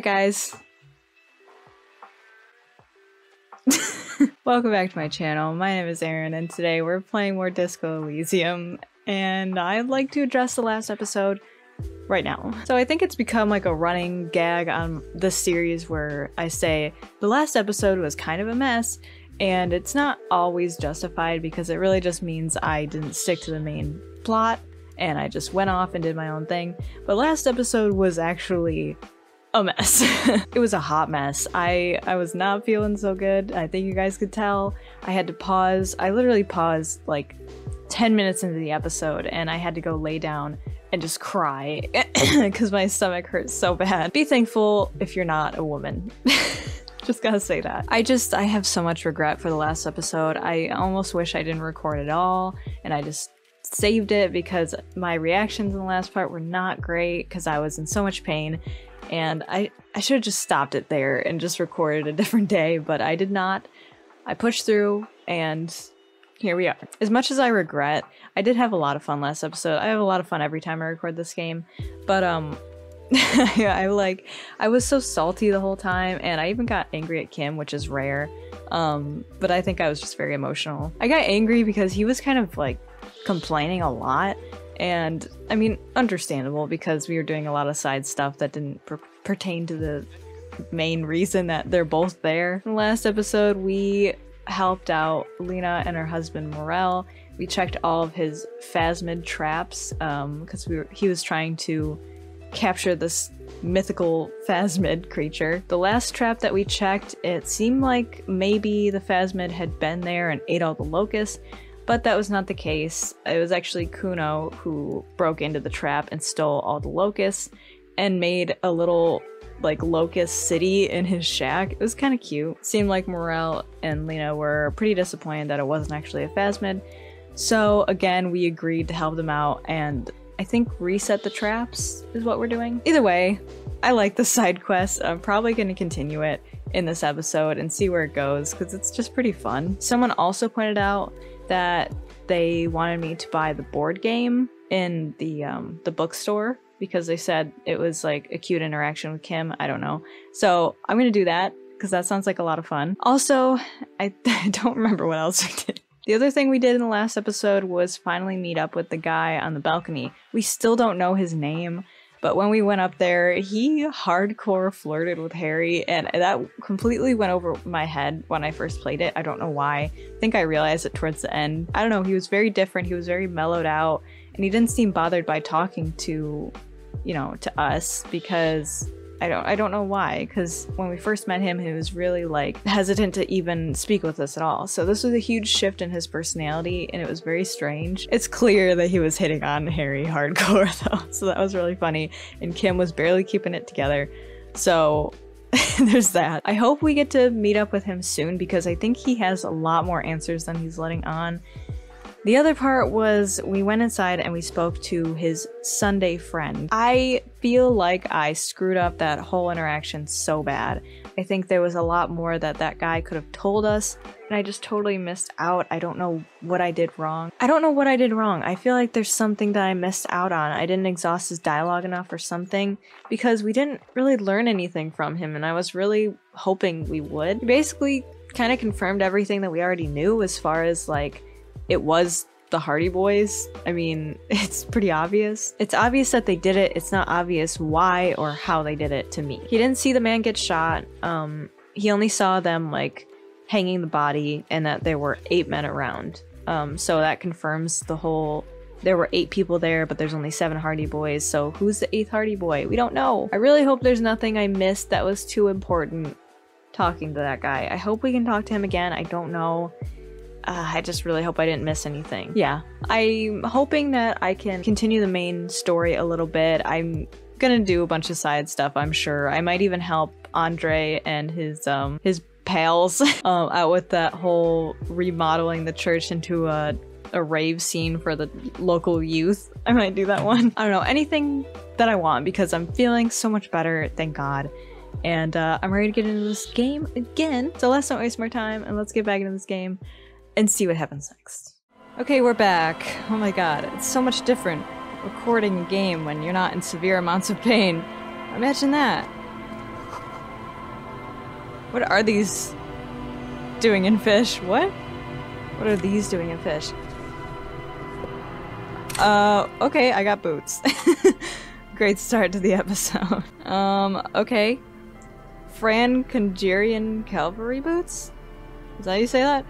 Hi guys. Welcome back to my channel. My name is Erin and today we're playing more Disco Elysium and I'd like to address the last episode right now. So I think it's become like a running gag on this series where I say the last episode was kind of a mess and it's not always justified because it really just means I didn't stick to the main plot and I just went off and did my own thing. But last episode was actually a mess. it was a hot mess. I I was not feeling so good. I think you guys could tell. I had to pause. I literally paused like 10 minutes into the episode and I had to go lay down and just cry because my stomach hurts so bad. Be thankful if you're not a woman. just gotta say that. I just, I have so much regret for the last episode. I almost wish I didn't record at all and I just saved it because my reactions in the last part were not great because I was in so much pain and I, I should have just stopped it there and just recorded a different day, but I did not. I pushed through and here we are. As much as I regret, I did have a lot of fun last episode. I have a lot of fun every time I record this game, but um I like I was so salty the whole time and I even got angry at Kim, which is rare. Um but I think I was just very emotional. I got angry because he was kind of like complaining a lot and I mean understandable because we were doing a lot of side stuff that didn't per pertain to the main reason that they're both there. In the last episode we helped out Lena and her husband Morel. We checked all of his phasmid traps because um, we he was trying to capture this mythical phasmid creature. The last trap that we checked, it seemed like maybe the phasmid had been there and ate all the locusts, but that was not the case. It was actually Kuno who broke into the trap and stole all the locusts and made a little like locust city in his shack. It was kind of cute. Seemed like Morel and Lena were pretty disappointed that it wasn't actually a phasmid. So again, we agreed to help them out and I think reset the traps is what we're doing. Either way, I like the side quest. I'm probably going to continue it in this episode and see where it goes because it's just pretty fun. Someone also pointed out that they wanted me to buy the board game in the um, the bookstore because they said it was like a cute interaction with Kim. I don't know. So I'm gonna do that because that sounds like a lot of fun. Also, I, I don't remember what else we did. The other thing we did in the last episode was finally meet up with the guy on the balcony. We still don't know his name, but when we went up there, he hardcore flirted with Harry, and that completely went over my head when I first played it. I don't know why. I think I realized it towards the end. I don't know, he was very different, he was very mellowed out, and he didn't seem bothered by talking to you know, to us because I don't I don't know why because when we first met him he was really like hesitant to even speak with us at all. So this was a huge shift in his personality and it was very strange. It's clear that he was hitting on Harry hardcore though. So that was really funny and Kim was barely keeping it together. So there's that. I hope we get to meet up with him soon because I think he has a lot more answers than he's letting on the other part was we went inside and we spoke to his Sunday friend. I feel like I screwed up that whole interaction so bad. I think there was a lot more that that guy could have told us, and I just totally missed out. I don't know what I did wrong. I don't know what I did wrong. I feel like there's something that I missed out on. I didn't exhaust his dialogue enough or something because we didn't really learn anything from him, and I was really hoping we would. He basically kind of confirmed everything that we already knew as far as like it was the Hardy Boys. I mean, it's pretty obvious. It's obvious that they did it. It's not obvious why or how they did it to me. He didn't see the man get shot. Um, he only saw them like hanging the body and that there were eight men around. Um, so that confirms the whole there were eight people there, but there's only seven Hardy Boys, so who's the eighth Hardy Boy? We don't know. I really hope there's nothing I missed that was too important talking to that guy. I hope we can talk to him again. I don't know. Uh, I just really hope I didn't miss anything. Yeah, I'm hoping that I can continue the main story a little bit. I'm gonna do a bunch of side stuff, I'm sure. I might even help Andre and his um his pals um, out with that whole remodeling the church into a a rave scene for the local youth. I might do that one. I don't know, anything that I want because I'm feeling so much better, thank God. And uh, I'm ready to get into this game again. So let's not waste more time and let's get back into this game and see what happens next. Okay, we're back. Oh my god, it's so much different recording a game when you're not in severe amounts of pain. Imagine that. What are these doing in fish? What? What are these doing in fish? Uh, okay, I got boots. Great start to the episode. Um, okay. Fran Congerian cavalry boots? Is that how you say that?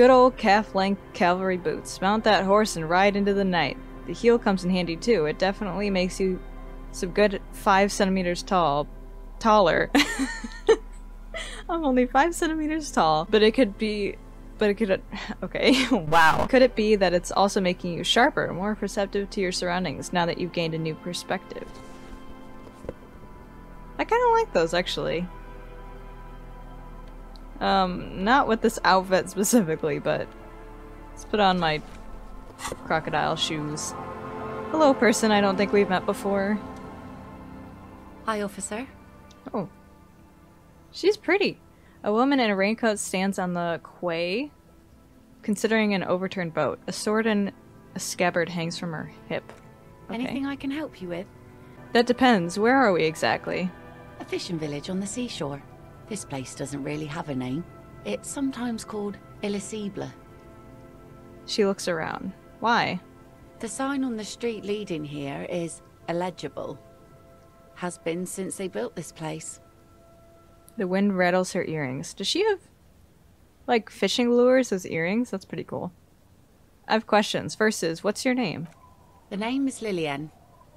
Good old calf length cavalry boots. Mount that horse and ride into the night. The heel comes in handy too. It definitely makes you some good five centimeters tall. Taller. I'm only five centimeters tall, but it could be. But it could. Okay, wow. Could it be that it's also making you sharper, more perceptive to your surroundings now that you've gained a new perspective? I kind of like those actually. Um, not with this outfit specifically, but let's put on my crocodile shoes. Hello, person I don't think we've met before. Hi, officer. Oh. She's pretty. A woman in a raincoat stands on the quay, considering an overturned boat. A sword and a scabbard hangs from her hip. Okay. Anything I can help you with? That depends. Where are we exactly? A fishing village on the seashore. This place doesn't really have a name. It's sometimes called Illicible. She looks around. Why? The sign on the street leading here is illegible. Has been since they built this place. The wind rattles her earrings. Does she have, like, fishing lures as earrings? That's pretty cool. I have questions. First is, what's your name? The name is Lilienne.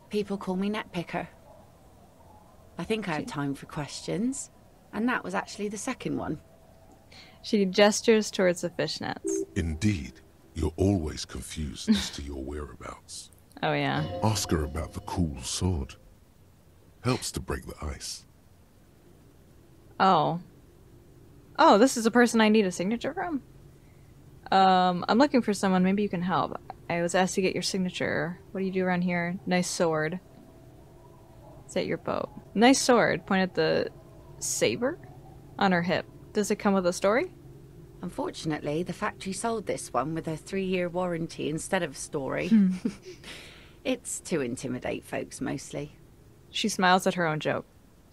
People call me Netpicker. I think I have time for questions. And that was actually the second one. She gestures towards the fishnets. Indeed, you're always confused as to your whereabouts. Oh, yeah. Ask her about the cool sword. Helps to break the ice. Oh. Oh, this is a person I need a signature from? Um, I'm looking for someone. Maybe you can help. I was asked to get your signature. What do you do around here? Nice sword. Is that your boat? Nice sword. Point at the saber on her hip. Does it come with a story? Unfortunately, the factory sold this one with a three-year warranty instead of a story. Hmm. it's to intimidate folks, mostly. She smiles at her own joke.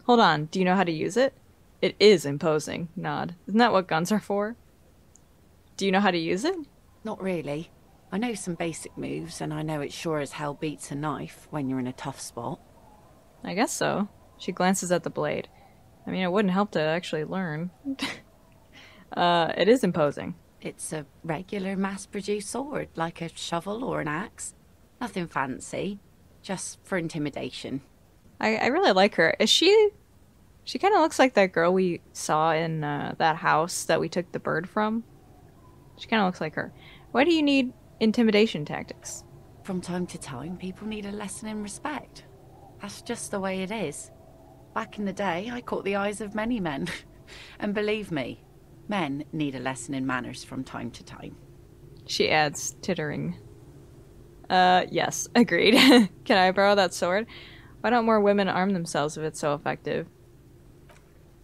Hold on, do you know how to use it? It is imposing. Nod. Isn't that what guns are for? Do you know how to use it? Not really. I know some basic moves, and I know it sure as hell beats a knife when you're in a tough spot. I guess so. She glances at the blade. I mean, it wouldn't help to actually learn. uh, it is imposing. It's a regular mass-produced sword, like a shovel or an axe. Nothing fancy, just for intimidation. I, I really like her. Is she... She kind of looks like that girl we saw in uh, that house that we took the bird from. She kind of looks like her. Why do you need intimidation tactics? From time to time, people need a lesson in respect. That's just the way it is. Back in the day, I caught the eyes of many men. and believe me, men need a lesson in manners from time to time. She adds, tittering. Uh, yes, agreed. Can I borrow that sword? Why don't more women arm themselves if it's so effective?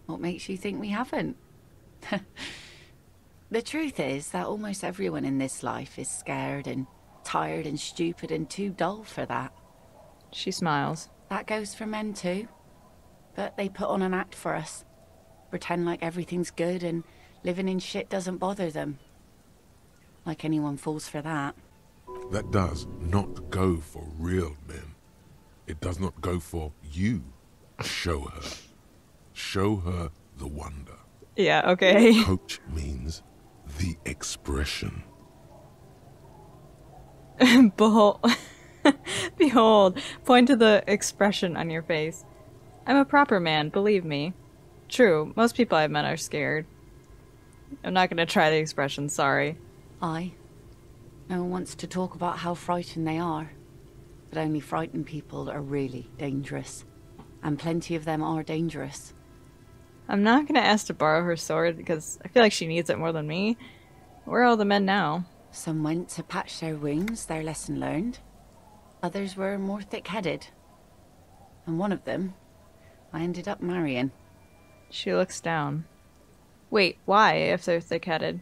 What makes you think we haven't? the truth is that almost everyone in this life is scared and tired and stupid and too dull for that. She smiles. That goes for men too. But they put on an act for us. Pretend like everything's good and living in shit doesn't bother them. Like anyone falls for that. That does not go for real men. It does not go for you. Show her. Show her the wonder. Yeah, okay. Coach means the expression. Behold. Behold. Point to the expression on your face. I'm a proper man, believe me. True, most people I've met are scared. I'm not gonna try the expression, sorry. I. No one wants to talk about how frightened they are. But only frightened people are really dangerous. And plenty of them are dangerous. I'm not gonna ask to borrow her sword because I feel like she needs it more than me. Where are all the men now? Some went to patch their wounds, their lesson learned. Others were more thick-headed. And one of them, I ended up marrying. She looks down. Wait, why, if they're thick-headed?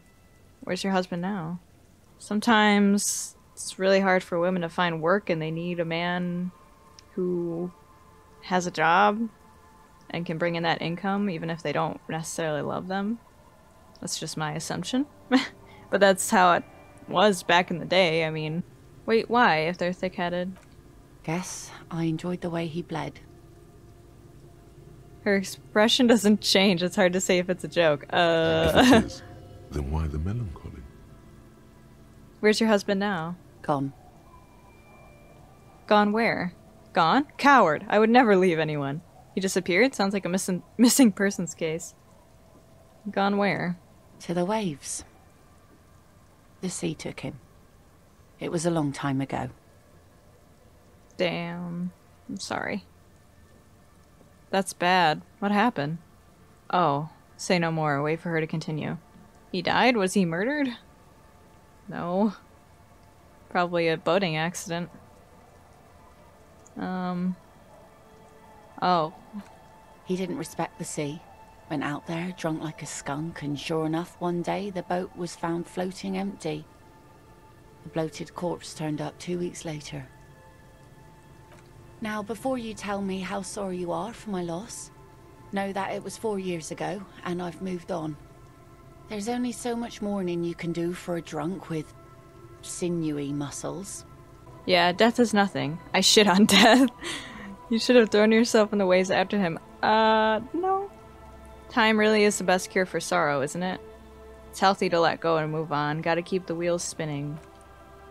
Where's your husband now? Sometimes it's really hard for women to find work and they need a man who has a job. and can bring in that income even if they don't necessarily love them. That's just my assumption. but that's how it was back in the day. I mean, wait, why if they're thick headed? Guess I enjoyed the way he bled. Her expression doesn't change. It's hard to say if it's a joke. If Uh, it is, then why the melancholy? where's your husband now? Gone. Gone where? Gone? Coward. I would never leave anyone. He disappeared? Sounds like a missing missing persons case. Gone where? To the waves. The sea took him. It was a long time ago. Damn. I'm sorry. That's bad. What happened? Oh, say no more. Wait for her to continue. He died? Was he murdered? No. Probably a boating accident. Um. Oh. He didn't respect the sea. Went out there drunk like a skunk, and sure enough, one day the boat was found floating empty. The bloated corpse turned up two weeks later. Now, before you tell me how sorry you are for my loss, know that it was four years ago, and I've moved on. There's only so much mourning you can do for a drunk with sinewy muscles. Yeah, death is nothing. I shit on death. you should have thrown yourself in the waves after him. Uh, no. Time really is the best cure for sorrow, isn't it? It's healthy to let go and move on. Gotta keep the wheels spinning.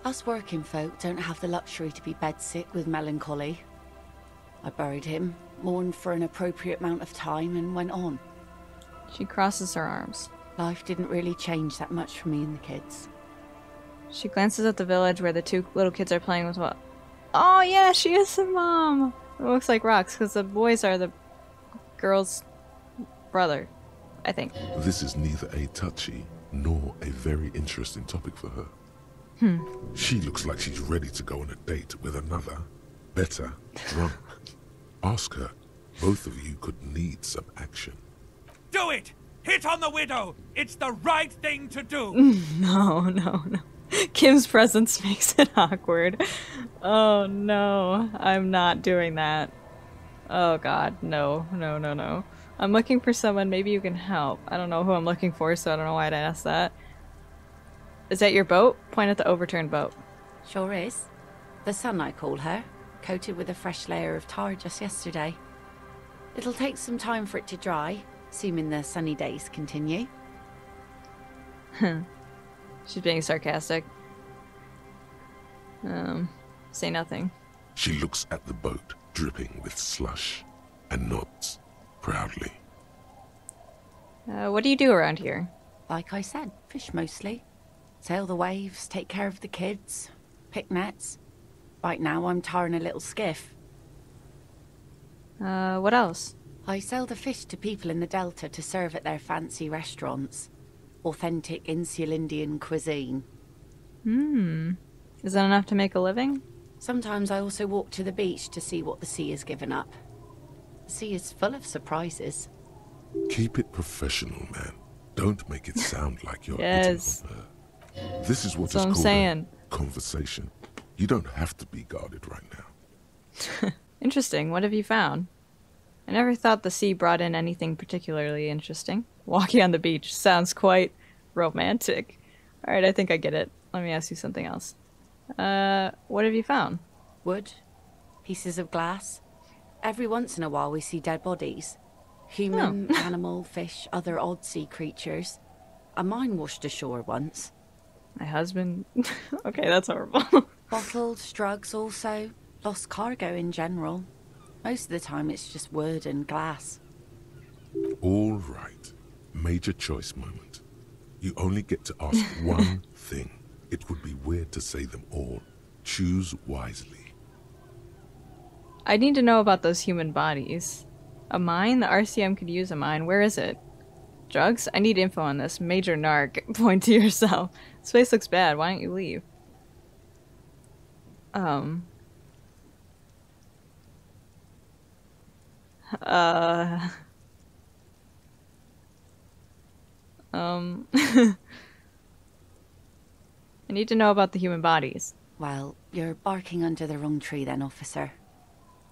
Us working folk don't have the luxury to be bedsick with melancholy. I buried him, mourned for an appropriate amount of time, and went on. She crosses her arms. Life didn't really change that much for me and the kids. She glances at the village where the two little kids are playing with what? Oh yeah, she is the mom. It looks like rocks because the boys are the girl's brother, I think. This is neither a touchy nor a very interesting topic for her. Hmm. She looks like she's ready to go on a date with another, better, drunk. Ask her. Both of you could need some action. Do it! Hit on the widow! It's the right thing to do! No, no, no. Kim's presence makes it awkward. Oh no, I'm not doing that. Oh god, no, no, no, no. I'm looking for someone, maybe you can help. I don't know who I'm looking for, so I don't know why I'd ask that. Is that your boat? Point at the overturned boat. Sure is. The sun, I call her, coated with a fresh layer of tar just yesterday. It'll take some time for it to dry, assuming the sunny days continue. She's being sarcastic. Um, say nothing. She looks at the boat, dripping with slush, and nods proudly. Uh, what do you do around here? Like I said, fish mostly. Sail the waves, take care of the kids, pick nets. Right now, I'm tarring a little skiff. Uh, what else? I sell the fish to people in the Delta to serve at their fancy restaurants. Authentic Insulindian cuisine. Hmm. Is that enough to make a living? Sometimes I also walk to the beach to see what the sea has given up. The sea is full of surprises. Keep it professional, man. Don't make it sound like you're Yes. hitting on her. This is what That's what is I'm called saying. a conversation. You don't have to be guarded right now. Interesting. What have you found? I never thought the sea brought in anything particularly interesting. Walking on the beach sounds quite romantic. Alright, I think I get it. Let me ask you something else. Uh, what have you found? Wood, pieces of glass. Every once in a while we see dead bodies. Human, animal, fish, other odd sea creatures. A mine washed ashore once. My husband. okay, that's horrible. Bottles, drugs also. Lost cargo in general. Most of the time it's just wood and glass. All right. Major choice moment. You only get to ask one thing. It would be weird to say them all. Choose wisely. I need to know about those human bodies. A mine? The RCM could use a mine. Where is it? Drugs? I need info on this. Major narc. Point to yourself. This place looks bad. Why don't you leave? Um. Uh. Um. I need to know about the human bodies. Well, you're barking under the wrong tree then, officer.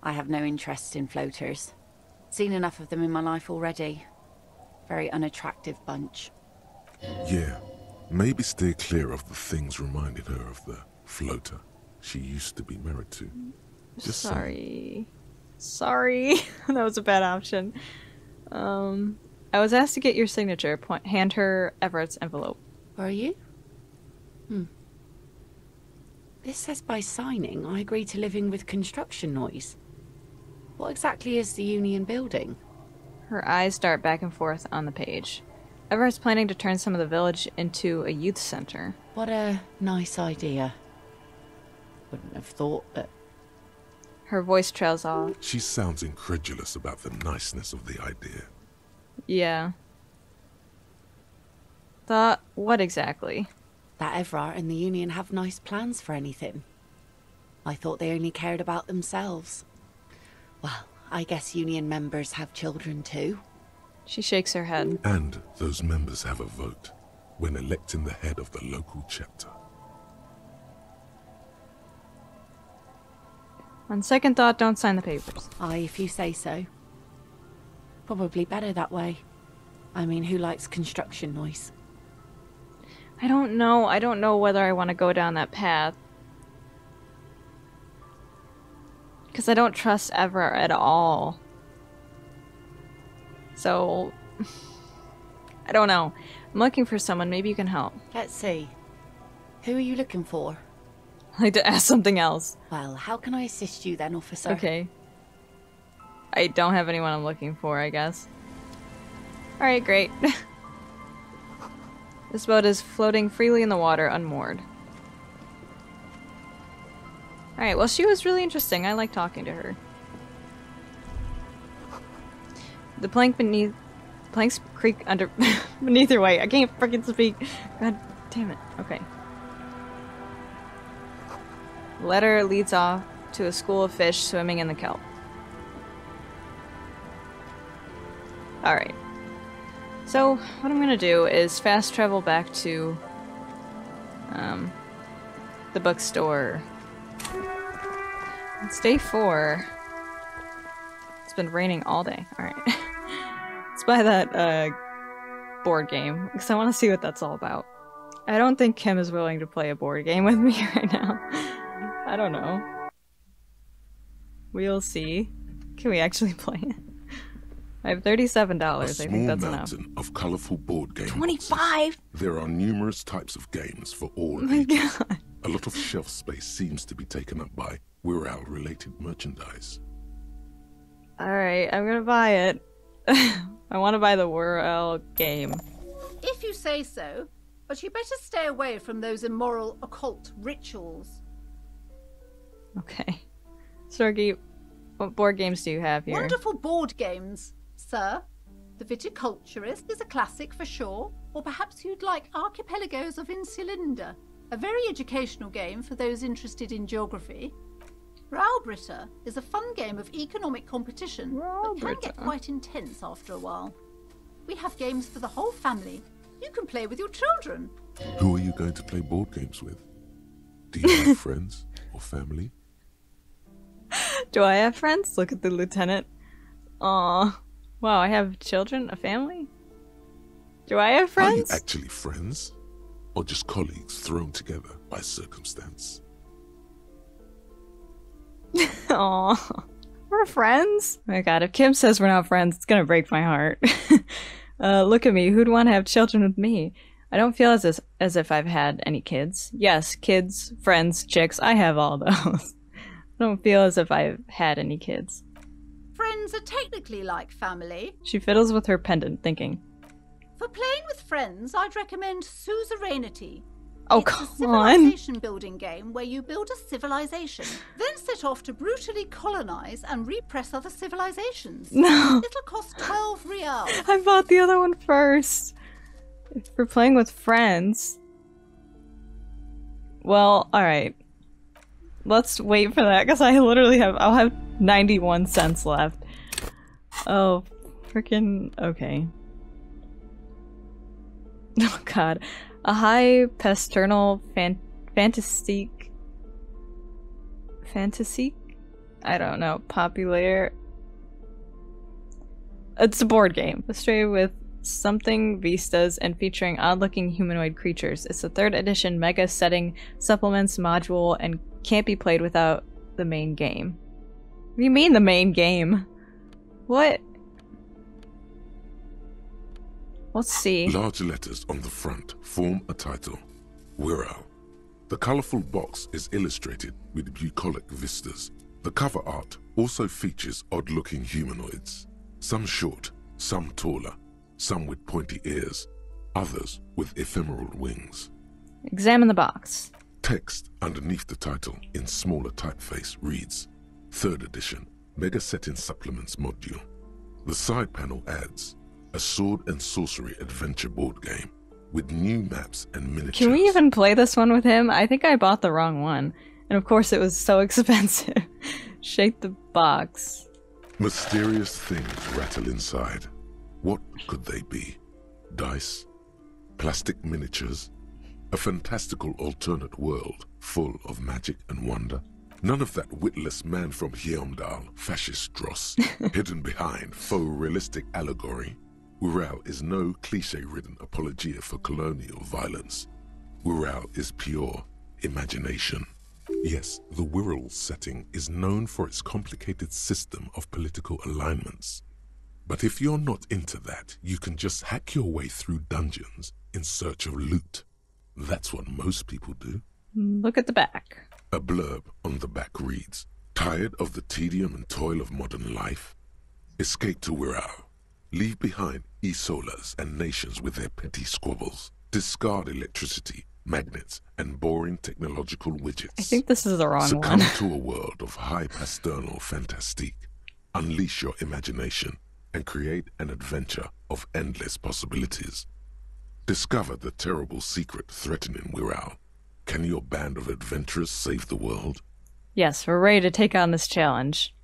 I have no interest in floaters. Seen enough of them in my life already. Very unattractive bunch. Yeah, maybe steer clear of the things reminded her of the floater she used to be married to. Just saying. Sorry. Sorry. that was a bad option. Um, I was asked to get your signature. Point, hand her Evrart's envelope. Are you? Hmm. This says by signing, I agree to living with construction noise. What exactly is the Union building? Her eyes dart back and forth on the page. Evrart's planning to turn some of the village into a youth center. What a nice idea. Wouldn't have thought that. Her voice trails off. She sounds incredulous about the niceness of the idea. Yeah. That what exactly? that Evrart and the Union have nice plans for anything. I thought they only cared about themselves. Well, I guess Union members have children too. She shakes her head. And those members have a vote when electing the head of the local chapter. On second thought, don't sign the papers. Aye, if you say so. Probably better that way. I mean, who likes construction noise? I don't know. I don't know whether I want to go down that path. Because I don't trust Evrart all. So, I don't know. I'm looking for someone. Maybe you can help. Let's see. Who are you looking for? I'd like to ask something else. Well, how can I assist you then, officer? Okay. I don't have anyone I'm looking for, I guess. Alright, great. this boat is floating freely in the water, unmoored. Alright, well, she was really interesting. I like talking to her. The plank beneath. Planks creak under. beneath her weight. I can't freaking speak. God damn it. Okay. Letter leads off to a school of fish swimming in the kelp. Alright. So, what I'm gonna do is fast travel back to um, the bookstore. It's day four. It's been raining all day. Alright. Let's buy that uh, board game, because I want to see what that's all about. I don't think Kim is willing to play a board game with me right now. I don't know. We'll see. Can we actually play it? I have thirty-seven dollars. I think that's enough. mountain of colorful board games. Twenty-five. There are numerous types of games for all Oh my ages. god. A lot of shelf space seems to be taken up by Wirral-related merchandise. All right, I'm gonna buy it. I want to buy the Wirral game. If you say so, but you better stay away from those immoral occult rituals. Okay. Sorgi, what board games do you have here? Wonderful board games, sir. The Viticulturist is a classic for sure, or perhaps you'd like Archipelagos of Insulinda, a very educational game for those interested in geography. Raubritter is a fun game of economic competition, but can get quite intense after a while. We have games for the whole family. You can play with your children. Who are you going to play board games with? Do you have friends or family? Do I have friends? Look at the lieutenant. Aw. Wow, I have children? A family? Do I have friends? Are you actually friends? Or just colleagues thrown together by circumstance? Aw. We're friends? Oh my god, if Kim says we're not friends, it's gonna break my heart. uh, look at me. Who'd want to have children with me? I don't feel as, as, as if I've had any kids. Yes, kids, friends, chicks, I have all those. I don't feel as if I've had any kids. Friends are technically like family. She fiddles with her pendant, thinking, For playing with friends, I'd recommend Suzerainty. Oh, it's a come on. civilization building game where you build a civilization, then set off to brutally colonize and repress other civilizations. No. It'll cost 12 reals. I bought the other one first. If we're playing with friends. Well, alright. Let's wait for that because I literally have. I'll have 91 cents left. Oh, freaking. Okay. Oh god. A high pasternal fan- fantastique. Fantasy? I don't know. Popular. It's a board game, illustrated with something vistas and featuring odd-looking humanoid creatures. It's the third edition mega setting supplements module and can't be played without the main game. What do you mean the main game? What? Let's see. Large letters on the front form a title. Wirral. The colorful box is illustrated with bucolic vistas. The cover art also features odd-looking humanoids. Some short, some taller, some with pointy ears, others with ephemeral wings. Examine the box. Text underneath the title in smaller typeface reads Third edition, Mega Setting Supplements Module. The side panel adds a sword and sorcery adventure board game with new maps and miniatures. Can we even play this one with him? I think I bought the wrong one. And of course it was so expensive. Shake the box. Mysterious things rattle inside. What could they be? Dice? Plastic miniatures? A fantastical alternate world full of magic and wonder? None of that witless man from Hjelmdall, fascist dross, hidden behind faux realistic allegory. Wirral is no cliche-ridden apologia for colonial violence. Wirral is pure imagination. Yes, the Wirral setting is known for its complicated system of political alignments. But if you're not into that, you can just hack your way through dungeons in search of loot. That's what most people do. Look at the back. A blurb on the back reads, Tired of the tedium and toil of modern life? Escape to Wirral. Leave behind Isolas and nations with their petty squabbles. Discard electricity, magnets, and boring technological widgets. I think this is the wrong Succumb one. to a world of high pasternal fantastique. Unleash your imagination and create an adventure of endless possibilities. Discover the terrible secret threatening Wirral. Can your band of adventurers save the world? yes, we're ready to take on this challenge.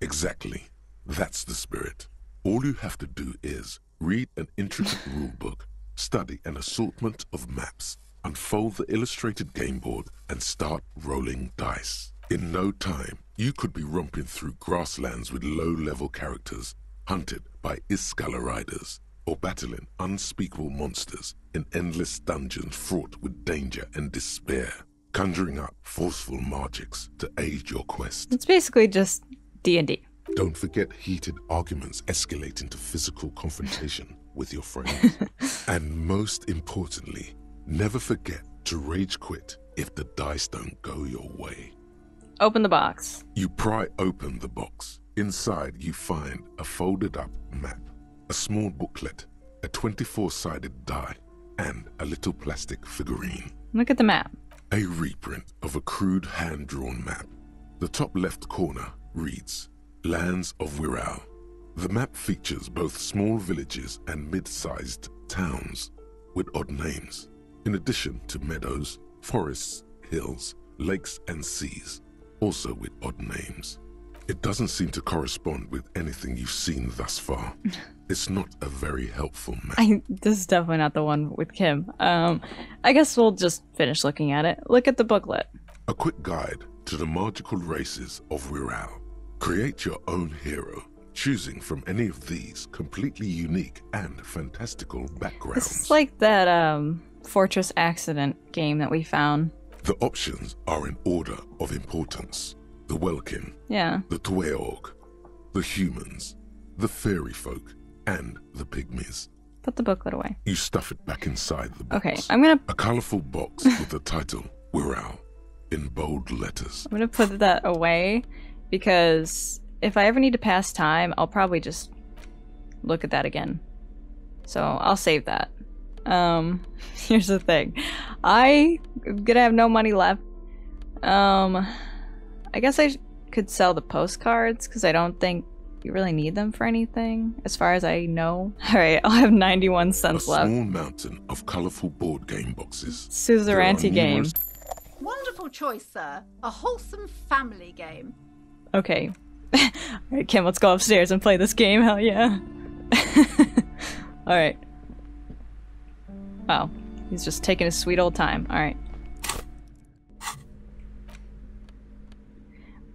Exactly. That's the spirit. All you have to do is read an intricate rulebook, study an assortment of maps, unfold the illustrated game board, and start rolling dice. In no time, you could be romping through grasslands with low-level characters, hunted by Iskala riders, or battling unspeakable monsters in endless dungeons fraught with danger and despair, conjuring up forceful magics to aid your quest. It's basically just D&D. Don't forget heated arguments escalate into physical confrontation with your friends. and most importantly, never forget to rage quit if the dice don't go your way. Open the box. You pry open the box. Inside, you find a folded up map, a small booklet, a 24 sided die, and a little plastic figurine. Look at the map. A reprint of a crude hand drawn map. The top left corner reads Lands of Wirral. The map features both small villages and mid sized towns with odd names, in addition to meadows, forests, hills, lakes, and seas, also with odd names. It doesn't seem to correspond with anything you've seen thus far. It's not a very helpful map. I this is definitely not the one with Kim. Um I guess we'll just finish looking at it. Look at the booklet. A quick guide to the magical races of Wirral. Create your own hero, choosing from any of these completely unique and fantastical backgrounds. Is like that um Fortress Accident game that we found. the options are in order of importance. The Welkin, Yeah. the Tweog, the humans, the fairy folk, and the pygmies. Put the booklet away. You stuff it back inside the box. Okay, I'm gonna A colorful box with the title Wirral in bold letters. I'm gonna put that away because if I ever need to pass time, I'll probably just look at that again. So I'll save that. Um, here's the thing. I am gonna have no money left. Um, I guess I could sell the postcards because I don't think you really need them for anything, as far as I know. All right, I'll have 91 A cents left. small mountain of colorful board game boxes. There are Suzerainty game. Wonderful choice, sir. A wholesome family game. Okay. All right, Kim, let's go upstairs and play this game. Hell yeah. All right. Wow, he's just taking his sweet old time. All right.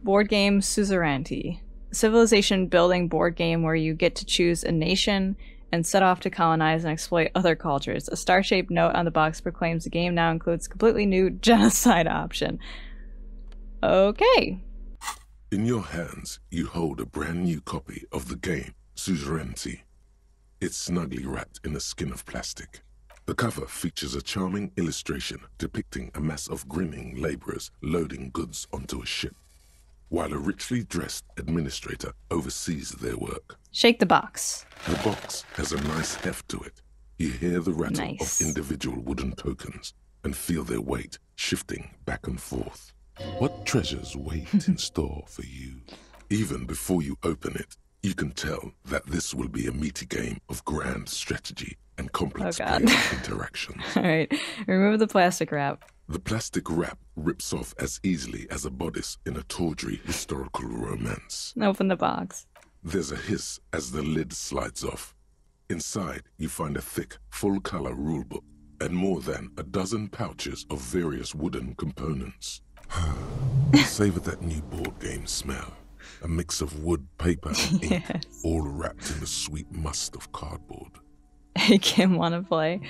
Board game Suzerainty. Civilization building board game where you get to choose a nation and set off to colonize and exploit other cultures. A star shaped note on the box proclaims the game now includes completely new genocide option. Okay. In your hands, you hold a brand new copy of the game, Suzerainty. It's snugly wrapped in a skin of plastic. The cover features a charming illustration depicting a mass of grinning laborers loading goods onto a ship, while a richly dressed administrator oversees their work. Shake the box. The box has a nice heft to it. You hear the rattle Nice. of individual wooden tokens and feel their weight shifting back and forth. What treasures wait in store for you? Even before you open it, you can tell that this will be a meaty game of grand strategy and complex Oh, God. interactions. All right. Remove the plastic wrap. The plastic wrap rips off as easily as a bodice in a tawdry historical romance. Open the box. There's a hiss as the lid slides off. Inside, you find a thick, full color rulebook and more than a dozen pouches of various wooden components. Savor that new board game smell. A mix of wood, paper, and ink, Yes. all wrapped in the sweet must of cardboard. Hey, Kim, want to play?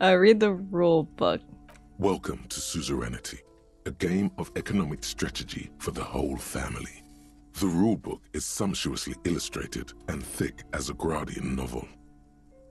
Uh, read the rule book. Welcome to Suzerainty, a game of economic strategy for the whole family. The rulebook is sumptuously illustrated and thick as a Graadian novel.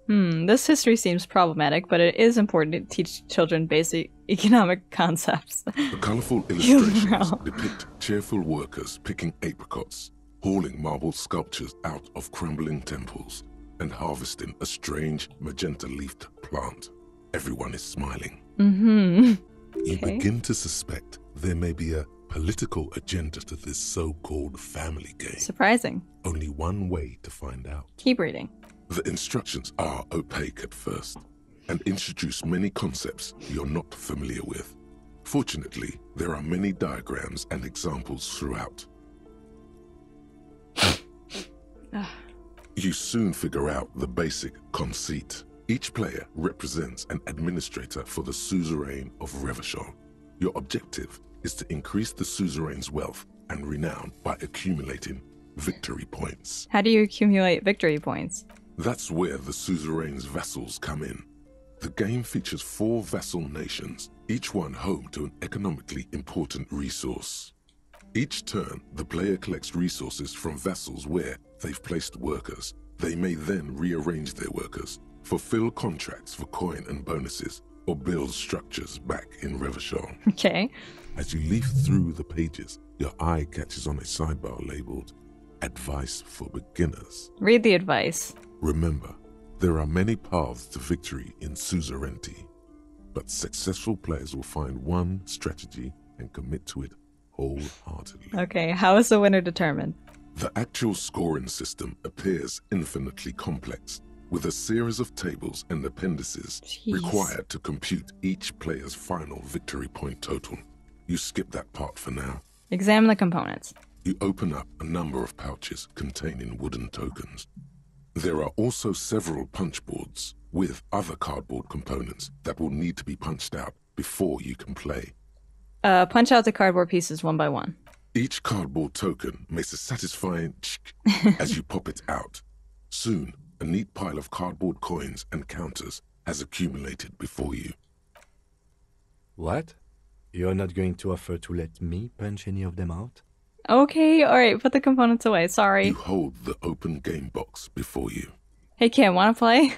Hmm, this history seems problematic, but it is important to teach children basic economic concepts. The colorful illustrations depict cheerful workers picking apricots, hauling marble sculptures out of crumbling temples, and harvesting a strange magenta leafed plant. Everyone is smiling. mm-hmm. You Okay. begin to suspect there may be a political agenda to this so called family game. Surprising. Only one way to find out. Keep reading. The instructions are opaque at first and introduce many concepts you're not familiar with. Fortunately, there are many diagrams and examples throughout. You soon figure out the basic conceit. Each player represents an administrator for the suzerain of Revachol. Your objective is to increase the suzerain's wealth and renown by accumulating victory points. How do you accumulate victory points? That's where the suzerain's vassals come in. The game features four vassal nations, each one home to an economically important resource. Each turn, the player collects resources from vassals where they've placed workers. They may then rearrange their workers, fulfill contracts for coin and bonuses, or build structures back in Revachol. Okay. As you leaf through the pages, your eye catches on a sidebar labeled Advice for Beginners. Read the advice. Remember, there are many paths to victory in suzerainty, but successful players will find one strategy and commit to it wholeheartedly. Okay, how is the winner determined? The actual scoring system appears infinitely complex, with a series of tables and appendices Jeez. required to compute each player's final victory point total. You skip that part for now. Examine the components. You open up a number of pouches containing wooden tokens. There are also several punch boards with other cardboard components that will need to be punched out before you can play. Uh, punch out the cardboard pieces one by one. Each cardboard token makes a satisfying chick as you pop it out. Soon, a neat pile of cardboard coins and counters has accumulated before you. What? You're not going to offer to let me punch any of them out? Okay, alright, put the components away. Sorry. You hold the open game box before you. Hey, Kim, wanna play?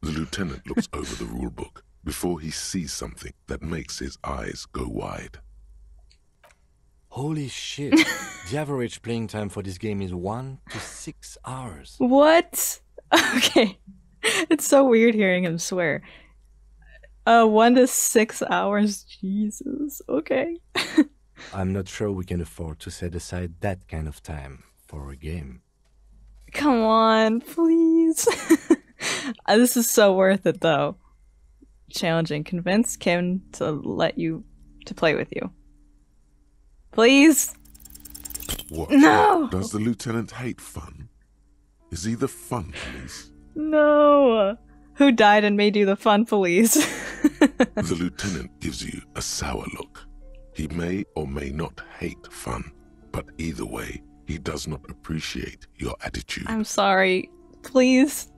The lieutenant looks over the rulebook before he sees something that makes his eyes go wide. Holy shit. the average playing time for this game is one to six hours. What? Okay. It's so weird hearing him swear. Uh, one to six hours. Jesus. Okay. I'm not sure we can afford to set aside that kind of time for a game. Come on, please. Uh, this is so worth it, though. Challenging. Convince Kim to let you to play with you. Please. What? No! Does the lieutenant hate fun? Is he the fun police? No. Who died and made you the fun police? The lieutenant gives you a sour look. He may or may not hate fun, but either way, He does not appreciate your attitude. I'm sorry. Please.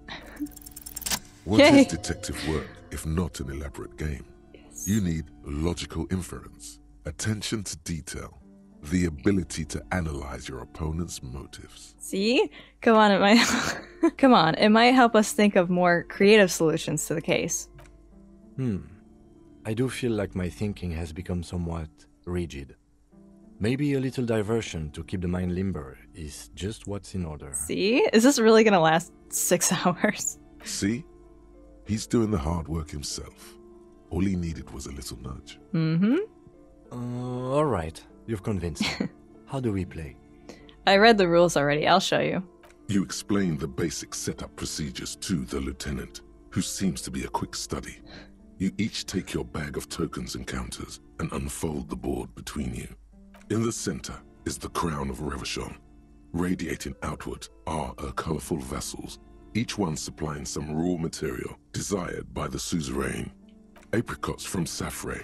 What is Yay. detective work if not an elaborate game? Yes. You need logical inference, attention to detail, the ability to analyze your opponent's motives. See? Come on, it might Come on, it might help us think of more creative solutions to the case. Hmm. I do feel like my thinking has become somewhat rigid. Maybe a little diversion to keep the mind limber is just what's in order. See? Is this really gonna last six hours? See? He's doing the hard work himself. All he needed was a little nudge. Mm-hmm. Uh, all right, you've convinced me. How do we play? I read the rules already. I'll show you. You explain the basic setup procedures to the lieutenant, who seems to be a quick study. You each take your bag of tokens and counters and unfold the board between you. In the center is the crown of Revachol. Radiating outward are her colorful vessels, each one supplying some raw material desired by the suzerain. Apricots from Safre,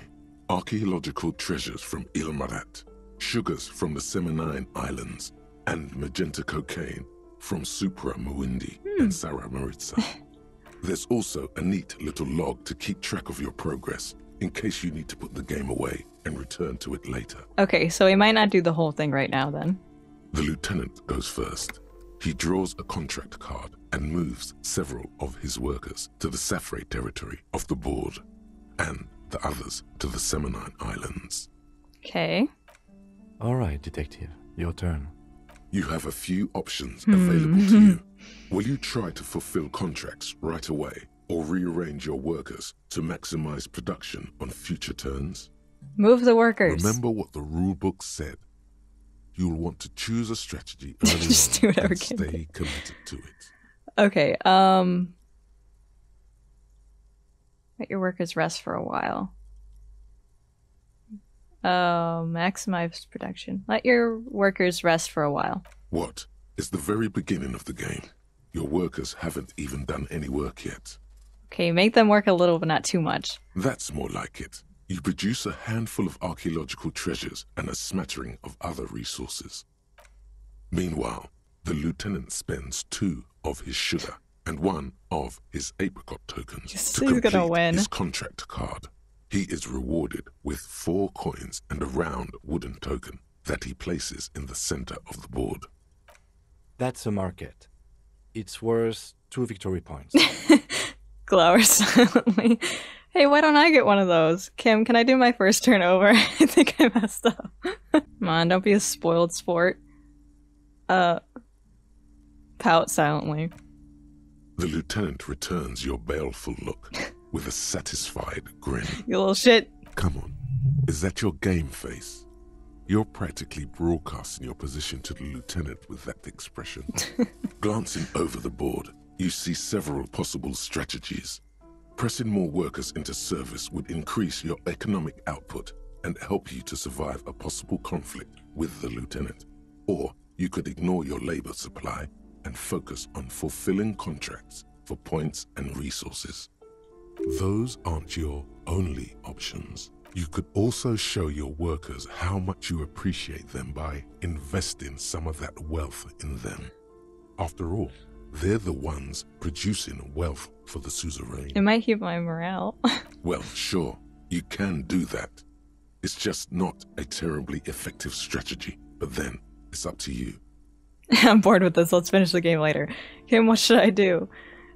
archaeological treasures from Ilmarat, sugars from the Semenine Islands, and magenta cocaine from Supra Muindi and hmm. Saramiriza. There's also a neat little log to keep track of your progress in case you need to put the game away and return to it later. Okay, so we might not do the whole thing right now then. The lieutenant goes first. He draws a contract card and moves several of his workers to the Safre territory of the board, and the others to the Semenine Islands. Okay. All right, detective, your turn. You have a few options available to you. Will you try to fulfill contracts right away or rearrange your workers to maximize production on future turns? Move the workers. Remember what the rulebook said. You'll want to choose a strategy early Just on do whatever and Kim stay committed to it. Okay, um let your workers rest for a while. Uh, maximize production. Let your workers rest for a while. What? It's the very beginning of the game. Your workers haven't even done any work yet. Okay, make them work a little, but not too much. That's more like it. You produce a handful of archaeological treasures and a smattering of other resources. Meanwhile, the lieutenant spends two of his sugar and one of his apricot tokens to complete win. his contract card. He is rewarded with four coins and a round wooden token that he places in the center of the board. That's a market. It's worth two victory points. Glower silently. Hey, why don't I get one of those? Kim, can I do my first turn over? I think I messed up. Come on, don't be a spoiled sport. Uh, pout silently. The lieutenant returns your baleful look with a satisfied grin. You little shit. Come on, is that your game face? You're practically broadcasting your position to the lieutenant with that expression. Glancing over the board, you see several possible strategies. Pressing more workers into service would increase your economic output and help you to survive a possible conflict with the lieutenant. Or you could ignore your labor supply and focus on fulfilling contracts for points and resources. Those aren't your only options. You could also show your workers how much you appreciate them by investing some of that wealth in them. After all, they're the ones producing wealth for the suzerain. It might keep my morale. Well, sure, you can do that. It's just not a terribly effective strategy, but then it's up to you. I'm bored with this. Let's finish the game later. Kim, what should I do?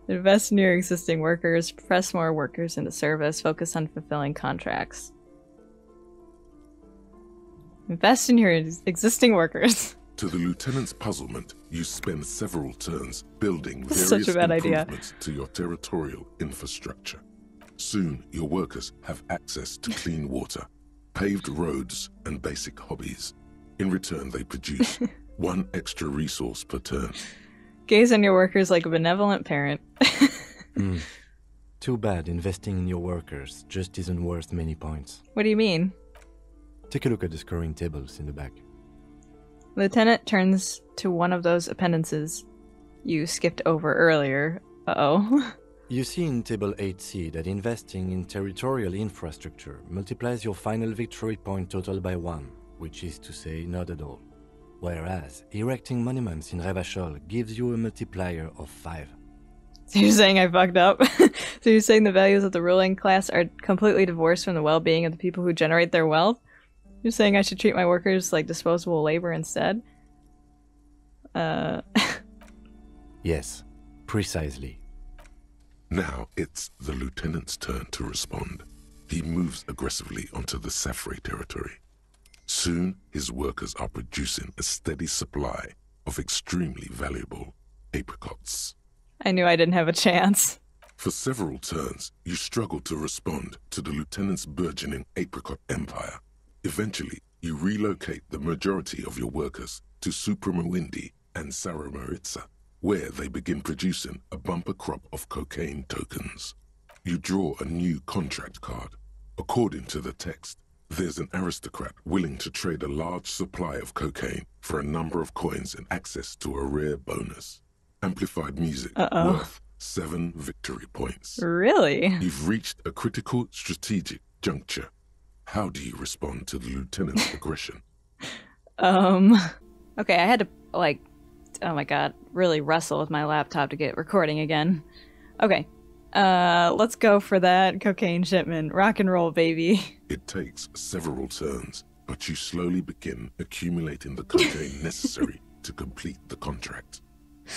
Invest in your existing workers, press more workers into service, focus on fulfilling contracts. Invest in your existing workers. To the lieutenant's puzzlement, you spend several turns building various such a bad idea. improvements to your territorial infrastructure. Soon, your workers have access to clean water, paved roads, and basic hobbies. In return, they produce one extra resource per turn. Gaze on your workers like a benevolent parent. Hmm. Too bad investing in your workers just isn't worth many points. what do you mean? Take a look at the scoring tables in the back. Lieutenant turns to one of those appendices you skipped over earlier. Uh oh. You see in Table 8C that investing in territorial infrastructure multiplies your final victory point total by one, which is to say, not at all. Whereas erecting monuments in Revachol gives you a multiplier of 5. So you're saying I fucked up? so you're saying the values of the ruling class are completely divorced from the well-being of the people who generate their wealth? You're saying I should treat my workers like disposable labor instead? Uh... yes, precisely. Now it's the lieutenant's turn to respond. He moves aggressively onto the Safre territory. Soon, his workers are producing a steady supply of extremely valuable apricots. I knew I didn't have a chance. For several turns, you struggle to respond to the lieutenant's burgeoning apricot empire. Eventually, you relocate the majority of your workers to Supremawindi and Saramaritsa, where they begin producing a bumper crop of cocaine tokens. You draw a new contract card. According to the text, there's an aristocrat willing to trade a large supply of cocaine for a number of coins and access to a rare bonus amplified music Uh-oh. worth seven victory points. Really? You've reached a critical strategic juncture. How do you respond to the lieutenant's aggression? Um. Okay, I had to, like, oh my god, really wrestle with my laptop to get recording again. Okay. Uh, let's go for that cocaine shipment. Rock and roll, baby. It takes several turns, but you slowly begin accumulating the cocaine necessary to complete the contract.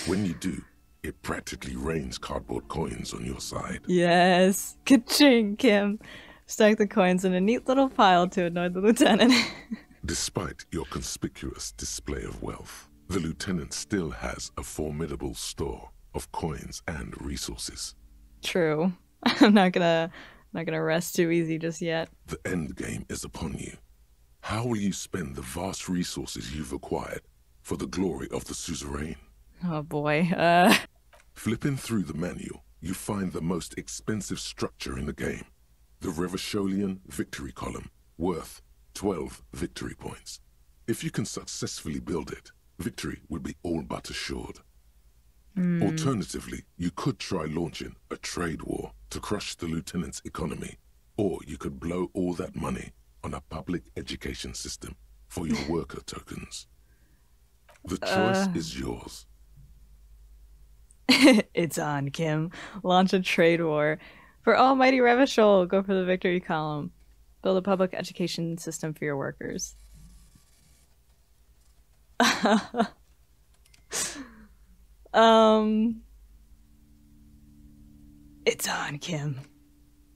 When you do, it practically rains cardboard coins on your side. Yes. Ka-ching, Kim. Stack the coins in a neat little pile to annoy the lieutenant. Despite your conspicuous display of wealth, the lieutenant still has a formidable store of coins and resources. True. I'm not gonna not gonna rest too easy just yet. The end game is upon you. How will you spend the vast resources you've acquired for the glory of the suzerain? Oh boy. Uh Flipping through the manual, you find the most expensive structure in the game. The Revacholian Victory Column, worth 12 victory points. If you can successfully build it, victory will be all but assured. Hmm. Alternatively, you could try launching a trade war to crush the lieutenant's economy, or you could blow all that money on a public education system for your worker tokens. The uh. choice is yours. it's on, Kim. Launch a trade war. For almighty Revachol, go for the victory column. Build a public education system for your workers. um It's on, Kim.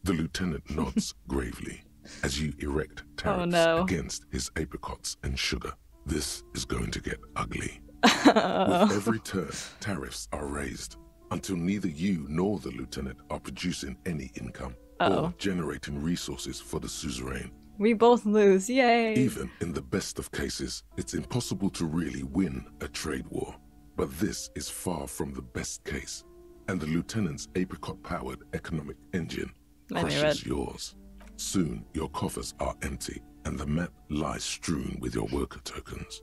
The lieutenant nods gravely as you erect tariffs Oh, no. against his apricots and sugar. This is going to get ugly. With every turn, tariffs are raised until neither you nor the lieutenant are producing any income or Uh-oh. generating resources for the suzerain. We both lose. Yay. Even in the best of cases, it's impossible to really win a trade war. But this is far from the best case, and the lieutenant's apricot powered economic engine I crushes yours. Soon, your coffers are empty, and the map lies strewn with your worker tokens.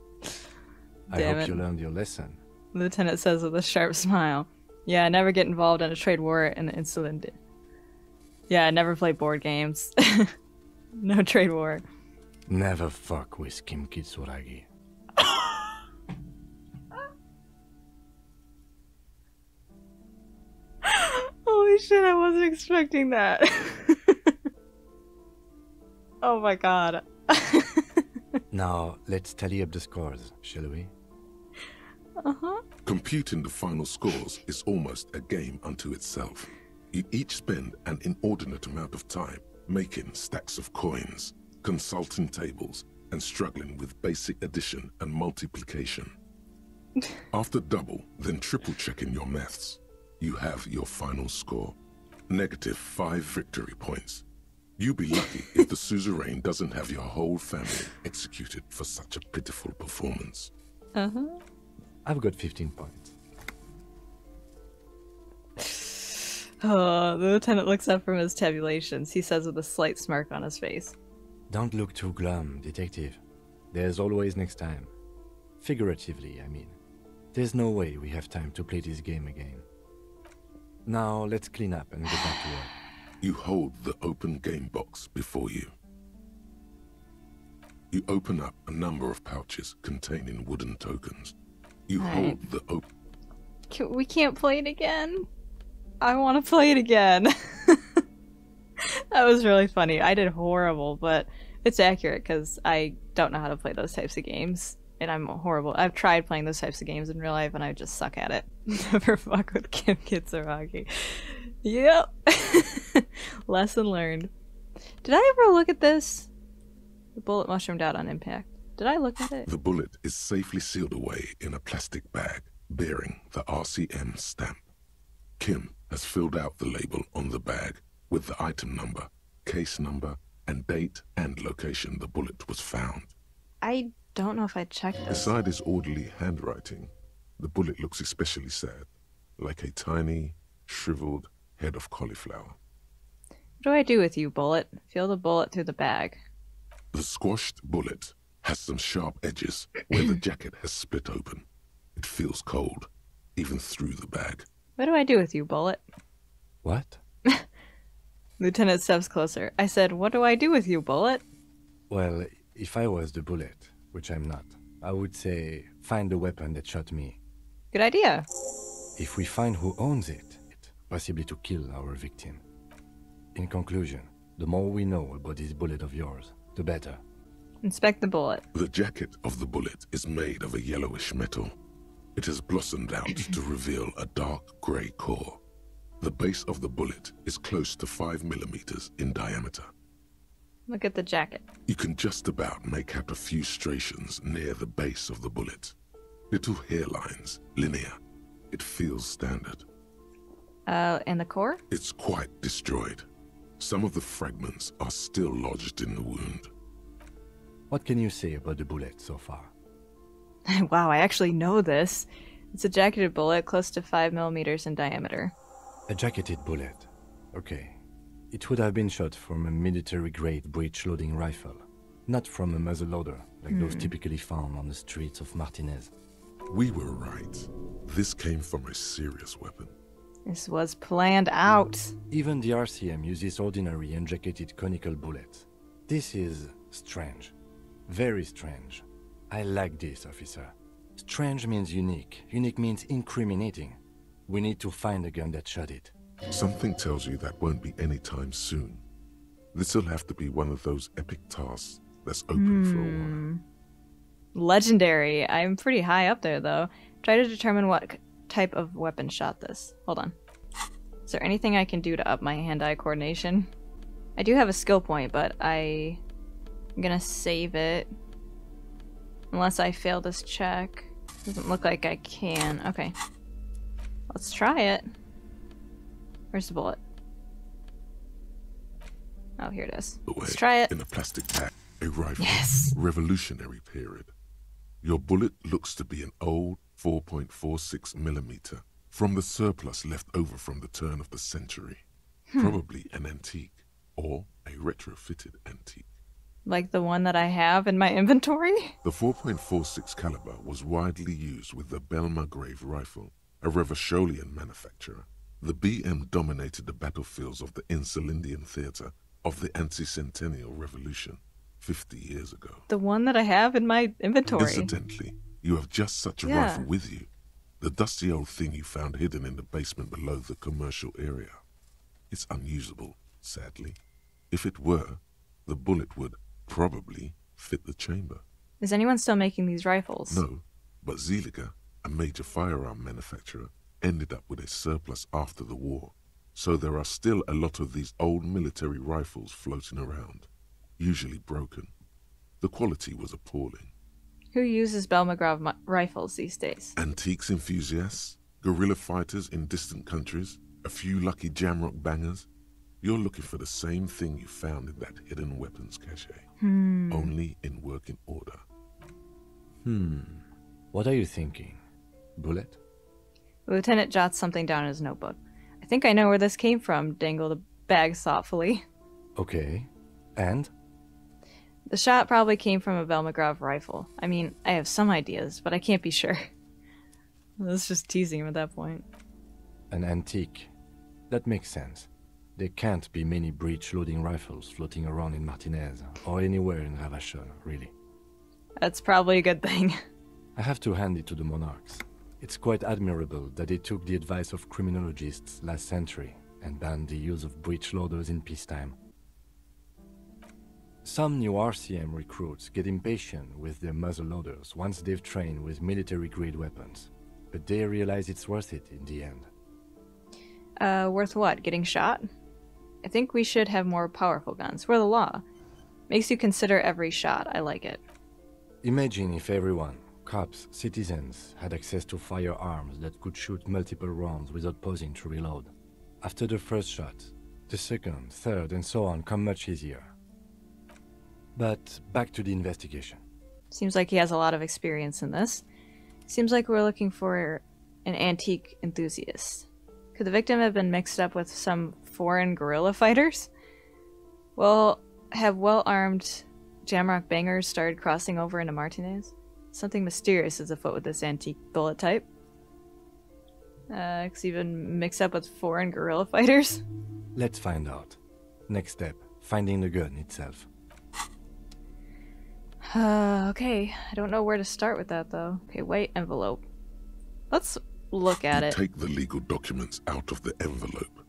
I Damn hope it. you learned your lesson. Lieutenant says with a sharp smile. Yeah, never get involved in a trade war in an incident. Yeah, never play board games. no trade war. Never fuck with Kim Kitsuragi. Shit, I wasn't expecting that. oh my god. Now, let's tally up the scores, shall we? uh-huh. Computing the final scores is almost a game unto itself. You each spend an inordinate amount of time making stacks of coins, consulting tables, and struggling with basic addition and multiplication. After double, then triple checking your maths, you have your final score. Negative five victory points. You be lucky if the suzerain doesn't have your whole family executed for such a pitiful performance. Uh-huh. I've got 15 points. Oh, the lieutenant looks up from his tabulations. He says with a slight smirk on his face. Don't look too glum, detective. There's always next time. Figuratively, I mean. There's no way we have time to play this game again. Now, let's clean up and get back to work. You hold the open game box before you. You open up a number of pouches containing wooden tokens. You Right. hold the open... Can- We can't play it again. I want to play it again. that was really funny. I did horrible, but it's accurate because I don't know how to play those types of games. And I'm horrible. I've tried playing those types of games in real life and I just suck at it. Never fuck with Kim Kitsuragi. Yep. Lesson learned. Did I ever look at this? The bullet mushroomed out on impact. Did I look at it? The bullet is safely sealed away in a plastic bag bearing the RCM stamp. Kim has filled out the label on the bag with the item number, case number, and date and location the bullet was found. I don't know if I checked this. Beside his orderly handwriting, the bullet looks especially sad, like a tiny, shriveled head of cauliflower. What do I do with you, bullet? Feel the bullet through the bag. The squashed bullet has some sharp edges where the jacket has split open. It feels cold, even through the bag. What do I do with you, bullet? What? Lieutenant steps closer. I said, What do I do with you, bullet? Well, if I was the bullet, which I'm not, I would say find the weapon that shot me. Good idea. If we find who owns it, possibly to kill our victim. In conclusion, the more we know about this bullet of yours, the better. Inspect the bullet. The jacket of the bullet is made of a yellowish metal. It has blossomed out to reveal a dark grey core. The base of the bullet is close to 5 millimeters in diameter. Look at the jacket. You can just about make out a few striations near the base of the bullet. Little hairlines, linear. It feels standard. Uh, and the core? It's quite destroyed. Some of the fragments are still lodged in the wound. What can you say about the bullet so far? wow, I actually know this. It's a jacketed bullet close to 5 millimeters in diameter. A jacketed bullet. Okay. It would have been shot from a military grade breech loading rifle, not from a muzzleloader like those hmm. typically found on the streets of Martinaise. We were right. This came from a serious weapon. This was planned out. Even the RCM uses ordinary unjacketed conical bullets. This is strange. Very strange. I like this, officer. Strange means unique. Unique means incriminating. We need to find the gun that shot it. Something tells you that won't be anytime soon. This'll have to be one of those epic tasks that's open for a while. Hmm. Legendary. I'm pretty high up there, though. Try to determine what type of weapon shot this. Hold on. Is there anything I can do to up my hand-eye coordination? I do have a skill point, but I... I'm gonna save it. Unless I fail this check. Doesn't look like I can. Okay. Let's try it. Where's the bullet? Oh, here it is. Away Let's try it. In a plastic bag, a rifle. Yes. Revolutionary period. Your bullet looks to be an old 4.46 millimeter from the surplus left over from the turn of the century. Hmm. Probably an antique or a retrofitted antique. Like the one that I have in my inventory? The 4.46 caliber was widely used with the Belmargrave rifle, a Revacholian manufacturer. The BM dominated the battlefields of the Insulindian theater of the antecentennial revolution 50 years ago. The one that I have in my inventory. Incidentally, you have just such a Yeah. rifle with you. The dusty old thing you found hidden in the basement below the commercial area. It's unusable, sadly. If it were, the bullet would probably fit the chamber. Is anyone still making these rifles? No, but Zeliger, a major firearm manufacturer, ended up with a surplus after the war. So there are still a lot of these old military rifles floating around, usually broken. The quality was appalling. Who uses Belmagrov mi- rifles these days? Antiques enthusiasts, guerrilla fighters in distant countries, a few lucky jamrock bangers. You're looking for the same thing you found in that hidden weapons cache, only in working order. Hmm. What are you thinking? Bullet? Lieutenant jots something down in his notebook. I think I know where this came from, dangle the bag thoughtfully. Okay. And? The shot probably came from a Belmagrov rifle. I mean, I have some ideas, but I can't be sure. That's just teasing him at that point. An antique. That makes sense. There can't be many breech loading rifles floating around in Martinaise or anywhere in Revachol, really. That's probably a good thing. I have to hand it to the monarchs. It's quite admirable that they took the advice of criminologists last century and banned the use of breech loaders in peacetime. Some new RCM recruits get impatient with their muzzle loaders once they've trained with military grade weapons, but they realize it's worth it in the end. Uh, worth what? Getting shot? I think we should have more powerful guns. We're the law. Makes you consider every shot. I like it. Imagine if everyone, cops, citizens, had access to firearms that could shoot multiple rounds without pausing to reload. After the first shot, the second, third, and so on come much easier. But back to the investigation. Seems like he has a lot of experience in this. Seems like we're looking for an antique enthusiast. Could the victim have been mixed up with some foreign guerrilla fighters? Well, have well armed Jamrock bangers started crossing over into Martinaise? Something mysterious is afoot with this antique bullet type. Uh, it's even mixed up with foreign guerrilla fighters? Let's find out. Next step finding the gun itself. Uh, okay. I don't know where to start with that, though. Okay, white envelope. Let's look at you it. take the legal documents out of the envelope.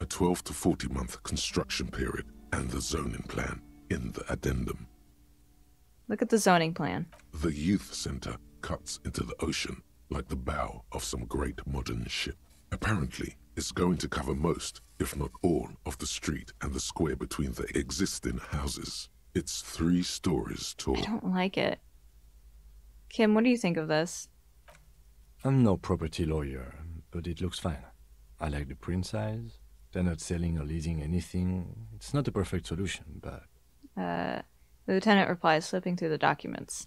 A 12 to 40 month construction period and the zoning plan in the addendum. Look at the zoning plan. The youth center cuts into the ocean like the bow of some great modern ship. Apparently, it's going to cover most, if not all, of the street and the square between the existing houses. It's three stories tall. I don't like it. Kim, what do you think of this? I'm no property lawyer, but it looks fine. I like the print size. They're not selling or leasing anything. It's not a perfect solution, but Uh, the lieutenant replies, slipping through the documents.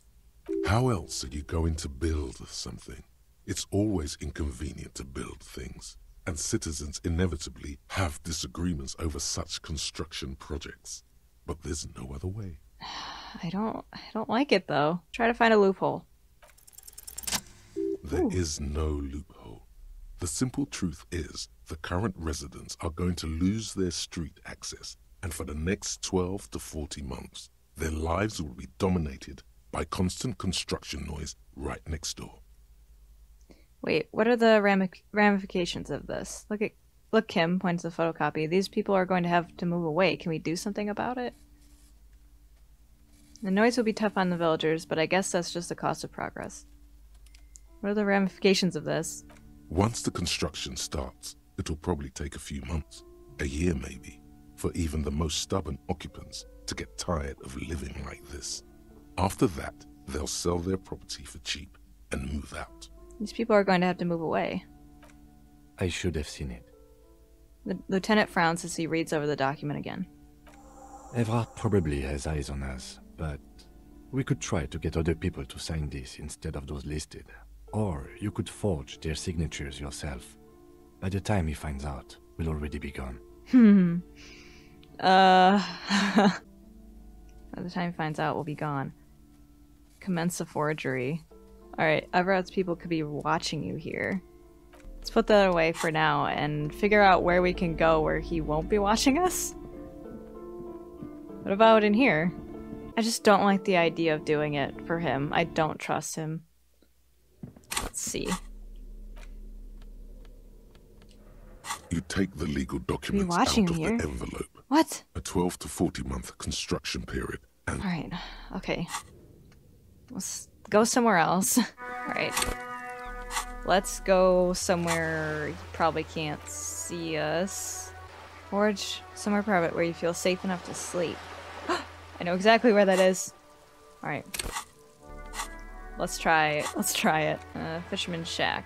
How else are you going to build something? It's always inconvenient to build things, and citizens inevitably have disagreements over such construction projects. But there's no other way. I don't, I don't like it though. Try to find a loophole. There is no loophole. The simple truth is the current residents are going to lose their street access, and for the next 12 to 40 months, their lives will be dominated by constant construction noise right next door. Wait, what are the ramifications of this? Look at, look, Kim points the photocopy. These people are going to have to move away. Can we do something about it? The noise will be tough on the villagers, but I guess that's just the cost of progress. What are the ramifications of this? Once the construction starts, it'll probably take a few months, a year maybe, for even the most stubborn occupants to get tired of living like this. After that, they'll sell their property for cheap and move out. These people are going to have to move away. I should have seen it. The lieutenant frowns as he reads over the document again. Evrart probably has eyes on us, but we could try to get other people to sign this instead of those listed. Or you could forge their signatures yourself. By the time he finds out, we'll already be gone. Hmm. Uh. By the time he finds out, we'll be gone. Commence a forgery. Alright, Evrart's people could be watching you here. Let's put that away for now and figure out where we can go where he won't be watching us. What about in here? I just don't like the idea of doing it for him. I don't trust him. Let's see. You take the legal documents out of here? the envelope. What? A 12 to 40 month construction period and Alright, okay. Let's go somewhere else. Alright. Let's go somewhere you probably can't see us. Forge somewhere private where you feel safe enough to sleep. I know exactly where that is. Alright. Let's try let's try it. Uh, Fisherman's Shack.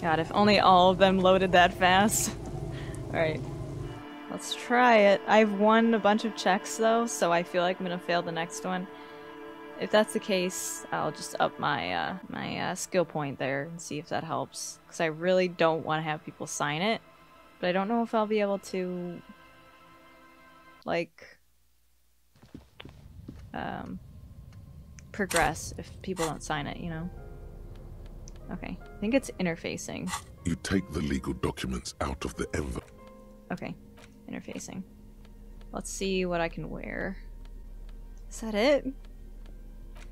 God, if only all of them loaded that fast. Alright. Let's try it. I've won a bunch of checks though, so I feel like I'm gonna fail the next one. If that's the case, I'll just up my uh, my uh, skill point there and see if that helps. Because I really don't want to have people sign it, but I don't know if I'll be able to, like, um, progress if people don't sign it. You know. Okay, I think it's interfacing. you take the legal documents out of the envelope. Okay, interfacing. Let's see what I can wear. Is that it?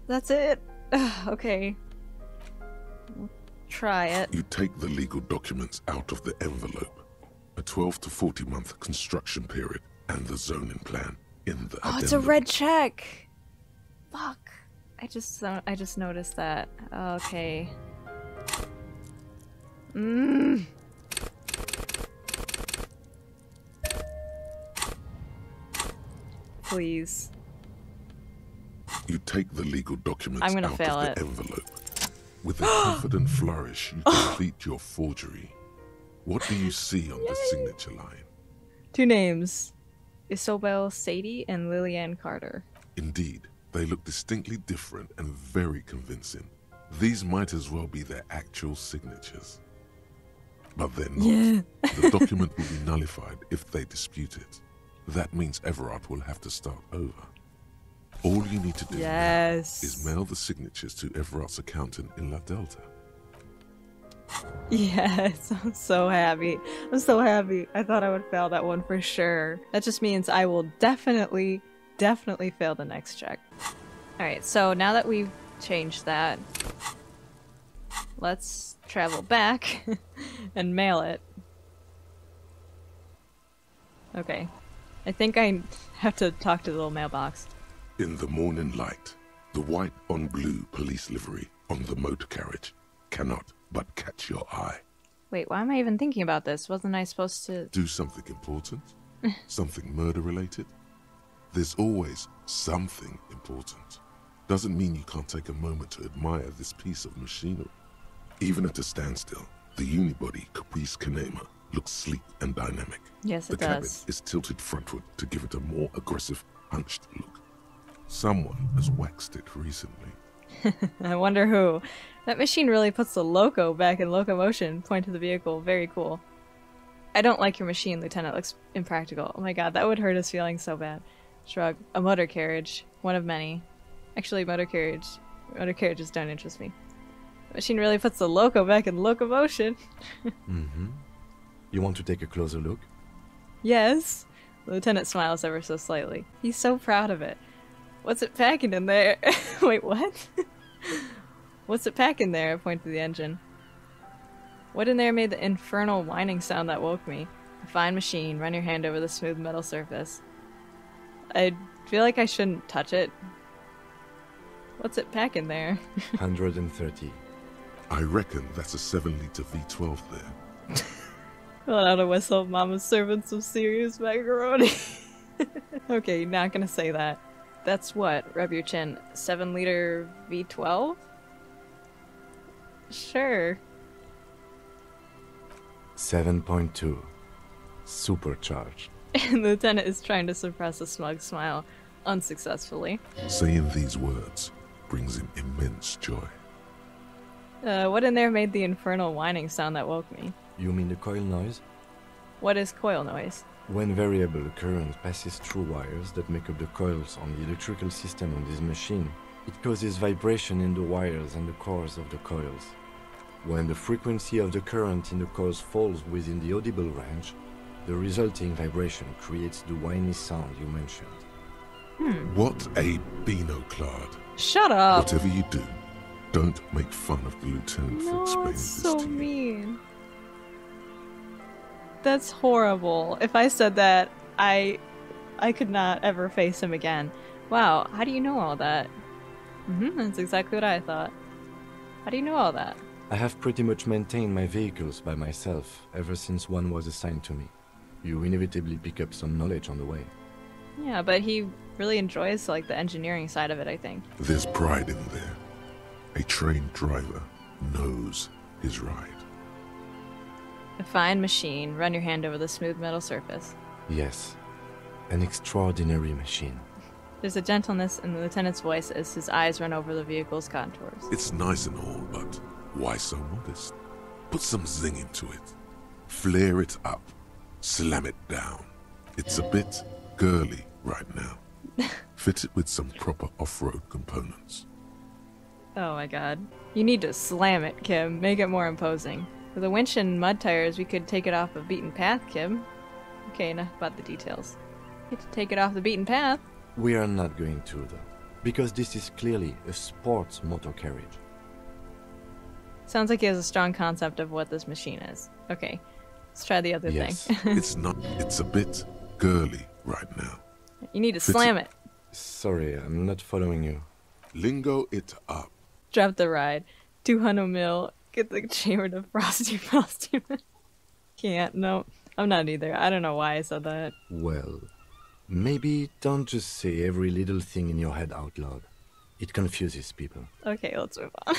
That's it? Ugh, okay. We'll try it. You take the legal documents out of the envelope. A 12 to 40 month construction period and the zoning plan in the Oh, it's a red check. Fuck. I just I just noticed that. Okay. Mmm. Please. You take the legal documents I'm gonna out fail of it. the envelope. With a confident flourish, you oh. complete your forgery. What do you see on the signature line? Two names. Isobel Sadie and Lillian Carter. Indeed, they look distinctly different and very convincing. These might as well be their actual signatures. But they're not. The document will be nullified if they dispute it. That means Evrart will have to start over. All you need to do now Yes. is mail the signatures to Evrart's accountant in La Delta. Yes, I'm so happy. I'm so happy. I thought I would fail that one for sure. That just means I will definitely, definitely fail the next check. Alright, so now that we've changed that, let's travel back and mail it. Okay. I think I have to talk to the little mailbox. In the morning light, the white on blue police livery on the motor carriage cannot but catch your eye. Wait, why am I even thinking about this? Wasn't I supposed to. Do something important? something murder related? There's always something important. Doesn't mean you can't take a moment to admire this piece of machinery. Even at a standstill, the unibody Coupris Kineema looks sleek and dynamic. Yes, The it cabin does. is tilted frontward to give it a more aggressive, hunched look. Someone has waxed it recently. I wonder who. That machine really puts the loco back in locomotion. Point to the vehicle. Very cool. I don't like your machine, Lieutenant. It looks impractical. Oh my god, that would hurt his feelings so bad. Shrug. A motor carriage. One of many. Actually, motor carriage. Motor carriages don't interest me. The machine really puts the loco back in locomotion. Mm-hmm. You want to take a closer look? Yes. The lieutenant smiles ever so slightly. He's so proud of it. What's it packing in there? Wait, what? What's it packing there? I point to the engine. What in there made the infernal whining sound that woke me? A fine machine. Run your hand over the smooth metal surface. I feel like I shouldn't touch it. What's it packing there? 130. I reckon that's a 7 litre V12 there. Let out a whistle. Mama's serving some serious macaroni. okay, not gonna say that. That's what? Rub your chin. 7 liter V12? Sure. 7.2. Supercharged. And the lieutenant is trying to suppress a smug smile, unsuccessfully. Saying these words brings him immense joy. Uh, what in there made the infernal whining sound that woke me? You mean the coil noise? What is coil noise? When variable current passes through wires that make up the coils on the electrical system on this machine, it causes vibration in the wires and the cores of the coils. When the frequency of the current in the coils falls within the audible range, the resulting vibration creates the whiny sound you mentioned. Hmm. What a binoclard. Shut up! Whatever you do, don't make fun of the lieutenant for No, explaining it's this so to you. mean. That's horrible. If I said that, I I could not ever face him again. Wow, how do you know all that? hmm that's exactly what I thought. How do you know all that? I have pretty much maintained my vehicles by myself ever since one was assigned to me. You inevitably pick up some knowledge on the way. Yeah, but he really enjoys like the engineering side of it, I think. There's pride in there. A trained driver knows his ride. A fine machine. Run your hand over the smooth metal surface. Yes, an extraordinary machine. There's a gentleness in the lieutenant's voice as his eyes run over the vehicle's contours. It's nice and all, but why so modest? Put some zing into it. Flare it up. Slam it down. It's a bit girly right now. Fit it with some proper off-road components. Oh my god. You need to slam it, Kim. Make it more imposing. With a winch and mud tires, we could take it off a beaten path, Kim. Okay, enough about the details. Need to take it off the beaten path. We are not going to, though, because this is clearly a sports motor carriage. Sounds like he has a strong concept of what this machine is. Okay, let's try the other Yes. thing. It's not, it's a bit girly right now. you need to Fits slam it. Sorry, I'm not following you. Lingo it up. Drop the ride. 200 mil. Get the chamber to Frosty Frosty. Can't. No, I'm not either. I don't know why I said that. Well, maybe don't just say every little thing in your head out loud. It confuses people. Okay, let's move on.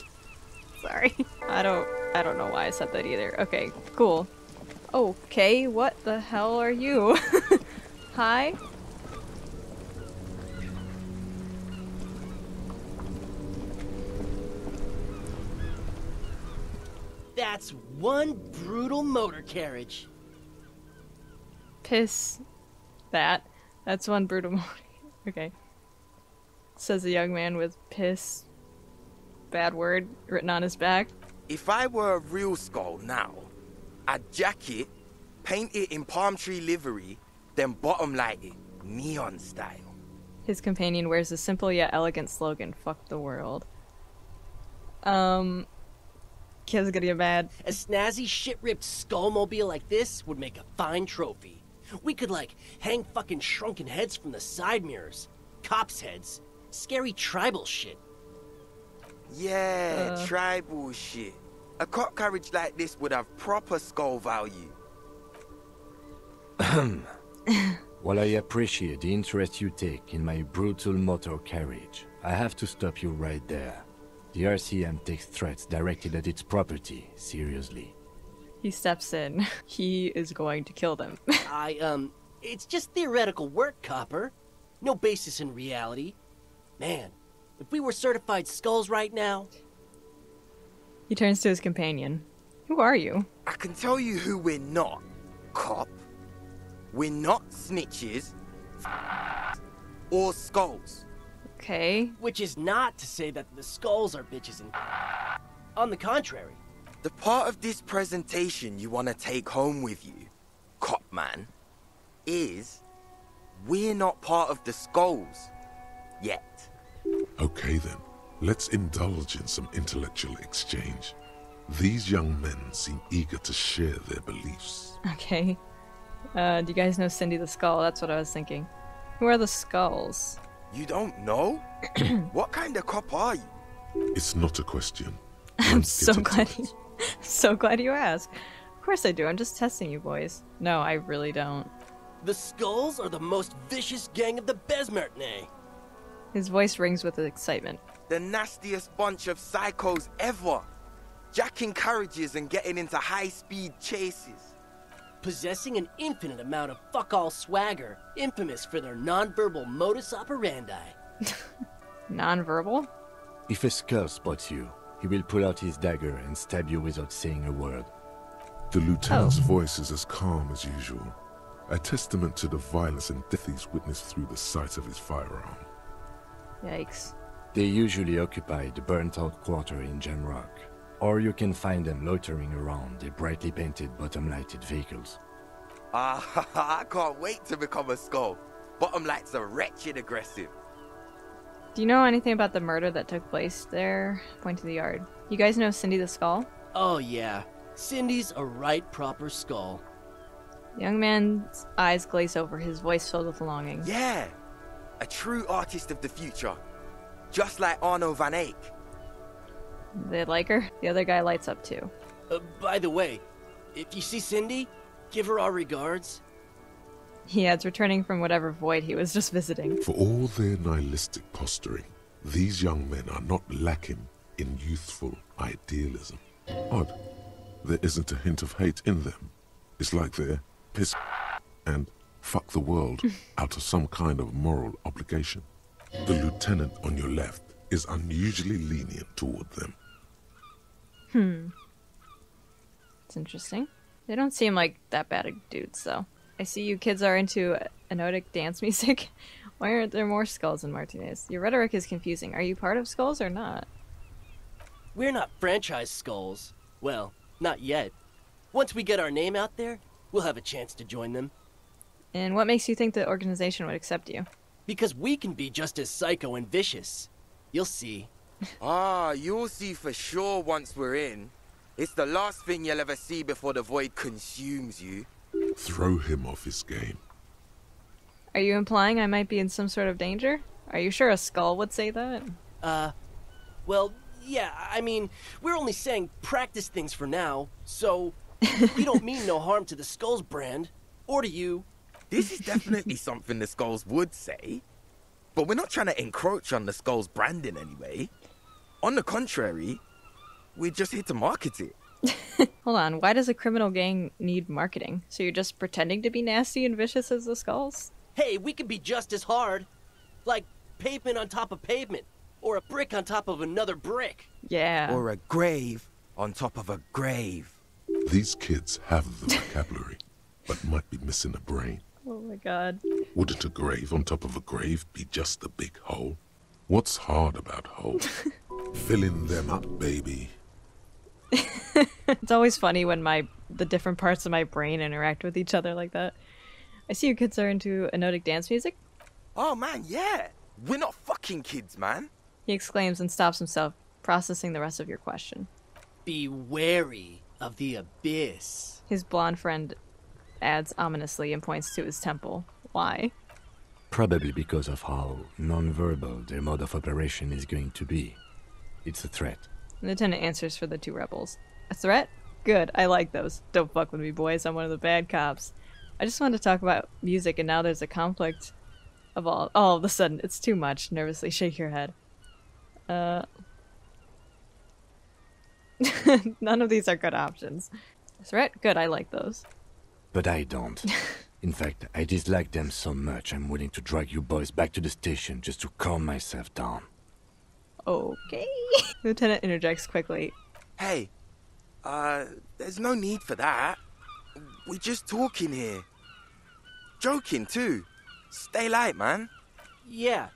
Sorry. I don't I don't know why I said that either. Okay, cool. Okay, what the hell are you? Hi? That's one brutal motor carriage. Piss that. That's one brutal morning. Okay. Says a young man with piss bad word written on his back. If I were a real skull now, I'd jack it, paint it in palm tree livery, then bottom light it, neon style. His companion wears a simple yet elegant slogan, fuck the world. Um Kid's gonna get mad. A snazzy, shit-ripped skullmobile like this would make a fine trophy. We could, like, hang fucking shrunken heads from the side mirrors. Cops' heads. Scary tribal shit. Yeah, Uh. tribal shit. A cop carriage like this would have proper skull value. While I appreciate the interest you take in my brutal motor carriage, I have to stop you right there. The RCM takes threats directed at its property seriously. He steps in. He is going to kill them. I, um, it's just theoretical work, Copper. No basis in reality. Man, if we were certified skulls right now, he turns to his companion. Who are you? I can tell you who we're not, cop. We're not snitches or skulls. Okay. which is not to say that the skulls are bitches and. On the contrary, The part of this presentation you want to take home with you, cop man, is we're not part of the skulls yet. Okay then, let's indulge in some intellectual exchange. These young men seem eager to share their beliefs. Okay. Uh, do you guys know Cindy the Skull? That's what I was thinking. Who are the skulls? You don't know? what kind of cop are you? It's not a question. I'm Let's so glad you so glad you asked. Of course I do. I'm just testing you boys. No, I really don't. the skulls are the most vicious gang of the Besmertne. His voice rings with excitement. The nastiest bunch of psychos ever. Jacking carriages and getting into high speed chases. Possessing an infinite amount of fuck all swagger, infamous for their nonverbal modus operandi. Nonverbal? If a skull spots you, he will pull out his dagger and stab you without saying a word. The lieutenant's Oh. voice is as calm as usual, a testament to the violence and death he's witnessed through the sight of his firearm. Yikes. They usually occupy the burnt out quarter in Jamrock, or you can find them loitering around the brightly painted bottom lighted vehicles. Ah, I can't wait to become a skull. Bottom lights are wretched aggressive. Do you know anything about the murder that took place there? Point to the yard. You guys know Cindy the Skull? Oh, yeah. Cindy's a right proper skull. The young man's eyes glaze over, his voice filled with longing. Yeah, a true artist of the future. Just like Arno van Eyck. They like her? The other guy lights up too. Uh, by the way, if you see Cindy, give her our regards. He adds, returning from whatever void he was just visiting. For all their nihilistic posturing, these young men are not lacking in youthful idealism. Odd, there isn't a hint of hate in them. It's like they're piss and fuck the world out of some kind of moral obligation. The lieutenant on your left is unusually lenient toward them. Hmm. It's interesting. They don't seem like that bad of dudes, though. I see you kids are into anodic dance music. Why aren't there more skulls in Martinaise? Your rhetoric is confusing. Are you part of skulls or not? We're not franchise skulls. Well, not yet. Once we get our name out there, we'll have a chance to join them. And what makes you think the organization would accept you? Because we can be just as psycho and vicious. You'll see. Ah, you'll see for sure once we're in. It's the last thing you'll ever see before the void consumes you. Throw him off his game. Are you implying I might be in some sort of danger? Are you sure a skull would say that? Uh, well, yeah, I mean, we're only saying practice things for now, so we don't mean no harm to the Skulls brand, or to you. This is definitely something the Skulls would say. But we're not trying to encroach on the Skulls branding anyway. On the contrary, we're just here to market it. Hold on, why does a criminal gang need marketing? So you're just pretending to be nasty and vicious as the skulls? Hey, we can be just as hard. Like pavement on top of pavement, or a brick on top of another brick. Yeah. Or a grave on top of a grave. These kids have the vocabulary, but might be missing a brain. oh my god. Wouldn't a grave on top of a grave be just a big hole? What's hard about holes? Filling them up, baby. It's always funny when my the different parts of my brain interact with each other like that. I see your kids are into anodic dance music. Oh man, yeah. We're not fucking kids, man. He exclaims and stops himself, processing the rest of your question. Be wary of the abyss. His blonde friend adds ominously and points to his temple. Why? Probably because of how non-verbal their mode of operation is going to be. It's a threat. The lieutenant answers for the two rebels. A threat? Good, I like those. Don't fuck with me, boys. I'm one of the bad cops. I just wanted to talk about music, and now there's a conflict of all. All of a sudden, it's too much. Nervously shake your head. Uh. None of these are good options. Threat? Good, I like those. But I don't. In fact, I dislike them so much I'm willing to drag you boys back to the station just to calm myself down. Okay. Lieutenant interjects quickly. Hey, uh, there's no need for that. We're just talking here. Joking, too. Stay light, man. Yeah.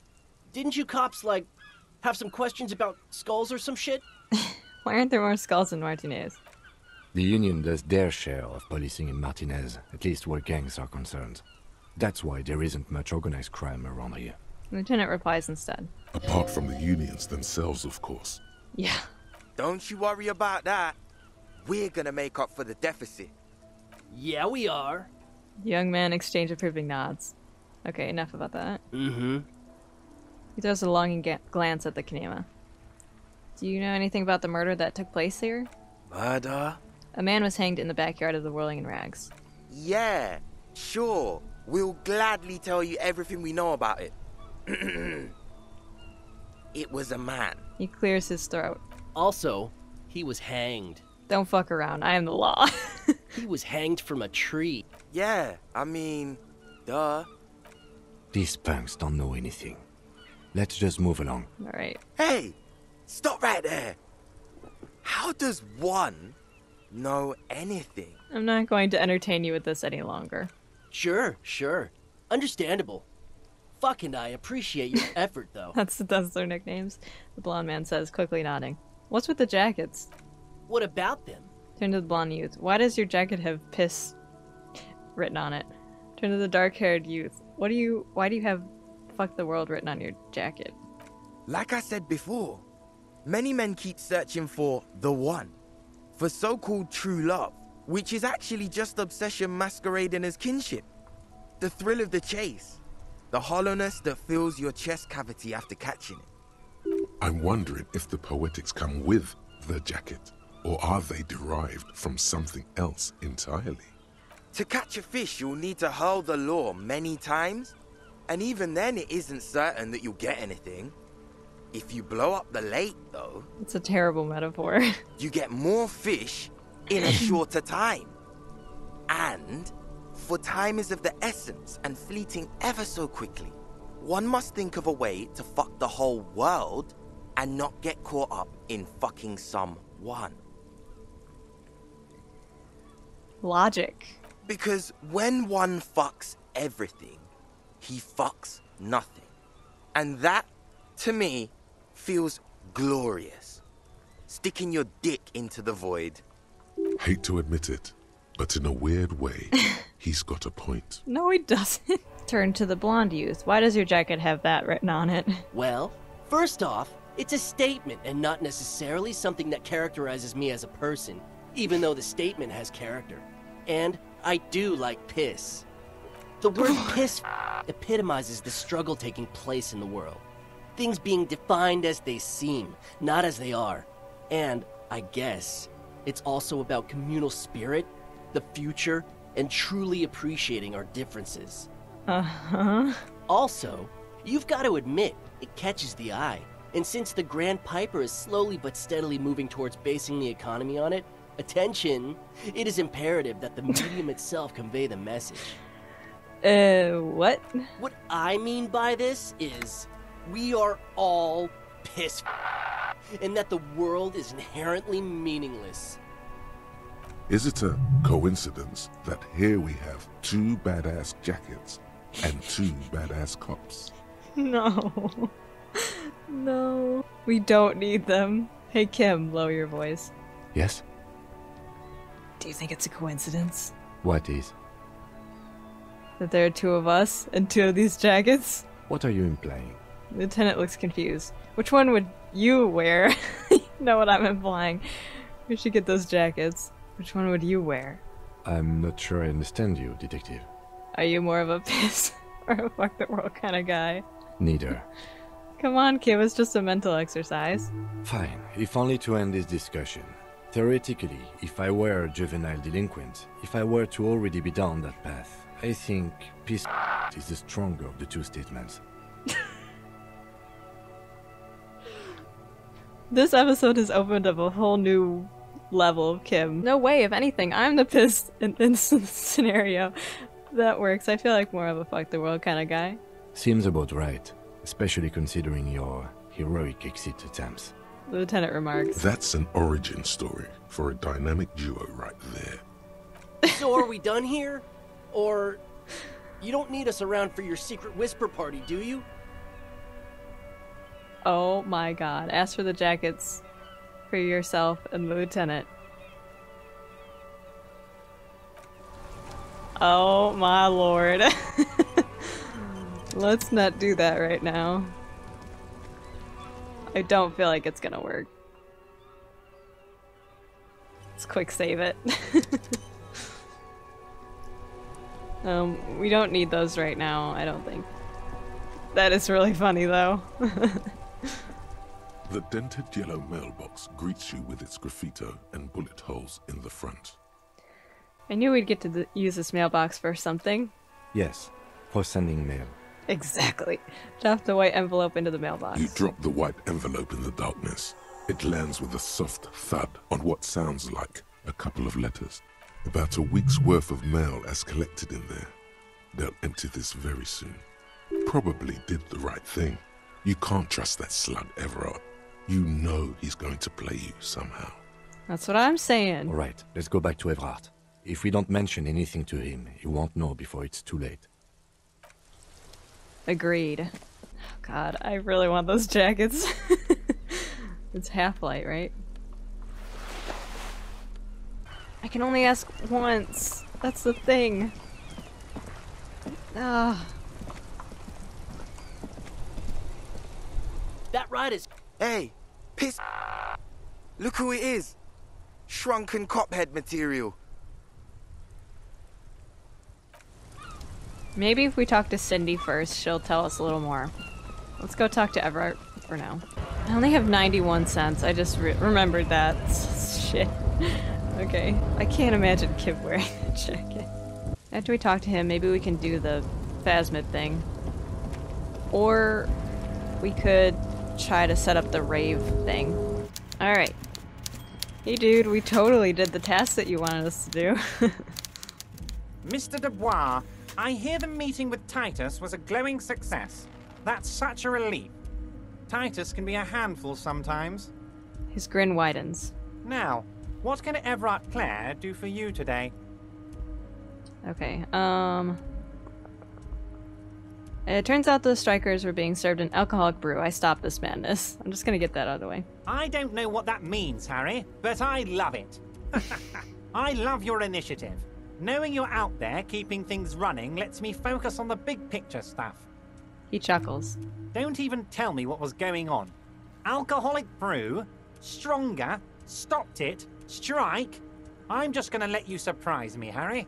Didn't you cops, like, have some questions about skulls or some shit? Why aren't there more skulls in Martinaise? The Union does their share of policing in Martinaise, at least where gangs are concerned. That's why there isn't much organized crime around here. Lieutenant replies instead. Apart from the unions themselves, of course. Yeah. Don't you worry about that. We're gonna make up for the deficit. Yeah, we are. Young man exchange approving nods. Okay, enough about that. Mm-hmm. He throws a longing ga- glance at the Kineema. Do you know anything about the murder that took place here? Murder? A man was hanged in the backyard of the Whirling in Rags. Yeah, sure. We'll gladly tell you everything we know about it. it was a man. He clears his throat. Also, he was hanged. Don't fuck around. I am the law. He was hanged from a tree. Yeah, I mean, duh. These punks don't know anything. Let's just move along. All right. Hey, stop right there. How does one know anything? I'm not going to entertain you with this any longer. Sure, sure. Understandable. Fuck and I appreciate your effort, though. That's that's their nicknames. The blonde man says, quickly nodding. What's with the jackets? What about them? Turn to the blonde youth. Why does your jacket have piss written on it? Turn to the dark-haired youth. What do you? Why do you have "fuck the world" written on your jacket? Like I said before, many men keep searching for the one, for so called true love, which is actually just obsession masquerading as kinship. The thrill of the chase, the hollowness that fills your chest cavity after catching it. I'm wondering if the poetics come with the jacket, or are they derived from something else entirely? To catch a fish, you'll need to hurl the lure many times, and even then, it isn't certain that you'll get anything. If you blow up the lake, though, It's a terrible metaphor. you get more fish in a shorter time. And, for time is of the essence and fleeting ever so quickly, one must think of a way to fuck the whole world and not get caught up in fucking someone. Logic. Because when one fucks everything, he fucks nothing. And that, to me, feels glorious. Sticking your dick into the void. Hate to admit it, but in a weird way, He's got a point. No, he doesn't. Turn to the blonde youth. Why does your jacket have that written on it? Well, first off, it's a statement and not necessarily something that characterizes me as a person, even though the statement has character. And I do like piss. The word piss epitomizes the struggle taking place in the world. Things being defined as they seem, not as they are. And, I guess, it's also about communal spirit, the future, and truly appreciating our differences. Uh huh. Also, you've got to admit, it catches the eye. And since the Grand Piper is slowly but steadily moving towards basing the economy on it, attention, it is imperative that the medium itself convey the message. Uh, what? What I mean by this is, we are all piss and that the world is inherently meaningless. Is it a coincidence that here we have two badass jackets and two badass cops? No. no. We don't need them. Hey, Kim, lower your voice. Yes? Do you think it's a coincidence? What is? That there are two of us and two of these jackets? What are you implying? Lieutenant looks confused. Which one would you wear? you know what I'm implying. We should get those jackets. Which one would you wear? I'm not sure I understand you, detective. Are you more of a piss or a fuck the world kind of guy? Neither. Come on, Kim, it's just a mental exercise. Fine, if only to end this discussion. Theoretically, if I were a juvenile delinquent, if I were to already be down that path, I think peace is the stronger of the two statements. This episode has opened up a whole new level of Kim. No way, if anything, I'm the piss in this scenario. That works. I feel like more of a fuck the world kind of guy. Seems about right, especially considering your heroic exit attempts. The lieutenant remarks. That's an origin story for a dynamic duo right there. So are we done here? Or you don't need us around for your secret whisper party, do you? Oh my god. Ask for the jackets for yourself and the lieutenant. Oh my lord. Let's not do that right now. I don't feel like it's gonna work. Let's quick save it. um, we don't need those right now, I don't think. That is really funny though. The dented yellow mailbox greets you with its graffito and bullet holes in the front. I knew we'd get to th- use this mailbox for something. Yes, for sending mail. Exactly. Drop the white envelope into the mailbox. You drop the white envelope in the darkness. It lands with a soft thud on what sounds like a couple of letters. About a week's worth of mail as collected in there. They'll empty this very soon. Probably did the right thing. You can't trust that slug Evrart. You know he's going to play you somehow. That's what I'm saying. All right, let's go back to Evrart. If we don't mention anything to him, he won't know before it's too late. Agreed. Oh, God, I really want those jackets. it's half light, right? I can only ask once. That's the thing. Ah. That ride is Hey, piss. Look who it is. Shrunken cophead material. Maybe if we talk to Cindy first, she'll tell us a little more. Let's go talk to Evrart for now. I only have 91 cents. I just re remembered that. Shit. okay. I can't imagine Kip wearing a jacket. After we talk to him, maybe we can do the Phasmid thing. Or we could try to set up the rave thing. Alright. Hey dude, we totally did the task that you wanted us to do. Mr. Dubois, I hear the meeting with Titus was a glowing success. That's such a relief. Titus can be a handful sometimes. His grin widens. Now, what can Evrart Claire do for you today? Okay, um... It turns out the strikers were being served an alcoholic brew. I stopped this madness. I'm just gonna get that out of the way. I don't know what that means, Harry, but I love it. I love your initiative. Knowing you're out there keeping things running lets me focus on the big picture stuff. He chuckles. Don't even tell me what was going on. Alcoholic brew, stronger, stopped it, strike. I'm just gonna let you surprise me, Harry.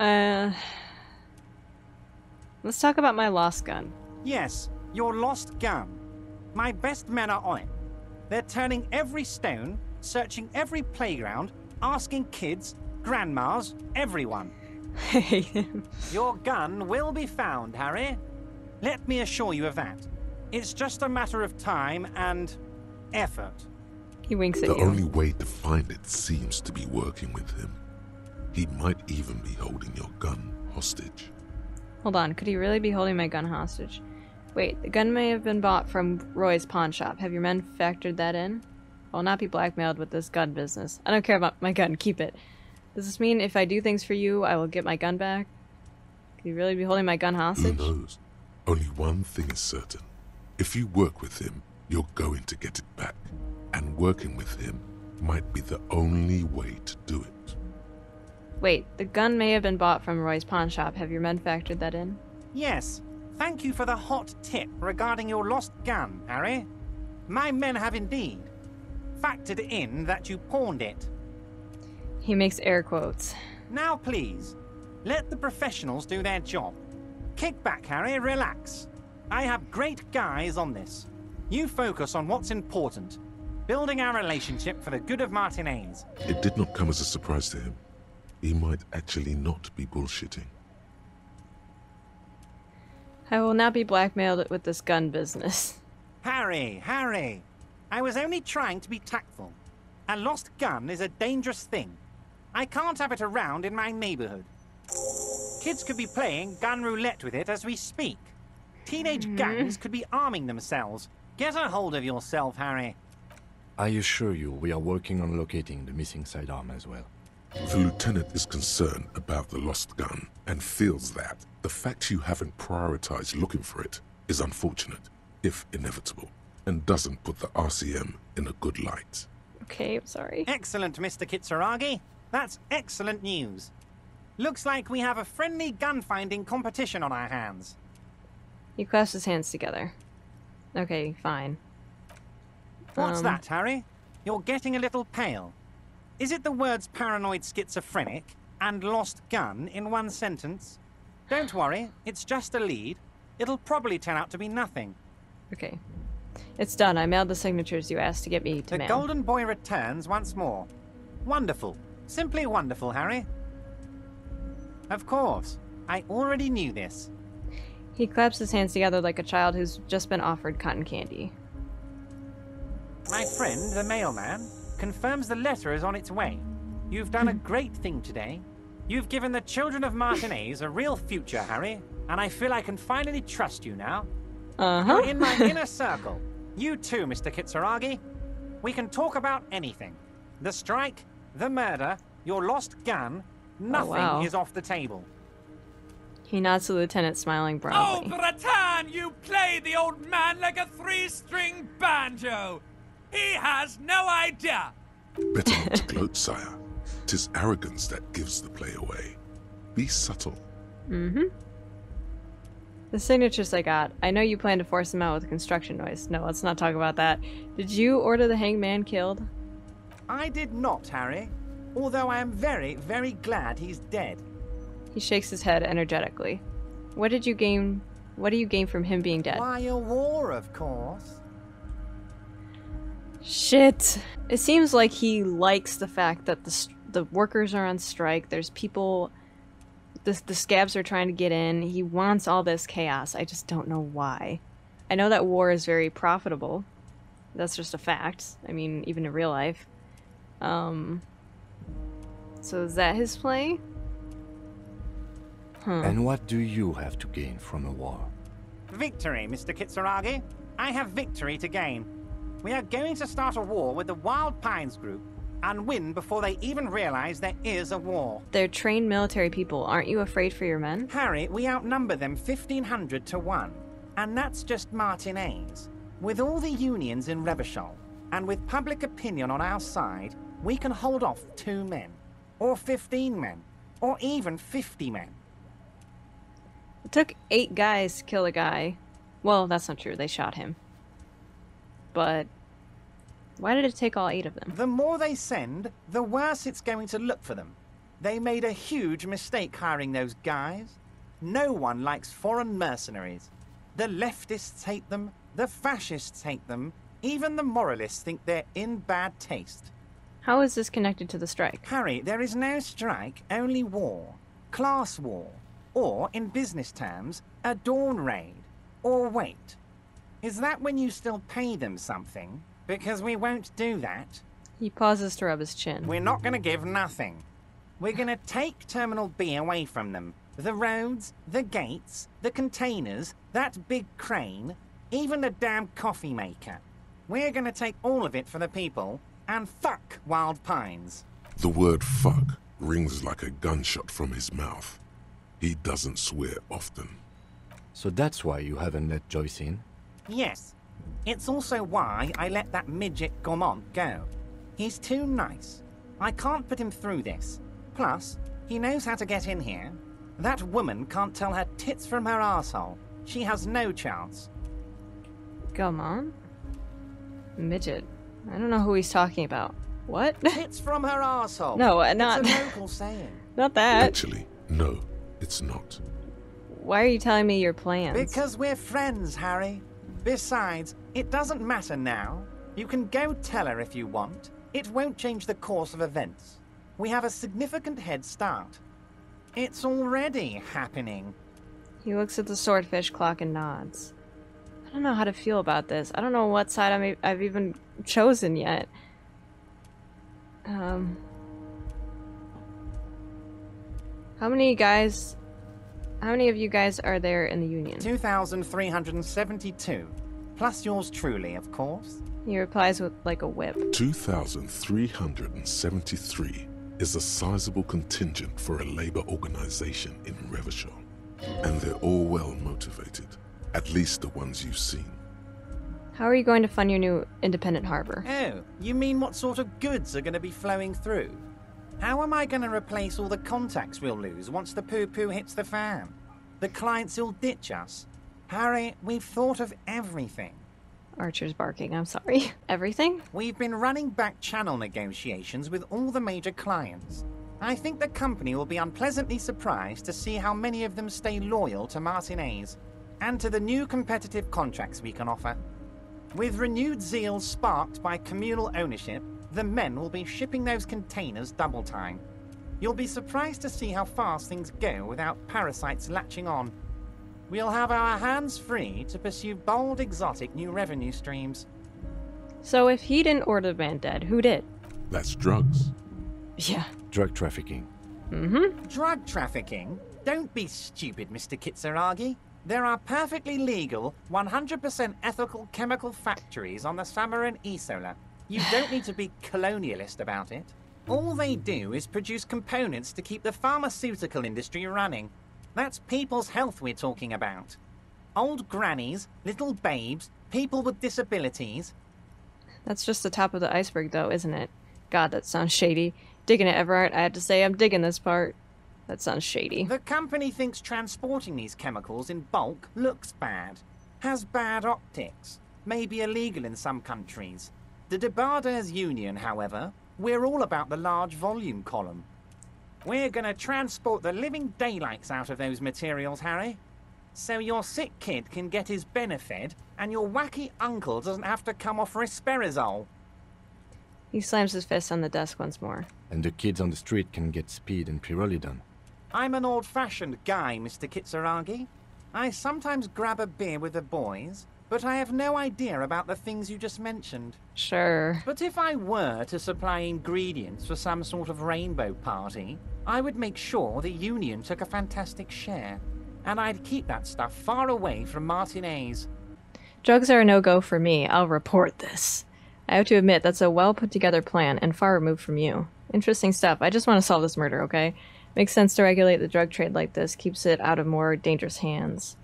Uh, let's talk about my lost gun. Yes, your lost gun. My best men are on it. They're turning every stone, searching every playground, asking kids, grandmas, everyone. Hey, Your gun will be found, Harry. Let me assure you of that. It's just a matter of time and effort. he winks at The you. only way to find it seems to be working with him. He might even be holding your gun hostage. Hold on, could he really be holding my gun hostage? Wait, the gun may have been bought from Roy's pawn shop. Have your men factored that in? I'll not be blackmailed with this gun business. I don't care about my gun, keep it. Does this mean if I do things for you, I will get my gun back? Could he really be holding my gun Who hostage? knows? Only one thing is certain. If you work with him, you're going to get it back. And working with him might be the only way to do it. Wait, the gun may have been bought from Roy's pawn shop. Have your men factored that in? Yes, thank you for the hot tip regarding your lost gun, Harry. My men have indeed factored in that you pawned it. He makes air quotes. Now, please, let the professionals do their job. Kick back, Harry, relax. I have great guys on this. You focus on what's important building our relationship for the good of Martinaise. It did not come as a surprise to him. He might actually not be bullshitting. I will not be blackmailed with this gun business. Harry, Harry, I was only trying to be tactful. A lost gun is a dangerous thing. I can't have it around in my neighborhood. Kids could be playing gun roulette with it as we speak. Teenage hmm. gangs could be arming themselves. Get a hold of yourself, Harry. I assure you, we are working on locating the missing sidearm as well. The lieutenant is concerned about the lost gun and feels that the fact you haven't prioritized looking for it is unfortunate, if inevitable, and doesn't put the RCM in a good light. Okay, I'm sorry. Excellent, Mr. Kitsuragi. That's excellent news. Looks like we have a friendly gun-finding competition on our hands. He clasps his hands together. Okay, fine. What's Um, that, Harry? You're getting a little pale. Is it the words paranoid schizophrenic and lost gun in one sentence? Don't worry, it's just a lead. It'll probably turn out to be nothing. Okay. It's done. I mailed the signatures you asked to get me to The mail. Golden Boy returns once more. Wonderful. Simply wonderful, Harry. Of course. I already knew this. He claps his hands together like a child who's just been offered cotton candy. My friend, the mailman, confirms the letter is on its way. You've done a great thing today. You've given the children of Martinaise a real future, Harry, and I feel I can finally trust you now. Uh You're in my inner circle. You too, Mr. Kitsuragi. We can talk about anything. The strike, the murder, your lost gun, nothing wow. is off the table. he nods to the lieutenant, smiling broadly. Oh, broadly. Bratan, you play the old man like a three-string banjo. He has no idea. Better not to gloat, sire. Tis arrogance that gives the play away. Be subtle. Mm-hmm. The signatures I got. I know you plan to force him out with construction noise. No, let's not talk about that. Did you order the hangman killed? I did not, Harry. Although I am very, very glad he's dead. He shakes his head energetically. What did you gain? What do you gain from him being dead? Why, a war, of course. Shit. It seems like he likes the fact that the the workers are on strike. There's people. The the scabs are trying to get in. He wants all this chaos. I just don't know why. I know that war is very profitable. That's just a fact. I mean, even in real life. Um. So is that his play? Huh. And what do you have to gain from a war? Victory, Mr. Kitsuragi. I have victory to gain. We are going to start a war with the Wild Pines Group and win before they even realize there is a war. They're trained military people. Aren't you afraid for your men? Harry, we outnumber them 1500 to 1. And that's just Martinaise. With all the unions in Revachol, and with public opinion on our side, we can hold off two men. or 15 men, or even 50 men. It took eight guys to kill a guy. Well, that's not true. They shot him. But why did it take all eight of them? The more they send, the worse it's going to look for them. They made a huge mistake hiring those guys. No one likes foreign mercenaries. The leftists hate them, the fascists hate them, even the moralists think they're in bad taste. How is this connected to the strike? Harry, there is no strike, only war. Class war. Or, in business terms, a dawn raid. Or wait. Is that when you still pay them something? Because we won't do that. He pauses to rub his chin. We're not going to give nothing. We're going to take Terminal B away from them. The roads, the gates, the containers, that big crane, even the damn coffee maker. We're going to take all of it for the people, and fuck Wild Pines. The word fuck rings like a gunshot from his mouth. He doesn't swear often. So that's why you haven't let Joyce in? Yes. It's also why I let that midget Gaumont go. He's too nice. I can't put him through this. Plus, he knows how to get in here. That woman can't tell her tits from her asshole. She has no chance. Gaumont? Midget. I don't know who he's talking about. What? Tits from her asshole. No, uh, not- It's a local saying. Not that. Actually, no, it's not. Why are you telling me your plans? Because we're friends, Harry. Besides, it doesn't matter now. You can go tell her if you want. It won't change the course of events. We have a significant head start. It's already happening. He looks at the swordfish clock and nods. I don't know how to feel about this. I don't know what side I'm, I've even chosen yet. Um. How many guys. How many of you guys are there in the Union? 2,372. Plus yours truly, of course. He replies with like a whip. 2,373 is a sizable contingent for a labor organization in Revachol. And they're all well motivated, at least the ones you've seen. How are you going to fund your new independent harbor? Oh, you mean what sort of goods are going to be flowing through? How am I going to replace all the contacts we'll lose once the poo poo hits the fan? The clients will ditch us. Harry, we've thought of everything. Archer's barking. I'm sorry. Everything? We've been running back channel negotiations with all the major clients. I think the company will be unpleasantly surprised to see how many of them stay loyal to Martinaise and to the new competitive contracts we can offer. With renewed zeal sparked by communal ownership, the men will be shipping those containers double time. You'll be surprised to see how fast things go without parasites latching on. We'll have our hands free to pursue bold, exotic new revenue streams. So if he didn't order the man dead, who did? That's drugs. Yeah. Drug trafficking. Mm-hmm. Drug trafficking? Don't be stupid, Mr. Kitsuragi. There are perfectly legal, 100% ethical chemical factories on the Samarin Isola. You don't need to be colonialist about it. All they do is produce components to keep the pharmaceutical industry running. That's people's health we're talking about. Old grannies, little babes, people with disabilities. That's just the top of the iceberg, though, isn't it? God, that sounds shady. Digging it, Evrart. I have to say, I'm digging this part. That sounds shady. The company thinks transporting these chemicals in bulk looks bad, has bad optics, may be illegal in some countries. The Debarders Union, however, we're all about the large volume column. We're gonna transport the living daylights out of those materials, Harry. So your sick kid can get his benefed, and your wacky uncle doesn't have to come off risperazole. He slams his fist on the desk once more. And the kids on the street can get speed and pyrholidon. I'm an old-fashioned guy, Mr. Kitsuragi. I sometimes grab a beer with the boys, but I have no idea about the things you just mentioned. Sure. But if I were to supply ingredients for some sort of rainbow party, I would make sure the Union took a fantastic share. And I'd keep that stuff far away from Martinaise. Drugs are a no-go for me. I'll report this. I have to admit, that's a well put together plan and far removed from you. Interesting stuff. I just want to solve this murder, okay? Makes sense to regulate the drug trade like this, keeps it out of more dangerous hands.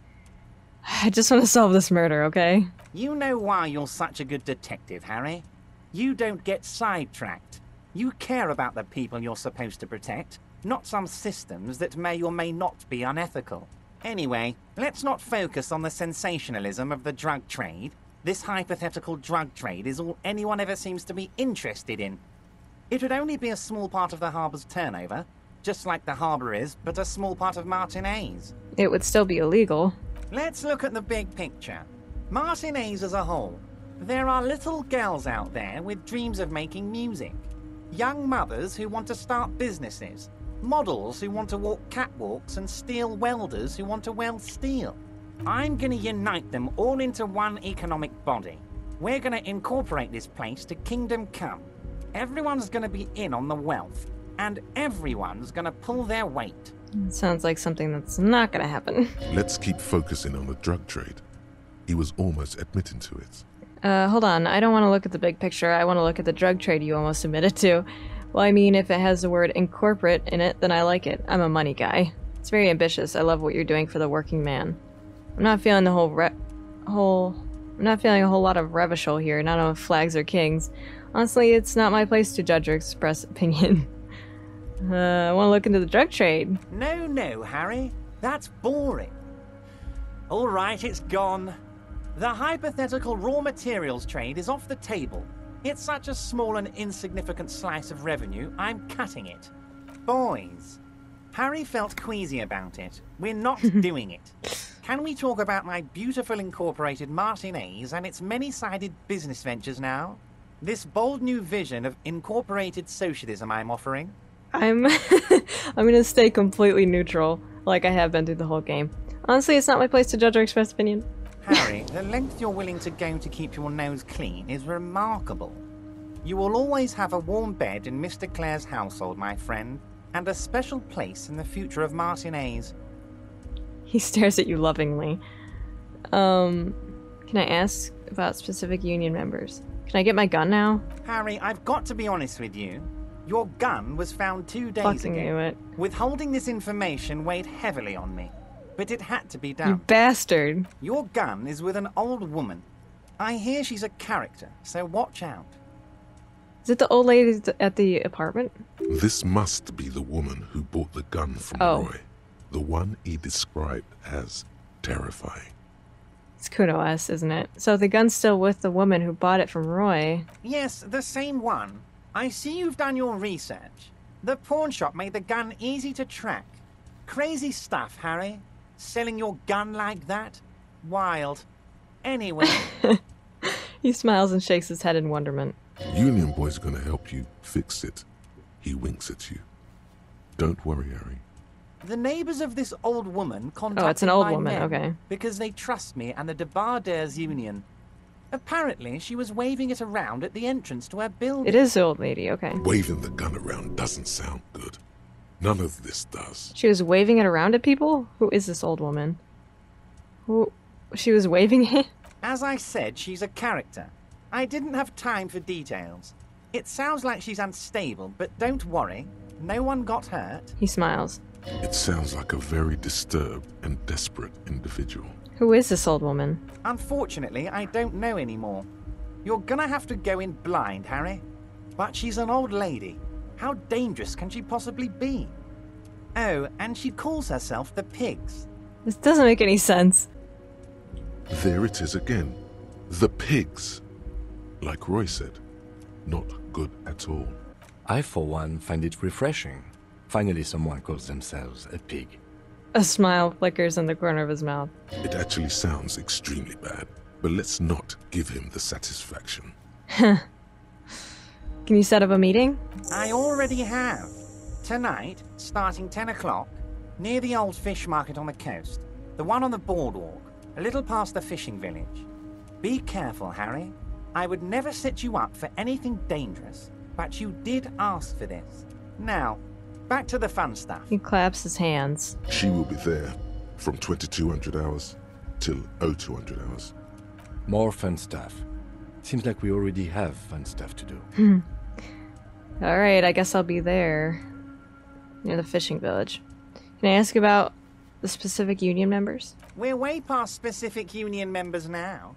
I just want to solve this murder, okay? You know why you're such a good detective, Harry. You don't get sidetracked. You care about the people you're supposed to protect, not some systems that may or may not be unethical. Anyway, let's not focus on the sensationalism of the drug trade. This hypothetical drug trade is all anyone ever seems to be interested in. It would only be a small part of the harbour's turnover, just like the harbour is, but a small part of Martinaise. It would still be illegal. Let's look at the big picture. Martinaise as a whole. There are little girls out there with dreams of making music. Young mothers who want to start businesses. Models who want to walk catwalks and steel welders who want to weld steel. I'm going to unite them all into one economic body. We're going to incorporate this place to Kingdom Come. Everyone's going to be in on the wealth, and everyone's going to pull their weight. Sounds like something that's not gonna happen. Let's keep focusing on the drug trade. He was almost admitting to it. Uh, hold on. I don't want to look at the big picture. I want to look at the drug trade you almost admitted to. Well, I mean, if it has the word incorporate in it, then I like it. I'm a money guy. It's very ambitious. I love what you're doing for the working man. I'm not feeling the whole re- whole. I'm not feeling a whole lot of Revachol here. Not of flags or kings. Honestly, it's not my place to judge or express opinion. Uh, I want to look into the drug trade. No, no, Harry. That's boring. All right, it's gone. The hypothetical raw materials trade is off the table. It's such a small and insignificant slice of revenue, I'm cutting it. Boys, Harry felt queasy about it. We're not doing it. Can we talk about my beautiful incorporated Martinaise and its many sided business ventures now? This bold new vision of incorporated socialism I'm offering? I'm I'm gonna stay completely neutral, like I have been through the whole game. Honestly, it's not my place to judge or express opinion. Harry, the length you're willing to go to keep your nose clean is remarkable. You will always have a warm bed in Mr. Claire's household, my friend, and a special place in the future of Martinaise. He stares at you lovingly. Um, can I ask about specific union members? Can I get my gun now? Harry, I've got to be honest with you. Your gun was found two days Fucking ago. knew it. Withholding this information weighed heavily on me, but it had to be done. You done. bastard. Your gun is with an old woman. I hear she's a character, so watch out. Is it the old lady at the apartment? This must be the woman who bought the gun from Oh. Roy. The one he described as terrifying. It's Cuno's, isn't it? So the gun's still with the woman who bought it from Roy. Yes, the same one. I see you've done your research. The pawn shop made the gun easy to track. Crazy stuff, Harry. Selling your gun like that? Wild. Anyway, He smiles and shakes his head in wonderment. Union Boy's are gonna help you fix it. He winks at you. Don't worry, Harry. the neighbors of this old woman contacted Oh, it's an old my woman, men okay. Because they trust me and the Debarders Union. Apparently, she was waving it around at the entrance to her building. It is the old lady, okay. Waving the gun around doesn't sound good. None of this does. She was waving it around at people? Who is this old woman? Who. She was waving it? As I said, she's a character. I didn't have time for details. It sounds like she's unstable, but don't worry. No one got hurt. He smiles. It sounds like a very disturbed and desperate individual. Who is this old woman? Unfortunately, I don't know anymore. You're gonna have to go in blind, Harry. But she's an old lady. How dangerous can she possibly be? Oh, and she calls herself the Pigs. This doesn't make any sense. There it is again. The pigs. Like Roy said, not good at all. I, for one, find it refreshing. Finally, someone calls themselves a pig. A smile flickers in the corner of his mouth. It actually sounds extremely bad, but let's not give him the satisfaction. Can you set up a meeting? I already have. Tonight, starting 10 o'clock, near the old fish market on the coast. The one on the boardwalk, a little past the fishing village. Be careful, Harry. I would never set you up for anything dangerous, but you did ask for this. Now, back to the fun stuff. He claps his hands. She will be there from 2200 hours till 0200 hours. More fun stuff. Seems like we already have fun stuff to do. Hmm. Alright, I guess I'll be there. Near the fishing village. Can I ask about the specific union members? We're way past specific union members now.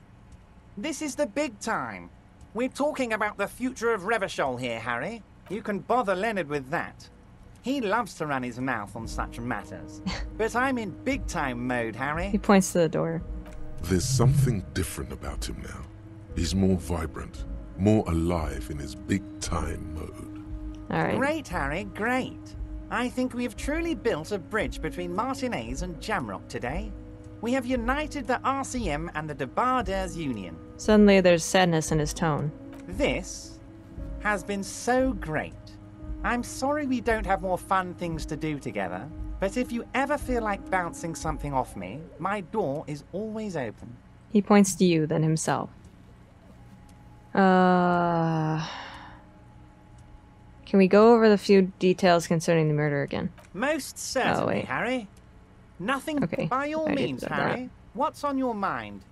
This is the big time. We're talking about the future of Revachol here, Harry. You can bother Leonard with that. He loves to run his mouth on such matters. but I'm in big time mode, Harry. He points to the door. There's something different about him now. He's more vibrant, more alive in his big time mode. All right. Great, Harry, great. I think we have truly built a bridge between Martinaise and Jamrock today. We have united the RCM and the Debarders Union. Suddenly, there's sadness in his tone. This has been so great. I'm sorry we don't have more fun things to do together, but if you ever feel like bouncing something off me, my door is always open. He points to you, then himself. Uh. Can we go over the few details concerning the murder again? Most certainly, wait. Harry. Nothing Okay, by all means, that. Harry. What's on your mind?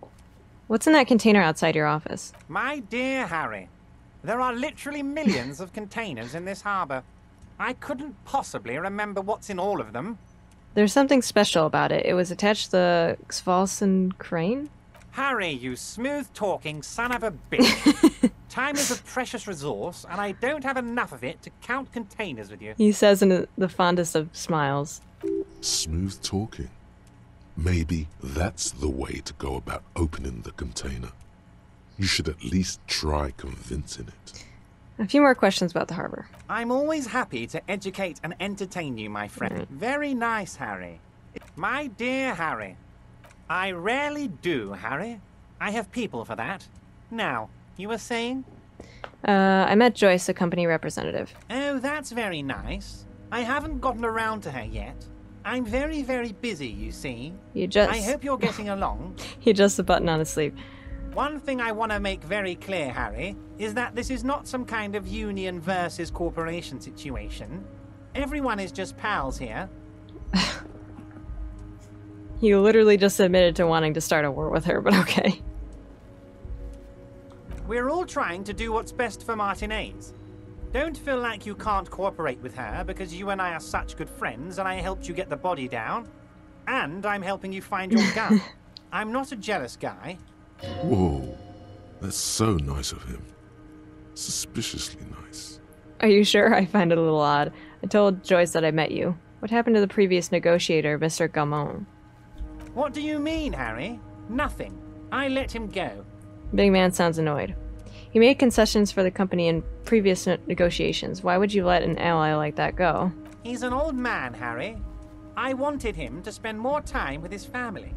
What's in that container outside your office? My dear Harry, there are literally millions of containers in this harbor. I couldn't possibly remember what's in all of them. There's something special about it. It was attached to the Xvalsen crane? Harry, you smooth talking son of a bitch. Time is a precious resource, and I don't have enough of it to count containers with you. He says in the fondest of smiles. Smooth talking. Maybe that's the way to go about opening the container. You should at least try convincing it. A few more questions about the harbor. I'm always happy to educate and entertain you, my friend. Very nice, Harry. My dear Harry, I rarely do, Harry. I have people for that. Now, you were saying? Uh, I met Joyce, a company representative. Oh, that's very nice. I haven't gotten around to her yet. I'm very, very busy, you see. You just. I hope you're getting along. He adjusts the button on his sleeve. One thing I want to make very clear, Harry, is that this is not some kind of union versus corporation situation. Everyone is just pals here. He literally just admitted to wanting to start a war with her, but okay. We're all trying to do what's best for Martinaise. Don't feel like you can't cooperate with her because you and I are such good friends and I helped you get the body down. And I'm helping you find your gun. I'm not a jealous guy. Whoa, that's so nice of him. Suspiciously nice. Are you sure? I find it a little odd. I told Joyce that I met you. What happened to the previous negotiator, Mr. Gamon? What do you mean, Harry? Nothing. I let him go. Big man sounds annoyed. He made concessions for the company in previous ne- negotiations. Why would you let an ally like that go? He's an old man, Harry. I wanted him to spend more time with his family.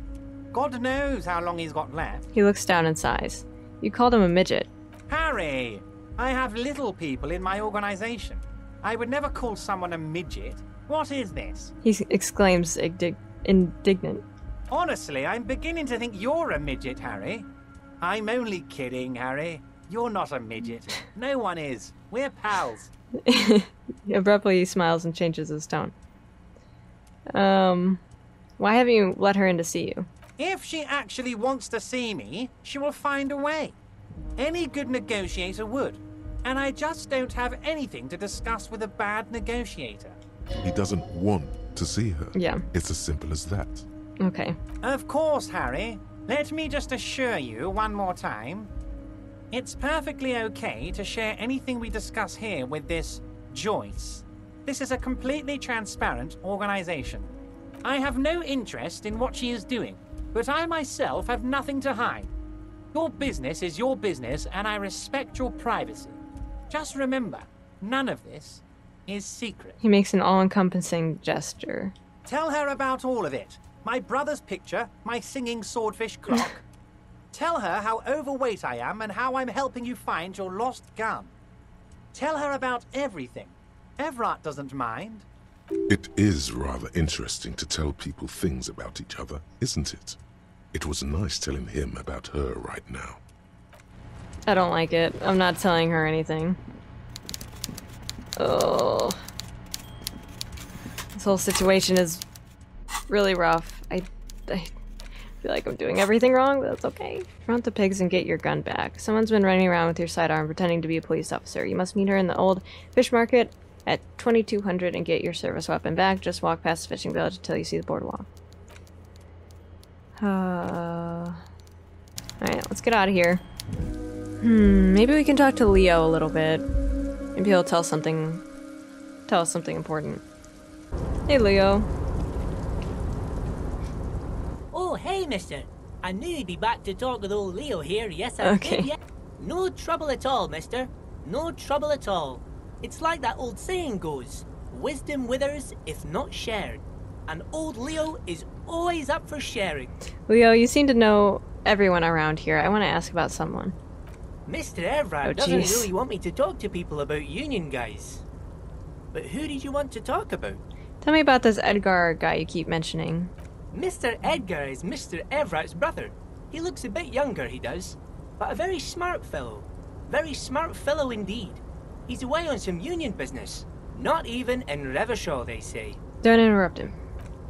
God knows how long he's got left. He looks down and sighs. You called him a midget. Harry, I have little people in my organization. I would never call someone a midget. What is this? He exclaims igdi- indignant. Honestly, I'm beginning to think you're a midget, Harry. I'm only kidding, Harry. You're not a midget. No one is. We're pals. Abruptly, he smiles and changes his tone. Um, why haven't you let her in to see you? If she actually wants to see me, she will find a way. Any good negotiator would. And I just don't have anything to discuss with a bad negotiator. He doesn't want to see her. Yeah. It's as simple as that. Okay. Of course, Harry. Let me just assure you one more time. It's perfectly okay to share anything we discuss here with this Joyce. This is a completely transparent organization. I have no interest in what she is doing, but I myself have nothing to hide. Your business is your business, and I respect your privacy. Just remember, none of this is secret. He makes an all encompassing gesture. Tell her about all of it. My brother's picture, my singing swordfish clock. Tell her how overweight I am and how I'm helping you find your lost gun. Tell her about everything. Evrart doesn't mind. It is rather interesting to tell people things about each other, isn't it? It was nice telling him about her right now. I don't like it. I'm not telling her anything. Oh. This whole situation is really rough. I, I feel like I'm doing everything wrong, but that's okay. Front the pigs and get your gun back. Someone's been running around with your sidearm pretending to be a police officer. You must meet her in the old fish market at 2200 and get your service weapon back. Just walk past the fishing village until you see the boardwalk. Uh, Alright, let's get out of here. Hmm, maybe we can talk to Leo a little bit. Maybe he'll tell something, tell us something important. Hey, Leo. Oh, hey, mister. I knew you'd be back to talk with old Leo here. Yes, I Okay. did, yeah. No trouble at all, mister. No trouble at all. It's like that old saying goes wisdom withers if not shared. And old Leo is always up for sharing. Leo, you seem to know everyone around here. I want to ask about someone. Mr. Evrart Oh, doesn't jeez. really want me to talk to people about union guys. But who did you want to talk about? Tell me about this Edgar guy you keep mentioning. Mr. Edgar is Mr. Evrart's brother. He looks a bit younger, he does, but a very smart fellow. Very smart fellow indeed. He's away on some union business. Not even in Revachol, they say. Don't interrupt him.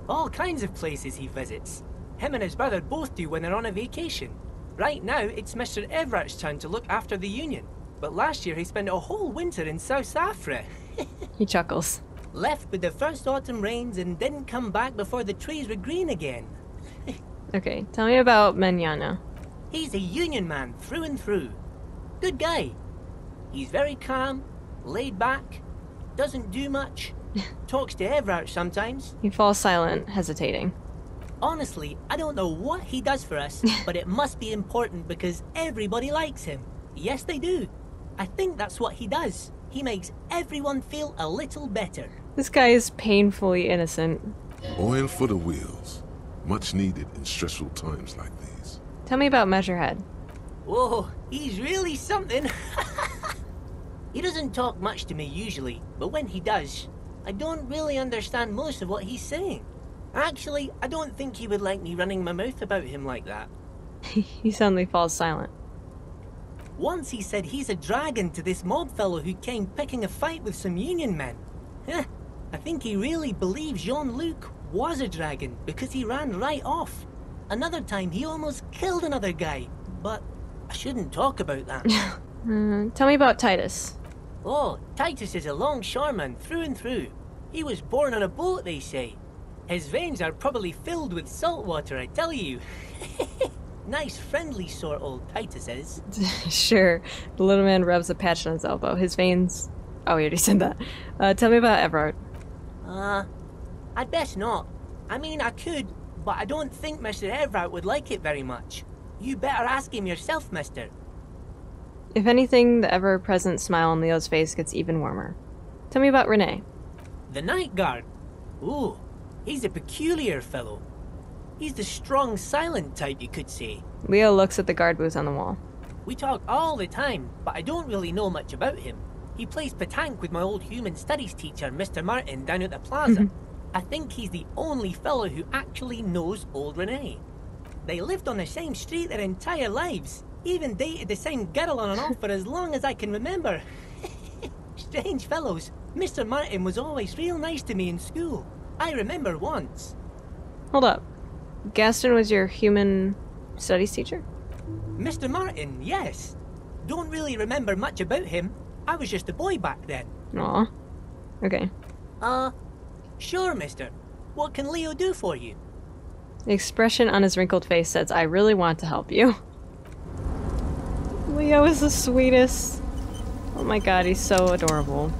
All kinds of places he visits. Him and his brother both do when they're on a vacation. Right now, it's Mr. Evrart's turn to look after the union. But last year he spent a whole winter in South Africa. He chuckles. Left with the first autumn rains and didn't come back before the trees were green again. Okay, tell me about Manana. He's a union man through and through. Good guy. He's very calm, laid back, doesn't do much, talks to Evrart sometimes. He falls silent, hesitating. Honestly, I don't know what he does for us, but it must be important because everybody likes him. Yes, they do. I think that's what he does. He makes everyone feel a little better. This guy is painfully innocent. Oil for the wheels. Much needed in stressful times like these. Tell me about Measurehead. Whoa, he's really something. he doesn't talk much to me usually, but when he does, I don't really understand most of what he's saying. Actually, I don't think he would like me running my mouth about him like that. he suddenly falls silent. Once he said he's a dragon to this mob fellow who came picking a fight with some union men. I think he really believes Jean-Luc was a dragon because he ran right off. Another time he almost killed another guy, but I shouldn't talk about that. Uh, tell me about Titus. oh, Titus is a longshoreman through and through. He was born on a boat, they say. His veins are probably filled with salt water, I tell you. nice, friendly sort old Titus is. sure. The little man rubs a patch on his elbow. His veins. Oh, we already said that. Uh, tell me about Evrart. Uh, I'd best not. I mean, I could, but I don't think Mr. Evrart would like it very much. You better ask him yourself, mister. If anything, the ever present smile on Leo's face gets even warmer. Tell me about Renee. The Night Guard. Ooh, he's a peculiar fellow. He's the strong, silent type, you could say. Leo looks at the guard booth on the wall. We talk all the time, but I don't really know much about him. He plays petanque with my old human studies teacher, Mr. Martin, down at the plaza. Mm-hmm. I think he's the only fellow who actually knows old Renee. They lived on the same street their entire lives, even dated the same girl on and off for as long as I can remember. Strange fellows. Mr. Martin was always real nice to me in school. I remember once. Hold up. Gaston was your human studies teacher? Mr. Martin, yes. Don't really remember much about him. I was just a boy back then. Aw. Okay. Uh, sure, mister. What can Leo do for you? The expression on his wrinkled face says, I really want to help you. Leo is the sweetest. Oh my god, he's so adorable.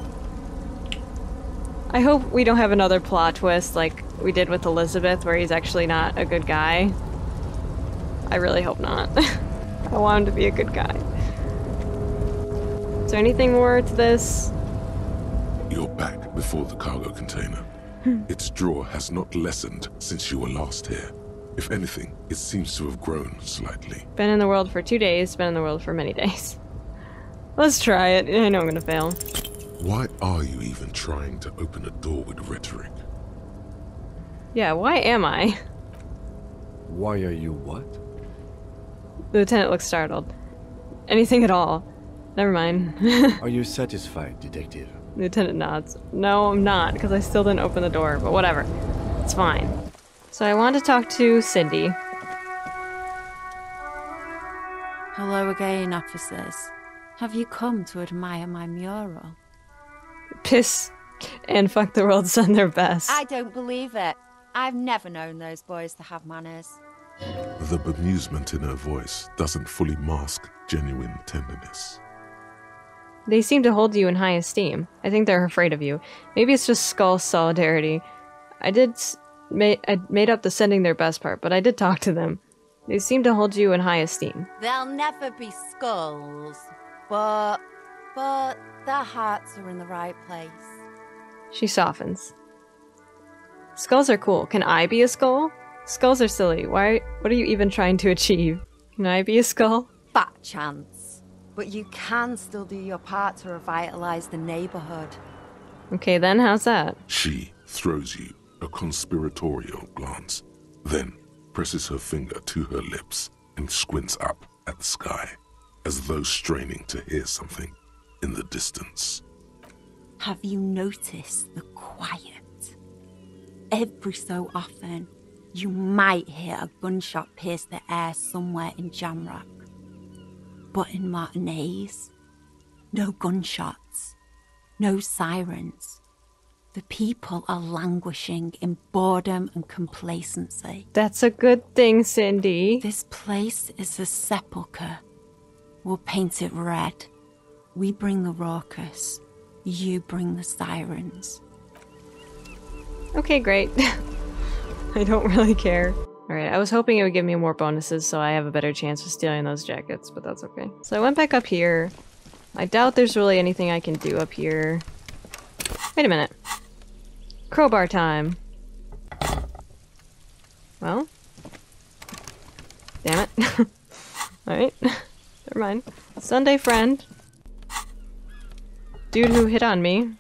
I hope we don't have another plot twist like we did with Elizabeth where he's actually not a good guy. I really hope not. I want him to be a good guy. Is there anything more to this? You're back before the cargo container. Hmm. its draw has not lessened since you were last here. If anything, it seems to have grown slightly. Been in the world for two days, been in the world for many days. Let's try it. I know I'm gonna fail. Why are you even trying to open a door with rhetoric? Yeah, why am I? Why are you what? The lieutenant looks startled. Anything at all. Never mind. Are you satisfied, detective? lieutenant nods. No, I'm not, because I still didn't open the door, but whatever. It's fine. So I want to talk to Cindy. Hello again, officers. Have you come to admire my mural? Piss and fuck the world send their best. I don't believe it. I've never known those boys to have manners. The bemusement in her voice doesn't fully mask genuine tenderness. They seem to hold you in high esteem. I think they're afraid of you. Maybe it's just skull solidarity. I did ma- I made up the sending their best part, but I did talk to them. They seem to hold you in high esteem. They'll never be skulls, but but their hearts are in the right place. She softens. Skulls are cool. Can I be a skull? Skulls are silly. Why? What are you even trying to achieve? Can I be a skull? Fat chance. But you can still do your part to revitalize the neighborhood. Okay, then how's that? She throws you a conspiratorial glance, then presses her finger to her lips and squints up at the sky, as though straining to hear something in the distance. Have you noticed the quiet? Every so often, you might hear a gunshot pierce the air somewhere in Jamrock. But in Martinaise, no gunshots, no sirens. The people are languishing in boredom and complacency. That's a good thing, Cindy. This place is a sepulchre. We'll paint it red. We bring the raucous. You bring the sirens. Okay, great. I don't really care. Alright, I was hoping it would give me more bonuses so I have a better chance of stealing those jackets, but that's okay. So I went back up here. I doubt there's really anything I can do up here. Wait a minute. Crowbar time. Well. Damn it. Alright. Never mind. Sunday friend. Dude who hit on me.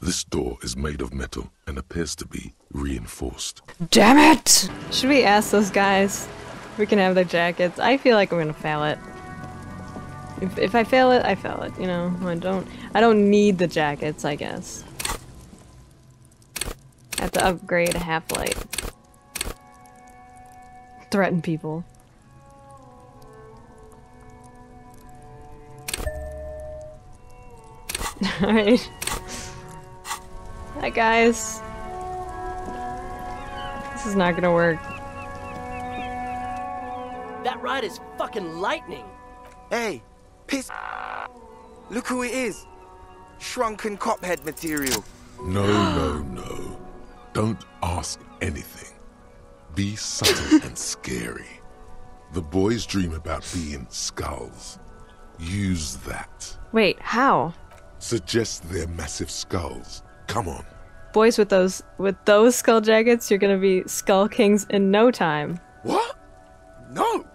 This door is made of metal and appears to be reinforced. Damn it! Should we ask those guys if we can have their jackets? I feel like I'm gonna fail it. If, if I fail it, I fail it. You know, I don't. I don't need the jackets. I guess. I have to upgrade a half light. Threaten people. All right. Hi guys. This is not gonna work. That ride is fucking lightning. Hey, piss. Look who it is. Shrunken cophead material. No, no, no. Don't ask anything. Be subtle and scary. The boys dream about being skulls. Use that. Wait, how? Suggest their massive skulls. Come on. Boys with those with those skull jackets, you're gonna be skull kings in no time. What? No.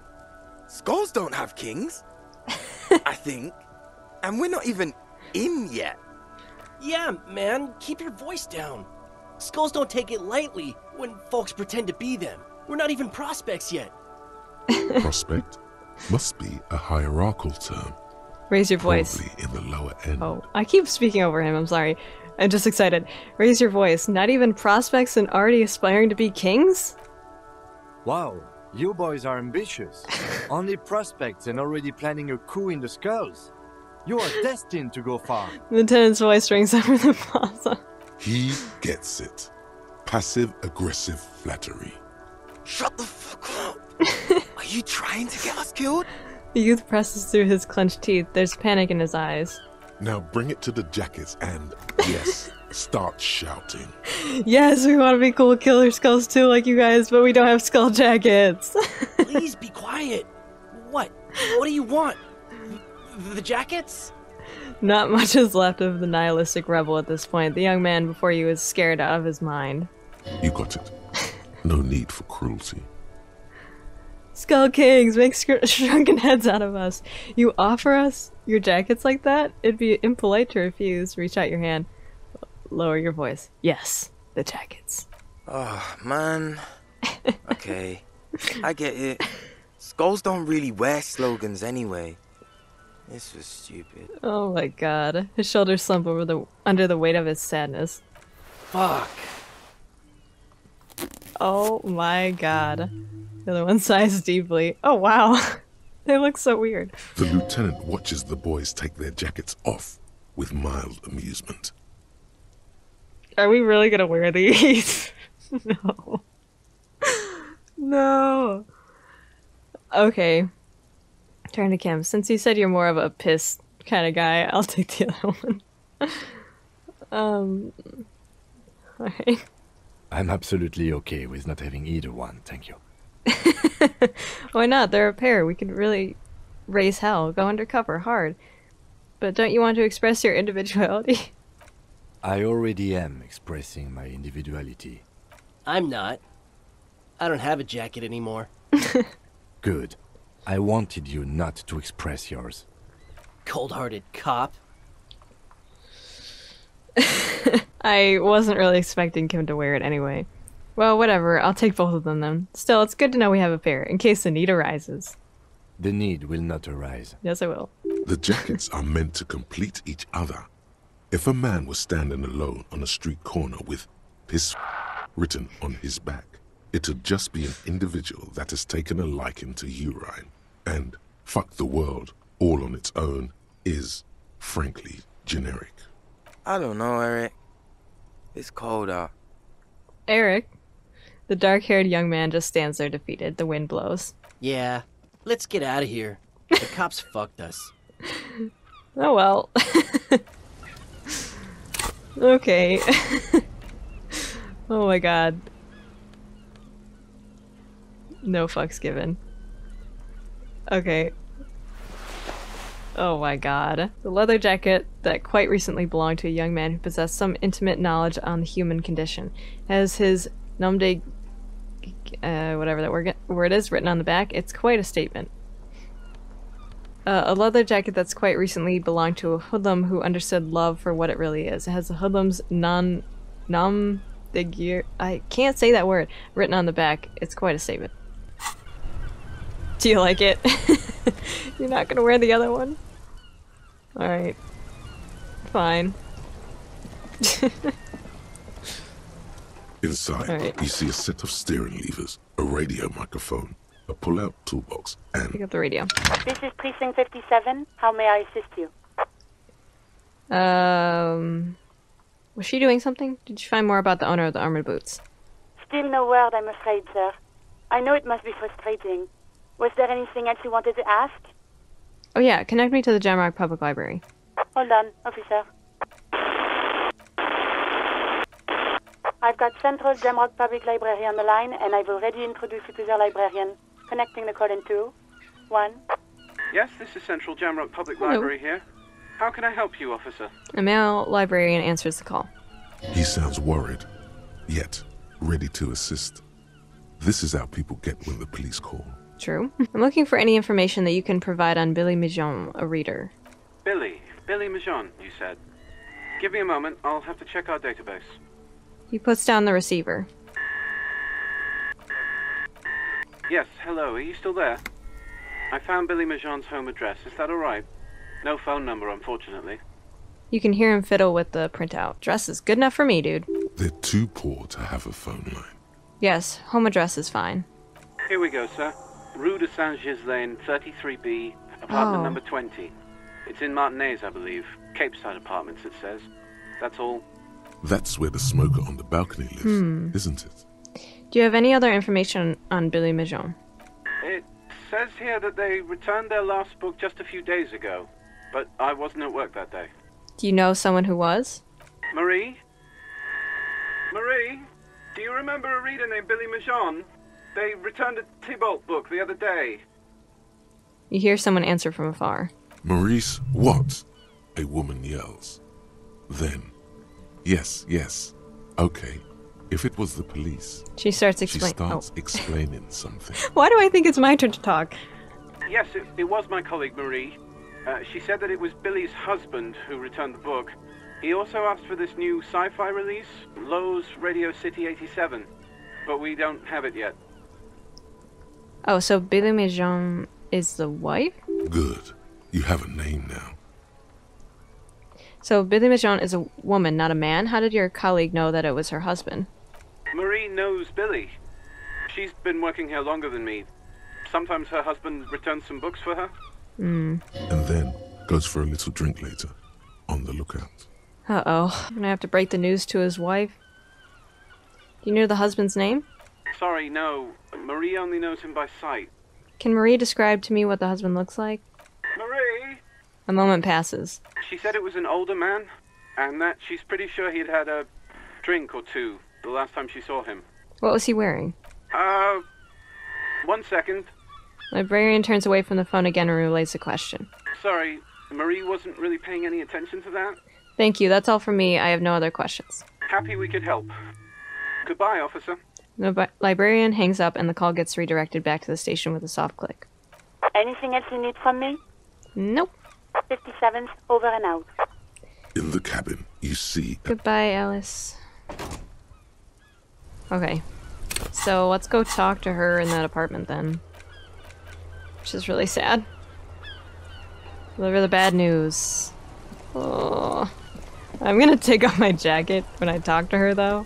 Skulls don't have kings. I think. And we're not even in yet. Yeah, man, keep your voice down. Skulls don't take it lightly when folks pretend to be them. We're not even prospects yet. Prospect must be a hierarchical term. Raise your voice. In the lower end. Oh, I keep speaking over him. I'm sorry. I'm just excited. Raise your voice. Not even prospects and already aspiring to be kings? Wow, you boys are ambitious. Only prospects and already planning a coup in the skulls. You are destined to go far. Lieutenant's voice rings over the plaza. He gets it. Passive aggressive flattery. Shut the fuck up. Are you trying to get us killed? The youth presses through his clenched teeth. There's panic in his eyes. Now bring it to the jackets and, yes, start shouting. Yes, we want to be cool killer skulls too, like you guys, but we don't have skull jackets. Please be quiet. What? What do you want? The jackets? Not much is left of the nihilistic rebel at this point. The young man before you is scared out of his mind. You got it. No need for cruelty. Skull Kings, make shrunken heads out of us. You offer us your jackets like that? It'd be impolite to refuse. Reach out your hand. Lower your voice. Yes, the jackets. Oh, man. Okay. I get it. Skulls don't really wear slogans anyway. This was stupid. Oh my god. His shoulders slump over the under the weight of his sadness. Fuck. Oh my god. The other one sighs deeply. Oh wow. they look so weird. The lieutenant watches the boys take their jackets off with mild amusement. Are we really gonna wear these? no. No. Okay. Turn to Kim. Since you said you're more of a piss kind of guy. I'll take the other one. um. Alright. I'm absolutely okay with not having either one, thank you. Why not? They're a pair. We could really raise hell, go undercover hard. But don't you want to express your individuality? I already am expressing my individuality. I'm not. I don't have a jacket anymore. Good. I wanted you not to express yours. Cold hearted cop. I wasn't really expecting Kim to wear it anyway. Well, whatever. I'll take both of them then. Still, it's good to know we have a pair in case the need arises. The need will not arise. Yes, I will. The jackets are meant to complete each other. If a man was standing alone on a street corner with piss written on his back, it'd just be an individual that has taken a liking to urine. And fuck the world all on its own is, frankly, generic. I don't know, Eric. It's cold out. Eric, the dark haired young man, just stands there defeated. The wind blows. Yeah, let's get out of here. The cops fucked us. Oh well. okay. oh my god. No fucks given. Okay. Oh my god. The leather jacket that quite recently belonged to a young man who possessed some intimate knowledge on the human condition has his nom de uh, whatever that word, is written on the back. It's quite a statement. Uh, a leather jacket that's quite recently belonged to a hoodlum who understood love for what it really is. It has the hoodlum's non de gear. I can't say that word written on the back. It's quite a statement. Do you like it? You're not gonna wear the other one? Alright. Fine. Inside, Alright. you see a set of steering levers, a radio microphone, a pull-out toolbox, and Pick up the radio. This is Precinct 57. How may I assist you? Um. Was she doing something? Did you find more about the owner of the armored boots? Still no word, I'm afraid, sir. I know it must be frustrating. Was there anything else you wanted to ask? Oh yeah, connect me to the Jamrock Public Library. Hold on, officer. I've got Central Jamrock Public Library on the line, and I've already introduced you to their librarian. Connecting the call in two, one. Yes, this is Central Jamrock Public Hello. Library here. How can I help you, officer? A male librarian answers the call. he sounds worried, yet ready to assist. This is how people get when the police call. True. I'm looking for any information that you can provide on Billy Mijon, a reader. Billy. Billy Majon, you said. Give me a moment. I'll have to check our database. He puts down the receiver. Yes, hello. Are you still there? I found Billy Majon's home address. Is that all right? No phone number, unfortunately. You can hear him fiddle with the printout. Dress is good enough for me, dude. They're too poor to have a phone line. Yes, home address is fine. Here we go, sir. Rue de Saint-Ghislain, 33B, apartment Oh. number 20. It's in Martinaise, I believe. Capeside Apartments, it says. That's all. That's where the smoker on the balcony lives, Hmm. isn't it? Do you have any other information on Billy Mijon? It says here that they returned their last book just a few days ago, but I wasn't at work that day. Do you know someone who was? Marie? Marie? Do you remember a reader named Billy Majon? They returned a Tybalt book the other day. You hear someone answer from afar. Maurice, what? A woman yells. Then, yes, yes, okay. If it was the police, She starts she explaining. starts explaining something. Why do I think it's my turn to talk? Yes, it, it was my colleague Marie. Uh, she said that it was Billy's husband who returned the book. He also asked for this new sci fi release, Lowe's Radio City 87, but we don't have it yet. Oh, so Billy Mijon is the wife? Good. You have a name now. So Billy Mijon is a woman, not a man? How did your colleague know that it was her husband? Marie knows Billy. She's been working here longer than me. Sometimes her husband returns some books for her. Hmm. And then goes for a little drink later. On the lookout. Uh oh. I'm gonna have to break the news to his wife. Do you know the husband's name? Sorry, no. Marie only knows him by sight. Can Marie describe to me what the husband looks like? Marie? A moment passes. She said it was an older man, and that she's pretty sure he'd had a drink or two the last time she saw him. What was he wearing? Uh, one second. Librarian turns away from the phone again and relays the question. Sorry, Marie wasn't really paying any attention to that. Thank you. That's all for me. I have no other questions. Happy we could help. Goodbye, officer. The bi- librarian hangs up and the call gets redirected back to the station with a soft click. Anything else you need from me? Nope. 57th, over and out. In the cabin, you see Goodbye, Alice. Okay. So let's go talk to her in that apartment then. Which is really sad. Deliver the bad news. Oh. I'm gonna take off my jacket when I talk to her though.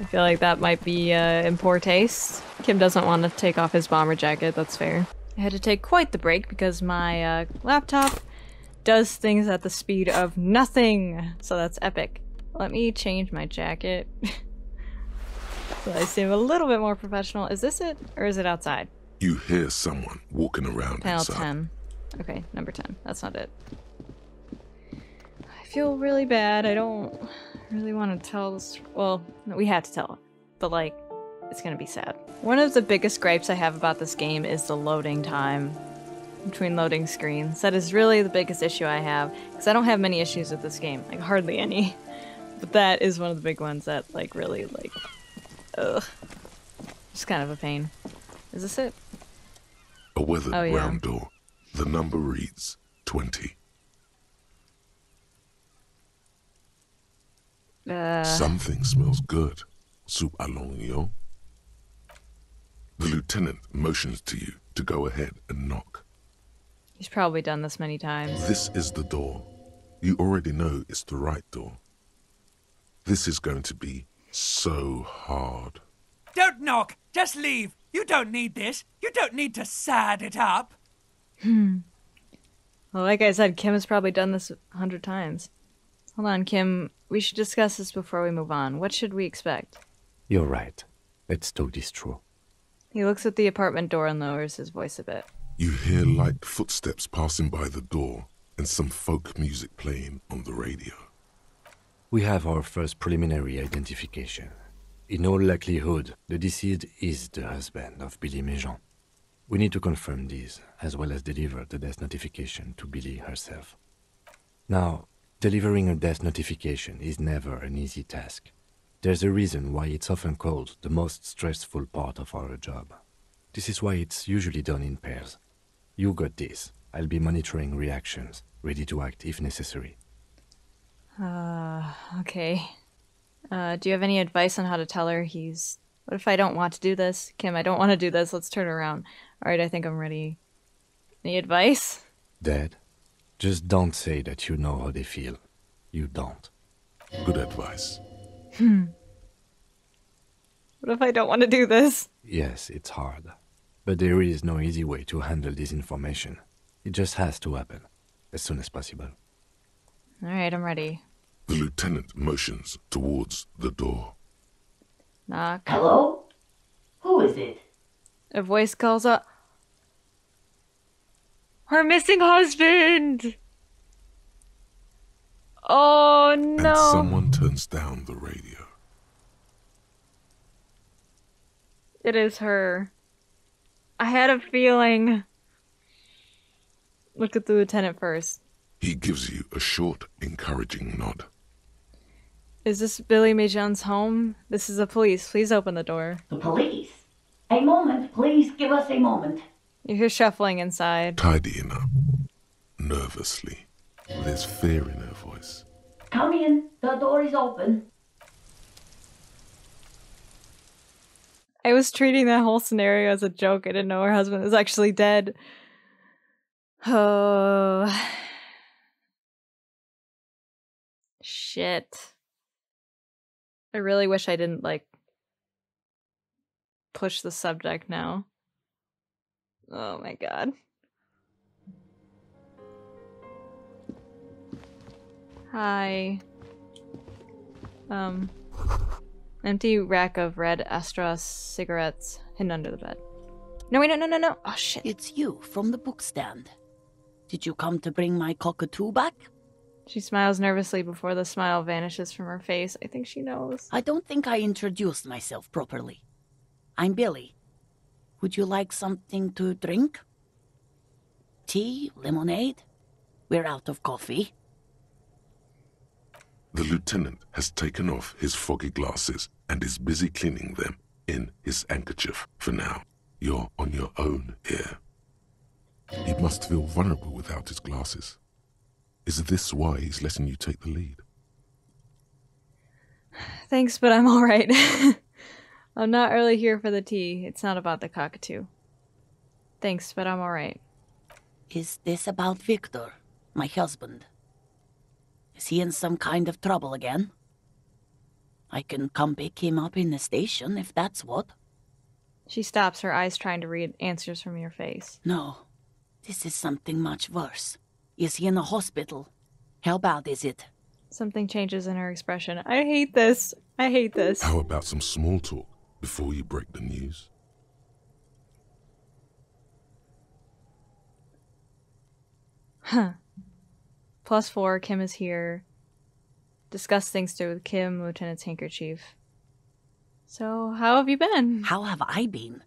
I feel like that might be uh, in poor taste. Kim doesn't want to take off his bomber jacket, that's fair. I had to take quite the break because my uh, laptop does things at the speed of nothing. So that's epic. Let me change my jacket. so I seem a little bit more professional. Is this it? Or is it outside? you hear someone walking around Panel inside. 10. Okay, number 10. That's not it. I feel really bad. I don't really want to tell this. Well, we had to tell. But, like, it's gonna be sad. One of the biggest gripes I have about this game is the loading time between loading screens. That is really the biggest issue I have. Because I don't have many issues with this game. Like, hardly any. But that is one of the big ones that, like, really, like, ugh. Just kind of a pain. Is this it? A weathered Oh, yeah. round door. The number reads 20. Uh, Something smells good. Soup allons yo. The lieutenant motions to you to go ahead and knock. He's probably done this many times. This is the door. You already know it's the right door. This is going to be so hard. Don't knock. Just leave. You don't need this. You don't need to sad it up. Hmm. Well, like I said, Kim has probably done this a hundred times. Hold on, Kim. We should discuss this before we move on. What should we expect? You're right. Let's talk this through. He looks at the apartment door and lowers his voice a bit. You hear light footsteps passing by the door and some folk music playing on the radio. We have our first preliminary identification. In all likelihood, the deceased is the husband of Billy Méjean. We need to confirm this, as well as deliver the death notification to Billy herself. Now, delivering a death notification is never an easy task. There's a reason why it's often called the most stressful part of our job. This is why it's usually done in pairs. You got this. I'll be monitoring reactions, ready to act if necessary. Uh, okay. Uh, do you have any advice on how to tell her he's. What if I don't want to do this? Kim, I don't want to do this. Let's turn around. Alright, I think I'm ready. Any advice? Dad, just don't say that you know how they feel. You don't. Good advice. Hmm. What if I don't want to do this? Yes, it's hard. But there is no easy way to handle this information. It just has to happen, as soon as possible. Alright, I'm ready. The lieutenant motions towards the door. Knock. Hello? Who is it? A voice calls up. Her missing husband! Oh no! And someone turns down the radio. It is her. I had a feeling. Look at the lieutenant first. He gives you a short, encouraging nod. Is this Billy Mejean's home? This is the police. Please open the door. The police? A moment, please give us a moment. You hear shuffling inside. Tidying up. Nervously. There's fear in her voice. Come in, the door is open. I was treating that whole scenario as a joke. I didn't know her husband was actually dead. Oh. Shit. I really wish I didn't, like, push the subject now. Oh my god. Hi. Um. Empty rack of red Astra cigarettes hidden under the bed. No, wait, no, no, no, no. Oh, shit. It's you from the book stand. Did you come to bring my cockatoo back? She smiles nervously before the smile vanishes from her face. I think she knows. I don't think I introduced myself properly. I'm Billy. Would you like something to drink? Tea? Lemonade? We're out of coffee. The lieutenant has taken off his foggy glasses and is busy cleaning them in his handkerchief for now. You're on your own here. He must feel vulnerable without his glasses. Is this why he's letting you take the lead? Thanks, but I'm alright. I'm not really here for the tea. It's not about the cockatoo. Thanks, but I'm alright. Is this about Victor, my husband? Is he in some kind of trouble again? I can come pick him up in the station if that's what. She stops, her eyes trying to read answers from your face. No, this is something much worse. Is he in a hospital? How bad is it? Something changes in her expression. I hate this. I hate this. How about some small talk before you break the news? Huh. Plus four, Kim is here. Discuss things to with Kim, Lieutenant's handkerchief. So, how have you been? How have I been?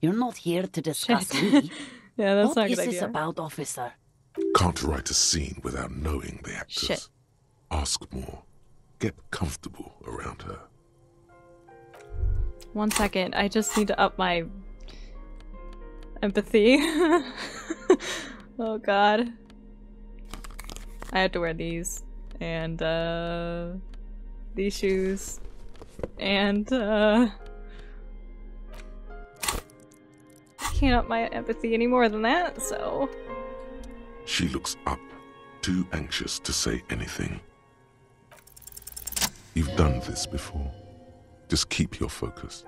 You're not here to discuss me. yeah, that's what not a is good this about, officer? Can't write a scene without knowing the actors. Shit. Ask more. Get comfortable around her. One second, I just need to up my empathy. oh god. I have to wear these. And, uh. These shoes. And, uh. Can't up my empathy any more than that, so. She looks up, too anxious to say anything. You've done this before. Just keep your focus.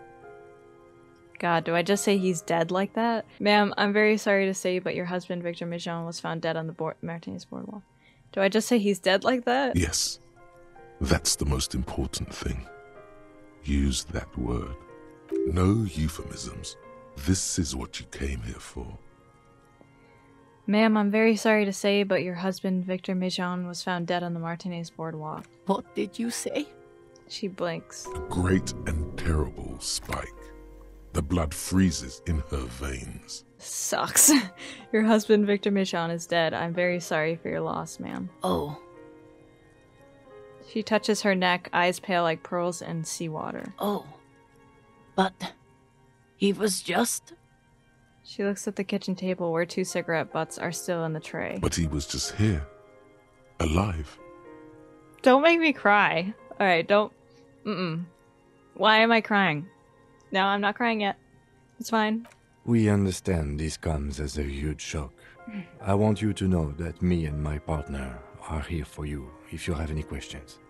God, do I just say he's dead like that? Ma'am, I'm very sorry to say, but your husband, Victor Mijon, was found dead on the board- Martinaise boardwalk. Do I just say he's dead like that? Yes, that's the most important thing. Use that word. No euphemisms. This is what you came here for. Ma'am, I'm very sorry to say, but your husband, Victor Mijon, was found dead on the Martinaise boardwalk. What did you say? She blinks. A great and terrible spike. The blood freezes in her veins. Sucks. your husband, Victor Michon, is dead. I'm very sorry for your loss, ma'am. Oh, She touches her neck, eyes pale like pearls and seawater. oh. But he was just. She looks at the kitchen table where two cigarette butts are still in the tray. But he was just here. Alive. Don't make me cry. Alright, don't. Mm-mm. Why am I crying? No, I'm not crying yet. It's fine. We understand this comes as a huge shock. I want you to know that me and my partner are here for you if you have any questions.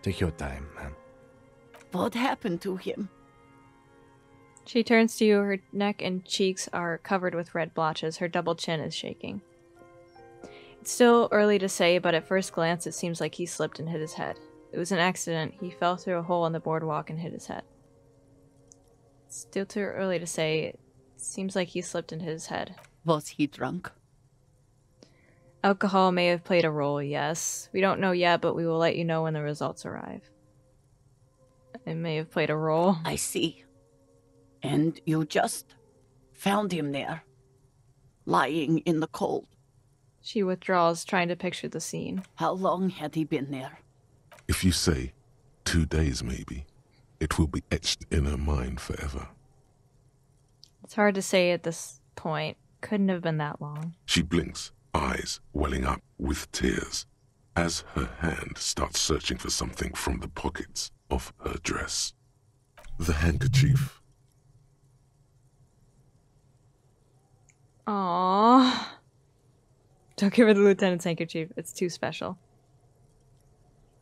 Take your time, man. What happened to him? She turns to you, her neck and cheeks are covered with red blotches, her double chin is shaking. It's still early to say, but at first glance it seems like he slipped and hit his head. It was an accident. He fell through a hole in the boardwalk and hit his head. It's still too early to say. It seems like he slipped and hit his head. Was he drunk? Alcohol may have played a role, yes. We don't know yet, but we will let you know when the results arrive. It may have played a role. I see. And you just found him there, lying in the cold. She withdraws, trying to picture the scene. How long had he been there? If you say two days, maybe, it will be etched in her mind forever. It's hard to say at this point. Couldn't have been that long. She blinks, eyes welling up with tears, as her hand starts searching for something from the pockets of her dress. The handkerchief. Aww. Don't give her the lieutenant's handkerchief. It's too special.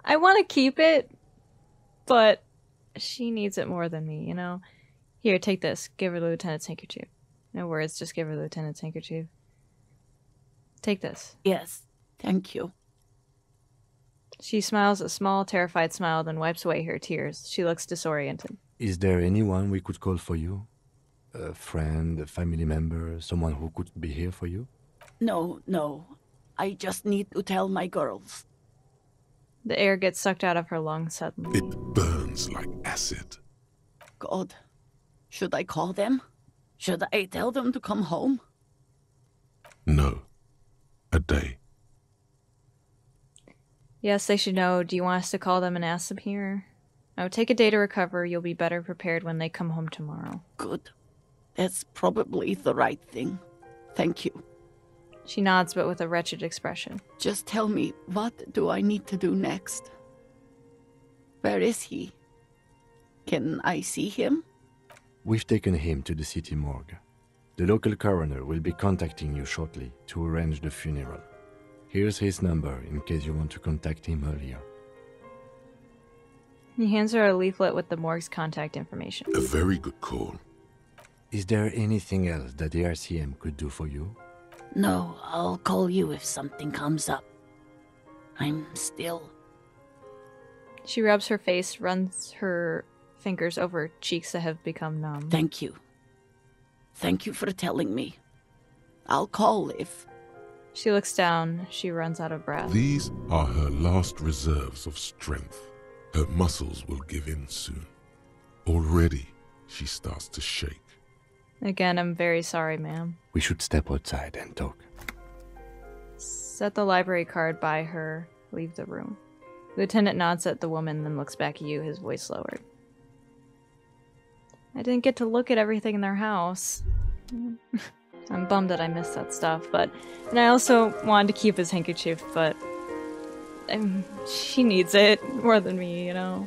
I want to keep it, but she needs it more than me, you know? Here, take this. Give her the lieutenant's handkerchief. No words, just give her the lieutenant's handkerchief. Take this. Yes, thank you. She smiles a small, terrified smile, then wipes away her tears. She looks disoriented. Is there anyone we could call for you? A friend, a family member, someone who could be here for you? No, no. I just need to tell my girls. The air gets sucked out of her lungs suddenly. It burns like acid. God, should I call them? Should I tell them to come home? No. A day. Yes, they should know. Do you want us to call them and ask them here? Oh, take a day to recover. You'll be better prepared when they come home tomorrow. Good. That's probably the right thing. Thank you. She nods, but with a wretched expression. Just tell me, what do I need to do next? Where is he? Can I see him? We've taken him to the city morgue. The local coroner will be contacting you shortly to arrange the funeral. Here's his number in case you want to contact him earlier. He hands her a leaflet with the morgue's contact information. A very good call. Is there anything else that the RCM could do for you? No, I'll call you if something comes up. I'm still. She rubs her face, runs her fingers over cheeks that have become numb. Thank you. Thank you for telling me. I'll call if. She looks down. She runs out of breath. These are her last reserves of strength. Her muscles will give in soon. Already, she starts to shake. Again, I'm very sorry, ma'am. We should step outside and talk. Set the library card by her. Leave the room. Lieutenant nods at the woman, then looks back at you, his voice lowered. I didn't get to look at everything in their house. I'm bummed that I missed that stuff, but and I also wanted to keep his handkerchief, but um, she needs it more than me, you know.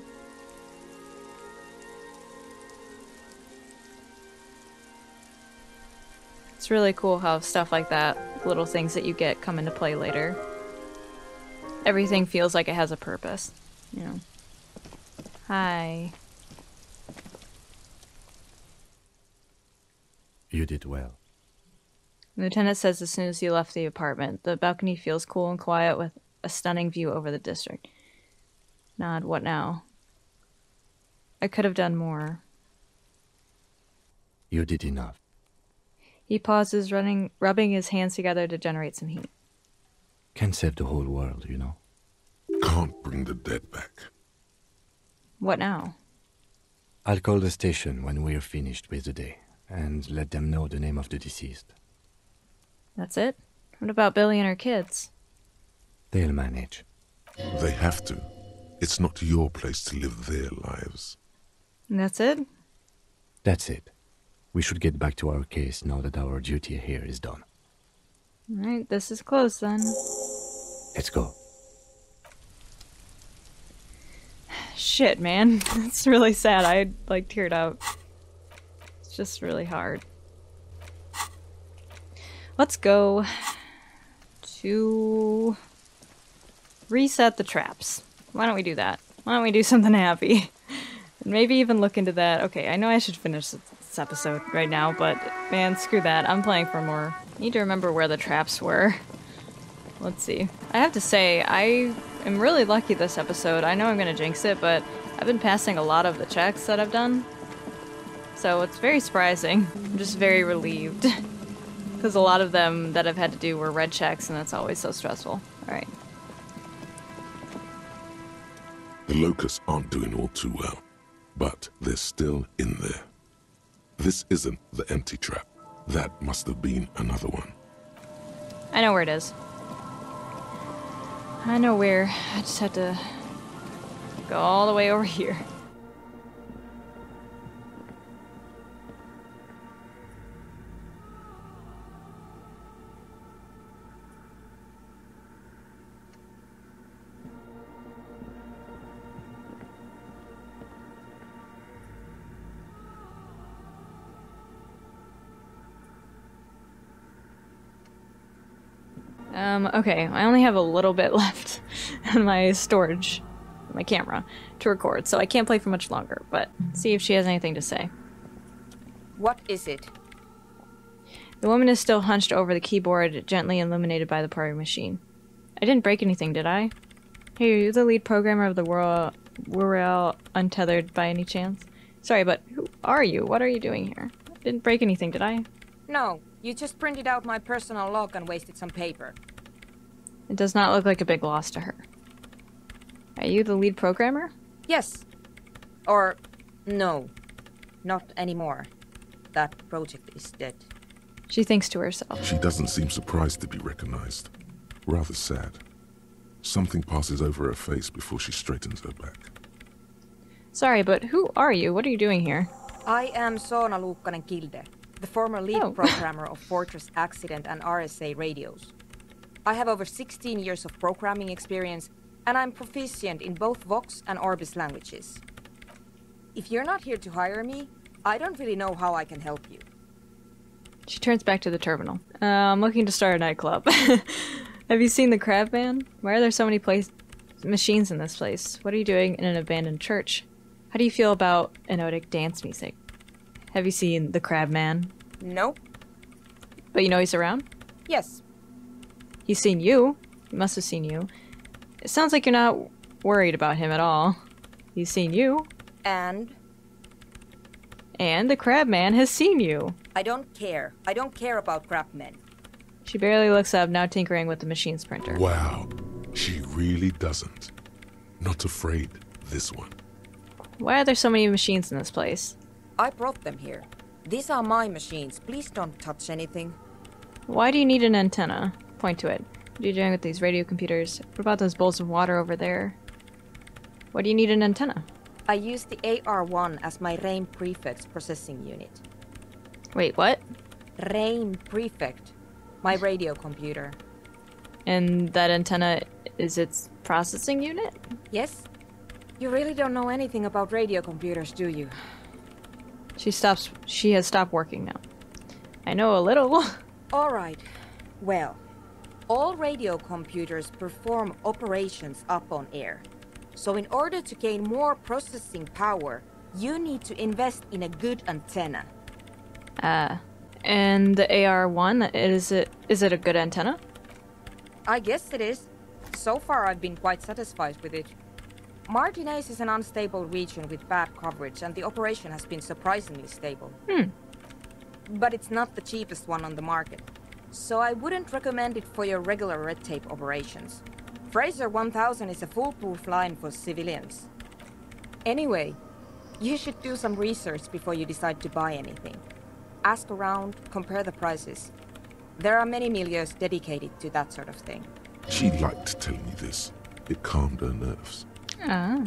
It's really cool how stuff like that, little things that you get, come into play later. Everything feels like it has a purpose, you know. Hi. You did well. Lieutenant says as soon as you left the apartment, the balcony feels cool and quiet with a stunning view over the district. Nod, what now? I could have done more. You did enough. He pauses, running, rubbing his hands together to generate some heat. Can save the whole world, you know. Can't bring the dead back. What now? I'll call the station when we're finished with the day and let them know the name of the deceased. That's it? What about Billy and her kids? They'll manage. They have to. It's not your place to live their lives. And that's it? That's it. We should get back to our case now that our duty here is done. Alright, this is closed then. Let's go. Shit, man. It's really sad. I like teared out. Just really hard. Let's go to reset the traps. Why don't we do that? Why don't we do something happy? And maybe even look into that. Okay, I know I should finish this episode right now, but man, screw that. I'm playing for more. Need to remember where the traps were. Let's see. I have to say, I am really lucky this episode. I know I'm gonna jinx it, but I've been passing a lot of the checks that I've done. So it's very surprising. I'm just very relieved. Because a lot of them that I've had to do were red checks, and that's always so stressful. Alright. The locusts aren't doing all too well, but they're still in there. This isn't the empty trap. That must have been another one. I know where it is. I know where. I just have to go all the way over here. Um, okay, I only have a little bit left in my storage, my camera, to record, so I can't play for much longer, but see if she has anything to say. What is it? The woman is still hunched over the keyboard, gently illuminated by the party machine. I didn't break anything, did I? Hey, are you the lead programmer of the World World Untethered by any chance? Sorry, but who are you? What are you doing here? I didn't break anything, did I? No, you just printed out my personal log and wasted some paper. It does not look like a big loss to her. Are you the lead programmer? Yes. Or, no. Not anymore. That project is dead. She thinks to herself. She doesn't seem surprised to be recognized. Rather sad. Something passes over her face before she straightens her back. Sorry, but who are you? What are you doing here? I am Sona Luukkanen Kilde, the former lead Oh. programmer of Fortress Accident and RSA radios. I have over 16 years of programming experience, and I'm proficient in both Vox and Orbis languages. If you're not here to hire me, I don't really know how I can help you. She turns back to the terminal. Uh, I'm looking to start a nightclub. Have you seen the Crab Man? Why are there so many place machines in this place? What are you doing in an abandoned church? How do you feel about anodic dance music? Have you seen the Crab Man? Nope. But you know he's around? Yes. He's seen you. He must have seen you. It sounds like you're not worried about him at all. He's seen you, And and the Crab Man has seen you. I don't care. I don't care about crap men. She barely looks up, now tinkering with the machine's printer. Wow, she really doesn't. Not afraid, this one. Why are there so many machines in this place? I brought them here. These are my machines. Please don't touch anything. Why do you need an antenna? Point to it. What are you doing with these radio computers? What about those bowls of water over there? Why do you need an antenna? I use the AR1 as my RAIN prefect's processing unit. Wait, what? RAIN prefect. My radio computer. And that antenna is its processing unit? Yes? You really don't know anything about radio computers, do you? She stops. She has stopped working now. I know a little. All right. Well, all radio computers perform operations up on air. So, in order to gain more processing power, you need to invest in a good antenna. Uh, and the AR1 is it? Is it a good antenna? I guess it is. So far, I've been quite satisfied with it. Martinaise is an unstable region with bad coverage, and the operation has been surprisingly stable. Hmm. But it's not the cheapest one on the market. So I wouldn't recommend it for your regular red tape operations. Fraser 1000 is a foolproof line for civilians. Anyway, you should do some research before you decide to buy anything. Ask around, compare the prices. There are many milieux dedicated to that sort of thing. She liked telling me this. It calmed her nerves. Ah.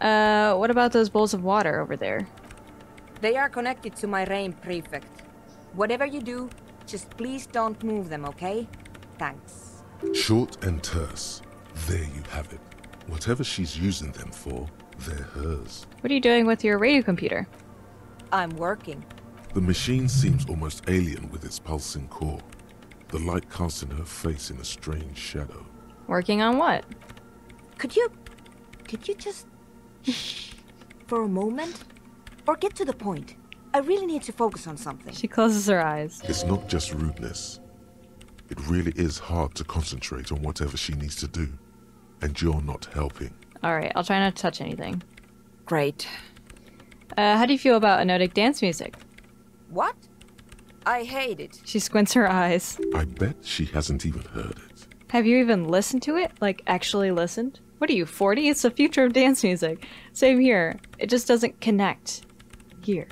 Uh, what about those bowls of water over there? They are connected to my RAIN prefect. Whatever you do, just please don't move them, okay? Thanks. Short and terse. There you have it. Whatever she's using them for, they're hers. What are you doing with your radio computer? I'm working. The machine seems almost alien with its pulsing core. The light casting her face in a strange shadow. Working on what? Could you. Could you just. shh for a moment? Or get to the point? I really need to focus on something. She closes her eyes. It's not just rudeness. It really is hard to concentrate on whatever she needs to do. And you're not helping. Alright, I'll try not to touch anything. Great. Uh, how do you feel about anodic dance music? What? I hate it. She squints her eyes. I bet she hasn't even heard it. Have you even listened to it? Like, actually listened? What are you, 40? It's the future of dance music. Same here. It just doesn't connect. Here.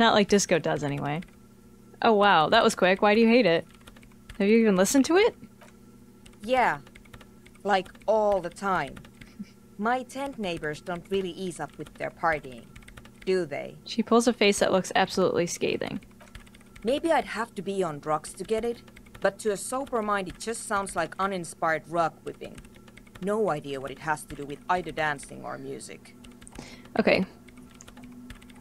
Not like disco does, anyway. Oh wow, that was quick. Why do you hate it? Have you even listened to it? Yeah. Like all the time. My tent neighbors don't really ease up with their partying, do they? She pulls a face that looks absolutely scathing. Maybe I'd have to be on drugs to get it, but to a sober mind, it just sounds like uninspired rug whipping. No idea what it has to do with either dancing or music. Okay.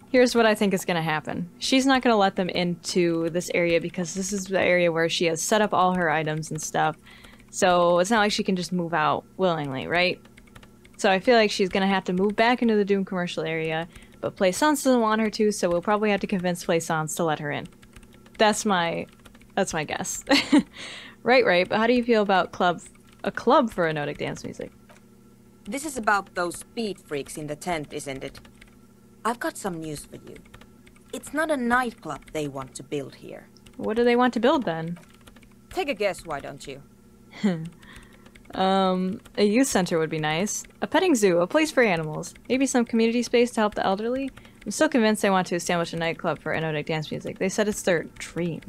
Here's what I think is going to happen. She's not going to let them into this area because this is the area where she has set up all her items and stuff. So it's not like she can just move out willingly, right? So I feel like she's going to have to move back into the Doom commercial area, but Plaisance doesn't want her to, so we'll probably have to convince Plaisance to let her in. That's my that's my guess. right, right. But how do you feel about club a club for anodic dance music? This is about those speed freaks in the tent, isn't it? I've got some news for you. It's not a nightclub they want to build here. What do they want to build then? Take a guess, why don't you? um, a youth center would be nice. A petting zoo, a place for animals. Maybe some community space to help the elderly. I'm still convinced they want to establish a nightclub for anodic dance music. They said it's their dream.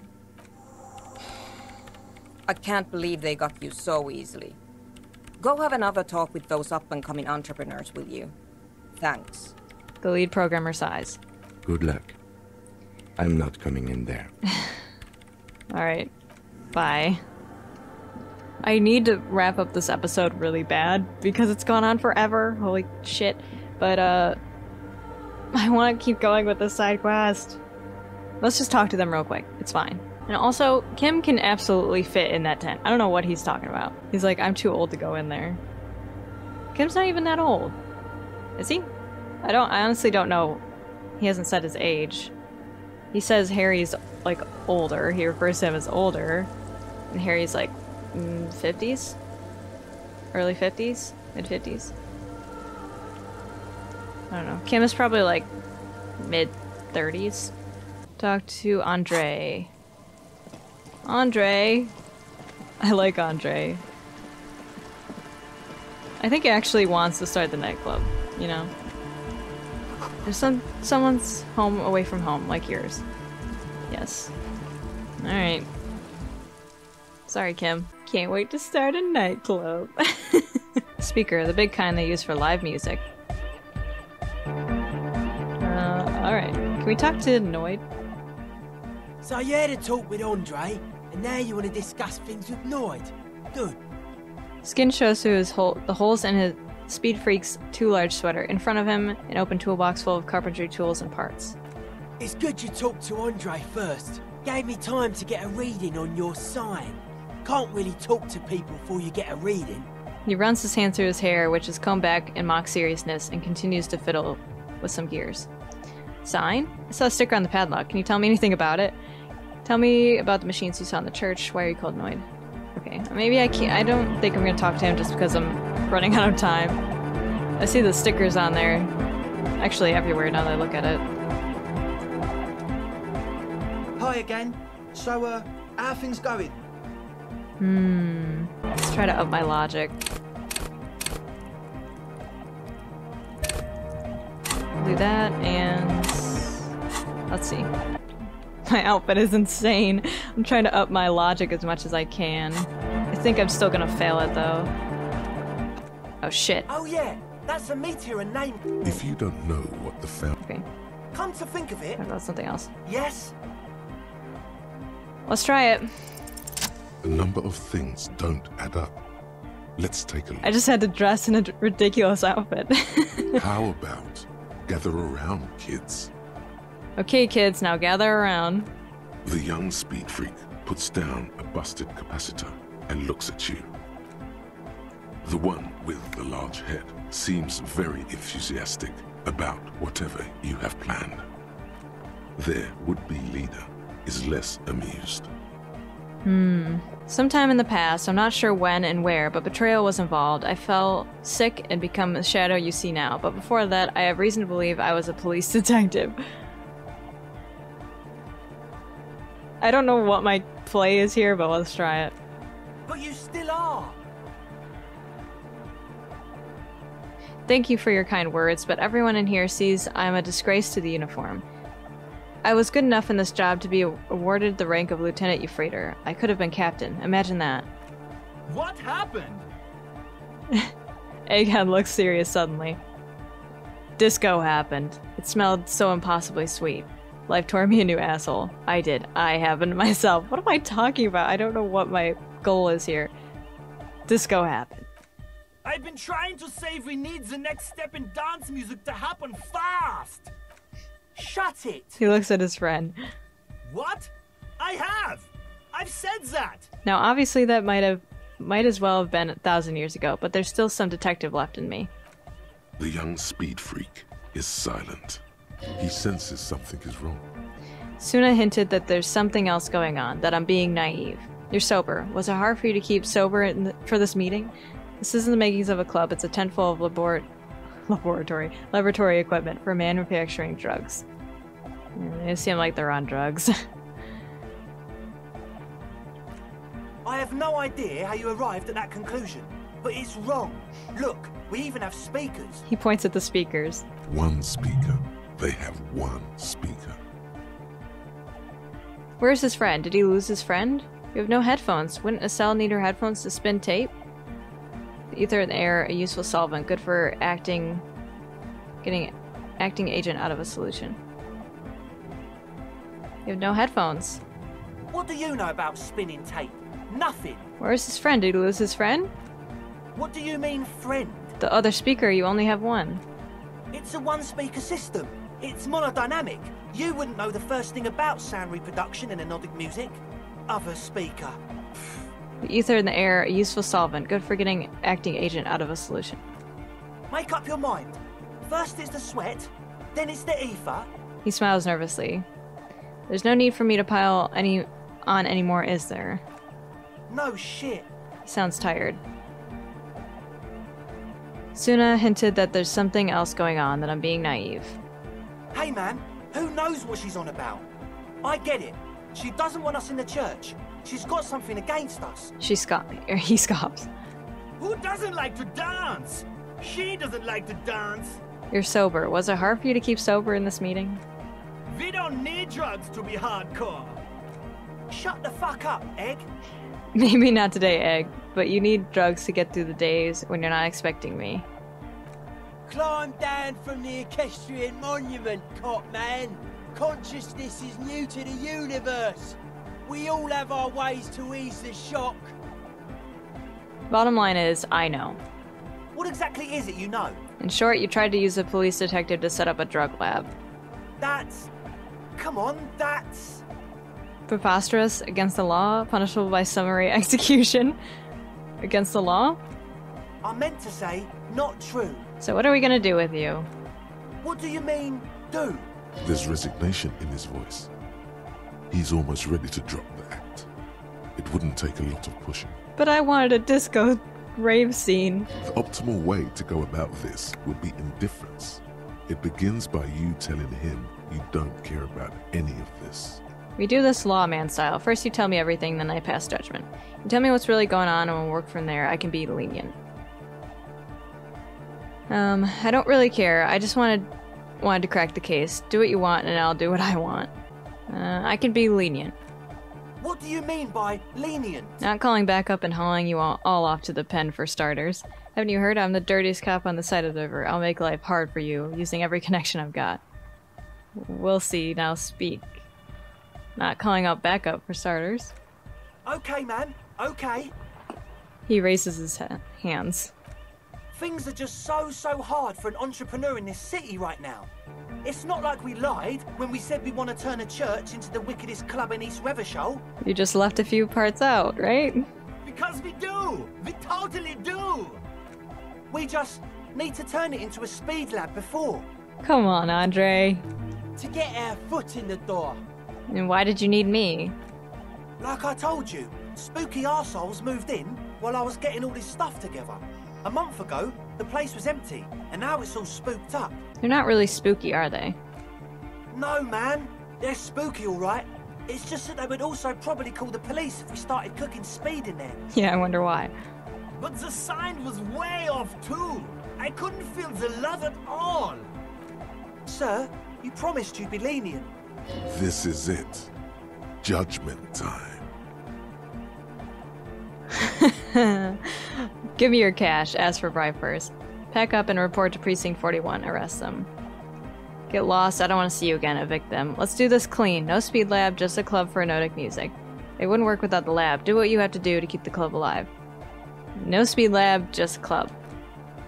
I can't believe they got you so easily. Go have another talk with those up and coming entrepreneurs, will you? Thanks. The lead programmer sighs. Good luck. I'm not coming in there. Alright. Bye. I need to wrap up this episode really bad because it's gone on forever. Holy shit. But, uh, I want to keep going with this side quest. Let's just talk to them real quick. It's fine. And also, Kim can absolutely fit in that tent. I don't know what he's talking about. He's like, I'm too old to go in there. Kim's not even that old. Is he? I don't, I honestly don't know. He hasn't said his age. He says Harry's, like, older. He refers to him as older. And Harry's, like, mm, 50s? Early 50s? Mid 50s? I don't know. Kim is probably, like, mid 30s. Talk to Andre. Andre. I like Andre. I think he actually wants to start the nightclub, you know? There's some someone's home away from home, like yours. Yes. Alright. Sorry, Kim. Can't wait to start a nightclub. Speaker, the big kind they use for live music. Uh, alright. Can we talk to Noid? So you had a talk with Andre, and now you want to discuss things with Noid. Good. Skin shows through his hole, the holes in his Speed Freak's too large sweater. In front of him, an open toolbox full of carpentry tools and parts. It's good you talked to Andre first. Gave me time to get a reading on your sign. Can't really talk to people before you get a reading. He runs his hand through his hair, which is combed back in mock seriousness, and continues to fiddle with some gears. Sign? I saw a sticker on the padlock. Can you tell me anything about it? Tell me about the machines you saw in the church. Why are you called Noid? Okay, maybe I can't. I don't think I'm gonna talk to him just because I'm running out of time. I see the stickers on there. Actually, everywhere now that I look at it. Hi again. So, uh, how are things going? Hmm. Let's try to up my logic. Do that and let's see. My outfit is insane. I'm trying to up my logic as much as I can. I think I'm still gonna fail it though. Oh shit. Oh yeah, that's a meteor and name. If you don't know what the found Okay. Come to think of it, Talk about something else. yes, Let's try it. the number of things don't add up. Let's take a look. I just had to dress in a ridiculous outfit. How about gather around, kids? Okay, kids, now gather around. The young speed freak puts down a busted capacitor and looks at you. The one with the large head seems very enthusiastic about whatever you have planned. Their would-be leader is less amused. Hmm. Sometime in the past, I'm not sure when and where, but betrayal was involved. I fell sick and become the shadow you see now, but before that, I have reason to believe I was a police detective. I don't know what my play is here, but let's try it. but you still are. Thank you for your kind words, but everyone in here sees I'm a disgrace to the uniform. I was good enough in this job to be awarded the rank of Lieutenant Yefreitor. I could have been captain. Imagine that. What happened? Egghead looks serious suddenly. Disco happened. It smelled so impossibly sweet. Life tore me a new asshole. I did. I happened myself. What am I talking about? I don't know what my goal is here. Disco happened. I've been trying to say we need the next step in dance music to happen fast. Shut it. He looks at his friend. What? I have. I've said that. Now, obviously, that might have, might as well have been a thousand years ago, but there's still some detective left in me. The young speed freak is silent. He senses something is wrong. Soona hinted that there's something else going on, that I'm being naive. You're sober. Was it hard for you to keep sober in the, for this meeting? This isn't the makings of a club. It's a tent full of labor- laboratory laboratory equipment for manufacturing drugs. Mm, They seem like they're on drugs. I have no idea how you arrived at that conclusion, but it's wrong. Look, we even have speakers. He points at the speakers. One speaker. They have one speaker. Where's his friend? Did he lose his friend? You have no headphones. Wouldn't Estelle need her headphones to spin tape? The ether in the air, a useful solvent, good for acting, getting acting agent out of a solution. You have no headphones. What do you know about spinning tape? Nothing. Where's his friend? Did he lose his friend? What do you mean, friend? The other speaker, you only have one. It's a one-speaker system. It's monodynamic. You wouldn't know the first thing about sound reproduction in anodic music. Other speaker. The ether in the air, a useful solvent, good for getting acting agent out of a solution. Make up your mind. First it's the sweat, then it's the ether. He smiles nervously. There's no need for me to pile any on anymore, is there? No shit. He sounds tired. Soona hinted that there's something else going on, that I'm being naive. Hey man, who knows what she's on about? I get it. She doesn't want us in the church. She's got something against us. She scoffs. He scoffs. Who doesn't like to dance? She doesn't like to dance. You're sober. Was it hard for you to keep sober in this meeting? We don't need drugs to be hardcore. Shut the fuck up, Egg. Maybe not today, Egg, but you need drugs to get through the days when you're not expecting me. Climb down from the equestrian monument, cop man. Consciousness is new to the universe. We all have our ways to ease the shock. Bottom line is, I know. What exactly is it you know? In short, you tried to use a police detective to set up a drug lab. That's... Come on, that's... Preposterous, against the law, punishable by summary execution. Against the law? I meant to say, not true. So what are we gonna do with you? What do you mean, do? There's resignation in his voice. He's almost ready to drop the act. It wouldn't take a lot of pushing. But I wanted a disco rave scene. The optimal way to go about this would be indifference. It begins by you telling him you don't care about any of this. We do this lawman style. First you tell me everything, then I pass judgment. You tell me what's really going on and we'll work from there. I can be lenient. Um, I don't really care. I just wanted wanted to crack the case. Do what you want and I'll do what I want. Uh, I can be lenient. What do you mean by lenient? Not calling back up and hauling you all, all off to the pen for starters. Haven't you heard? I'm the dirtiest cop on the side of the river. I'll make life hard for you, using every connection I've got. We'll see. Now speak. Not calling out backup for starters. Okay, man. Okay. He raises his ha hands. Things are just so, so hard for an entrepreneur in this city right now. It's not like we lied when we said we want to turn a church into the wickedest club in East Revachol. You just left a few parts out, right? Because we do! We totally do! We just need to turn it into a speed lab before. Come on, Andre. To get our foot in the door. And why did you need me? Like I told you, spooky arseholes moved in while I was getting all this stuff together. A month ago, the place was empty, and now it's all spooked up. They're not really spooky, are they? No, man. They're spooky, all right. It's just that they would also probably call the police if we started cooking speed in there. Yeah, I wonder why. But the sign was way off, too. I couldn't feel the love at all. Sir, you promised you'd be lenient. This is it. Judgment time. Give me your cash. Ask for bribe first. Pack up and report to Precinct 41. Arrest them. Get lost. I don't want to see you again. Evict them. Let's do this clean. No speed lab, just a club for anodic music. It wouldn't work without the lab. Do what you have to do to keep the club alive. No speed lab, just a club.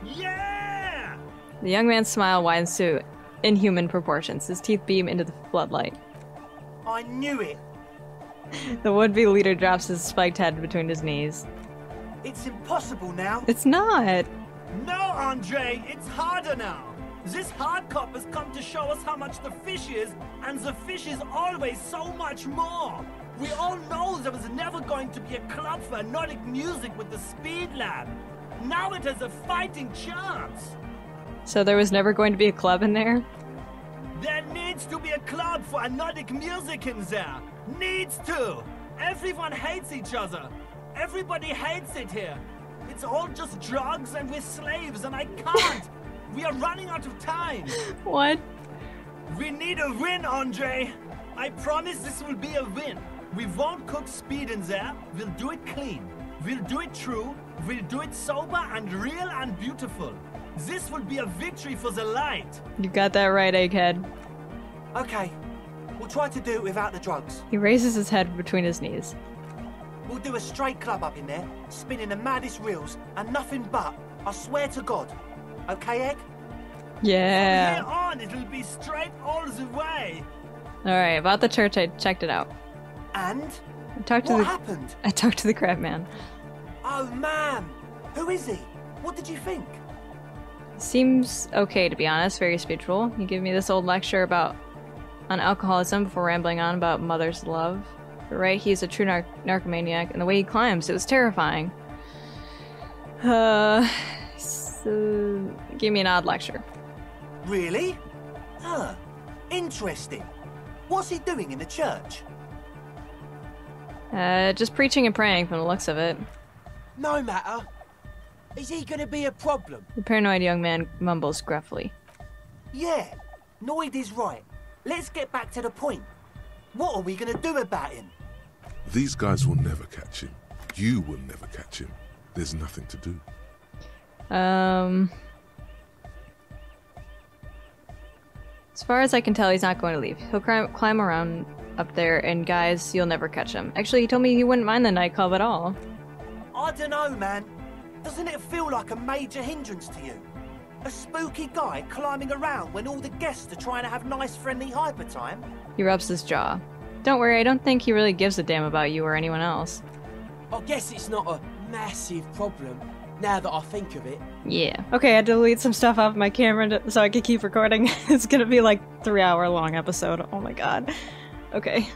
Yeah! The young man's smile widens to inhuman proportions. His teeth beam into the floodlight. I knew it. The would-be leader drops his spiked head between his knees. It's impossible now. It's not. No, Andre, it's harder now. This hard cop has come to show us how much the fish is, and the fish is always so much more. We all know there was never going to be a club for anodic music with the Speed Lab. Now it has a fighting chance. So there was never going to be a club in there? There needs to be a club for anodic music in there. Needs to. Everyone hates each other. Everybody hates it here. It's all just drugs and we're slaves and I can't. we are running out of time. What? We need a win, Andre. I promise this will be a win. We won't cook speed in there. We'll do it clean. We'll do it true. We'll do it sober and real and beautiful. This will be a victory for the light. You got that right, Egghead. Okay, we'll try to do it without the drugs. He raises his head between his knees. We'll do a straight club up in there, spinning the maddest reels, and nothing but. I swear to God. Okay, Egg? Yeah. From here on, it'll be straight all the way. Alright, about the church, I checked it out. And? I talked to what the happened? I talked to the crab man. Oh, man. Who is he? What did you think? Seems okay to be honest, very spiritual. He gave me this old lecture about on alcoholism before rambling on about mother's love. But right, he's a true nar narcomaniac, and the way he climbs, it was terrifying. Uh, so, gave me an odd lecture. Really? Huh. Interesting. What's he doing in the church? Uh, just preaching and praying from the looks of it. No matter. Is he gonna be a problem? The paranoid young man mumbles gruffly. Yeah, Noid is right. Let's get back to the point. What are we gonna do about him? These guys will never catch him. You will never catch him. There's nothing to do. Um. As far as I can tell, he's not going to leave. He'll climb, climb around up there, and guys, you'll never catch him. Actually, he told me he wouldn't mind the nightclub at all. I don't know, man. Doesn't it feel like a major hindrance to you? A spooky guy climbing around when all the guests are trying to have nice, friendly hyper time? He rubs his jaw. Don't worry, I don't think he really gives a damn about you or anyone else. I guess it's not a massive problem, now that I think of it. Yeah. Okay, I had delete some stuff off my camera to, so I could keep recording. it's gonna be like three hour long episode. Oh my god. Okay.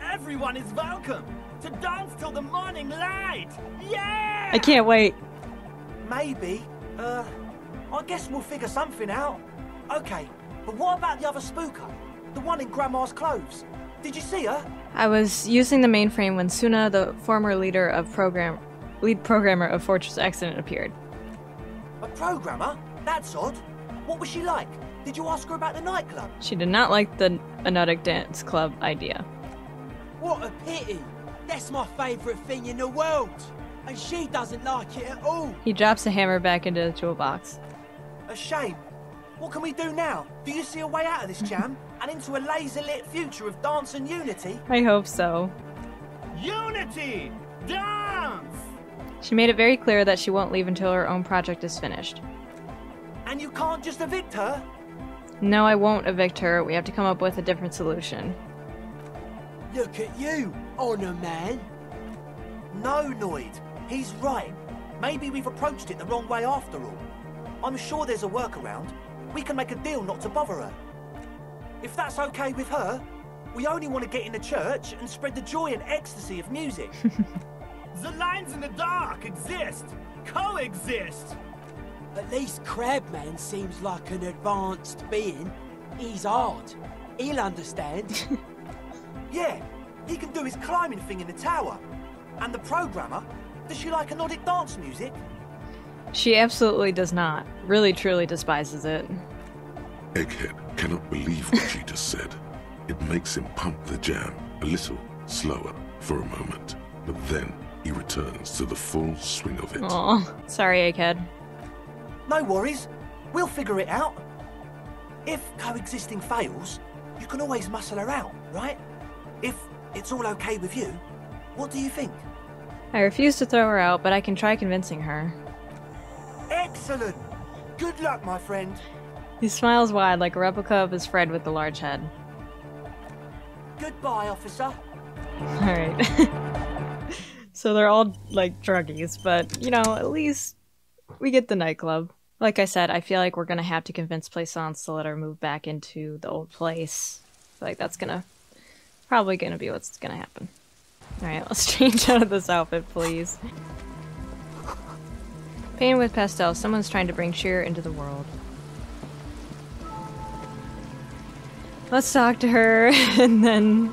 Everyone is welcome to dance till the morning light. Yeah! I can't wait. Maybe. Uh, I guess we'll figure something out. Okay, but what about the other spooker? The one in Grandma's clothes? Did you see her? I was using the mainframe when Soona, the former leader of program, lead programmer of Fortress Occident, appeared. A programmer? That's odd. What was she like? Did you ask her about the nightclub? She did not like the Anodic Dance Club idea. What a pity! That's my favourite thing in the world! And she doesn't like it at all! He drops the hammer back into the toolbox. A shame. What can we do now? Do you see a way out of this jam? and into a laser-lit future of dance and unity? I hope so. Unity! Dance! She made it very clear that she won't leave until her own project is finished. And you can't just evict her? No, I won't evict her. We have to come up with a different solution. Look at you, Honor Man. No, Noid. He's right. Maybe we've approached it the wrong way after all. I'm sure there's a workaround. We can make a deal not to bother her. If that's okay with her, we only want to get in the church and spread the joy and ecstasy of music. the lines in the dark exist, coexist. At least Crabman seems like an advanced being. He's hard. He'll understand. yeah, he can do his climbing thing in the tower. And the programmer, does she like anodic dance music? She absolutely does not. Really, truly despises it. Egghead cannot believe what she just said. It makes him pump the jam a little slower for a moment, but then he returns to the full swing of it. Aw, sorry, Egghead. No worries. We'll figure it out. If coexisting fails, you can always muscle her out, right? If it's all okay with you, what do you think? I refuse to throw her out, but I can try convincing her. Excellent! Good luck, my friend. He smiles wide like a replica of his Fred with the large head. Goodbye, officer. Alright. so they're all like druggies, but you know, at least we get the nightclub. Like I said, I feel like we're gonna have to convince Plaisance to let her move back into the old place. like that's gonna probably gonna be what's gonna happen. Alright, let's change out of this outfit, please. Painted with pastel, someone's trying to bring cheer into the world. Let's talk to her and then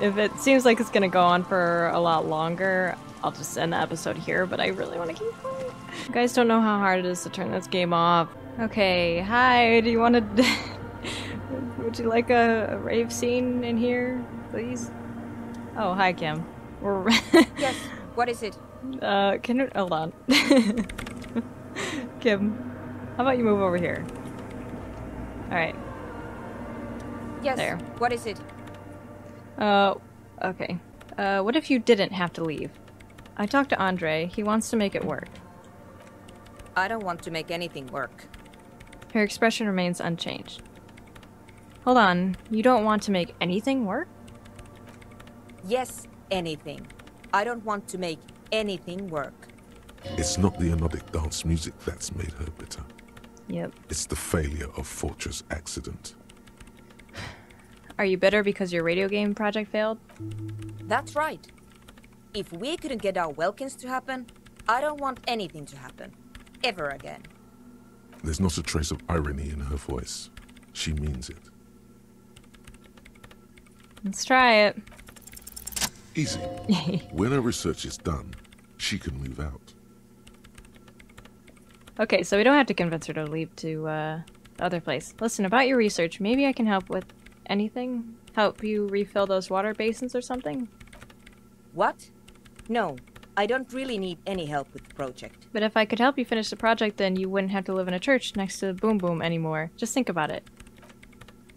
if it seems like it's gonna go on for a lot longer, I'll just end the episode here, but I really want to keep playing. You guys don't know how hard it is to turn this game off. Okay, hi, do you want to... Would you like a, a rave scene in here, please? Oh, hi, Kim. We're... yes, what is it? Uh, can you... Hold on. Kim, how about you move over here? Alright. Yes, There. what is it? Uh, okay. Uh, what if you didn't have to leave? I talked to Andre. He wants to make it work. I don't want to make anything work. Her expression remains unchanged. Hold on. You don't want to make anything work? Yes, anything. I don't want to make anything work. It's not the anodic dance music that's made her bitter. Yep. It's the failure of Fortress Occident. Are you bitter because your radio game project failed? That's right. If we couldn't get our Welkins to happen, I don't want anything to happen. Ever again. There's not a trace of irony in her voice. She means it. Let's try it. Easy. when her research is done, she can move out. Okay, so we don't have to convince her to leave to uh, the other place. Listen, about your research, maybe I can help with anything? Help you refill those water basins or something? What? No, I don't really need any help with the project. But if I could help you finish the project, then you wouldn't have to live in a church next to Boom Boom anymore. Just think about it.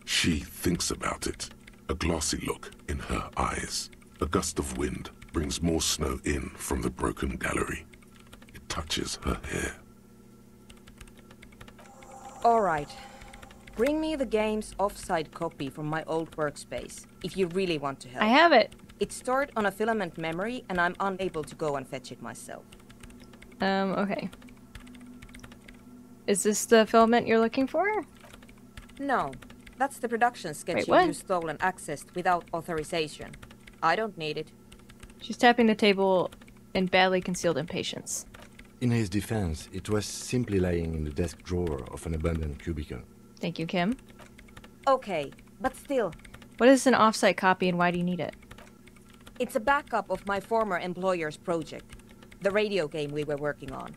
She thinks about it. A glassy look in her eyes. A gust of wind brings more snow in from the broken gallery. It touches her hair. All right. Bring me the game's offsite copy from my old workspace, if you really want to help. I have it. It's stored on a filament memory, and I'm unable to go and fetch it myself. Um, okay. Is this the filament you're looking for? No, that's the production schedule what? you stole and accessed without authorization. I don't need it. She's tapping the table in badly concealed impatience. In his defense, it was simply lying in the desk drawer of an abandoned cubicle. Thank you, Kim. Okay, but still, What is an offsite copy and why do you need it? it's a backup of my former employer's project, the radio game we were working on.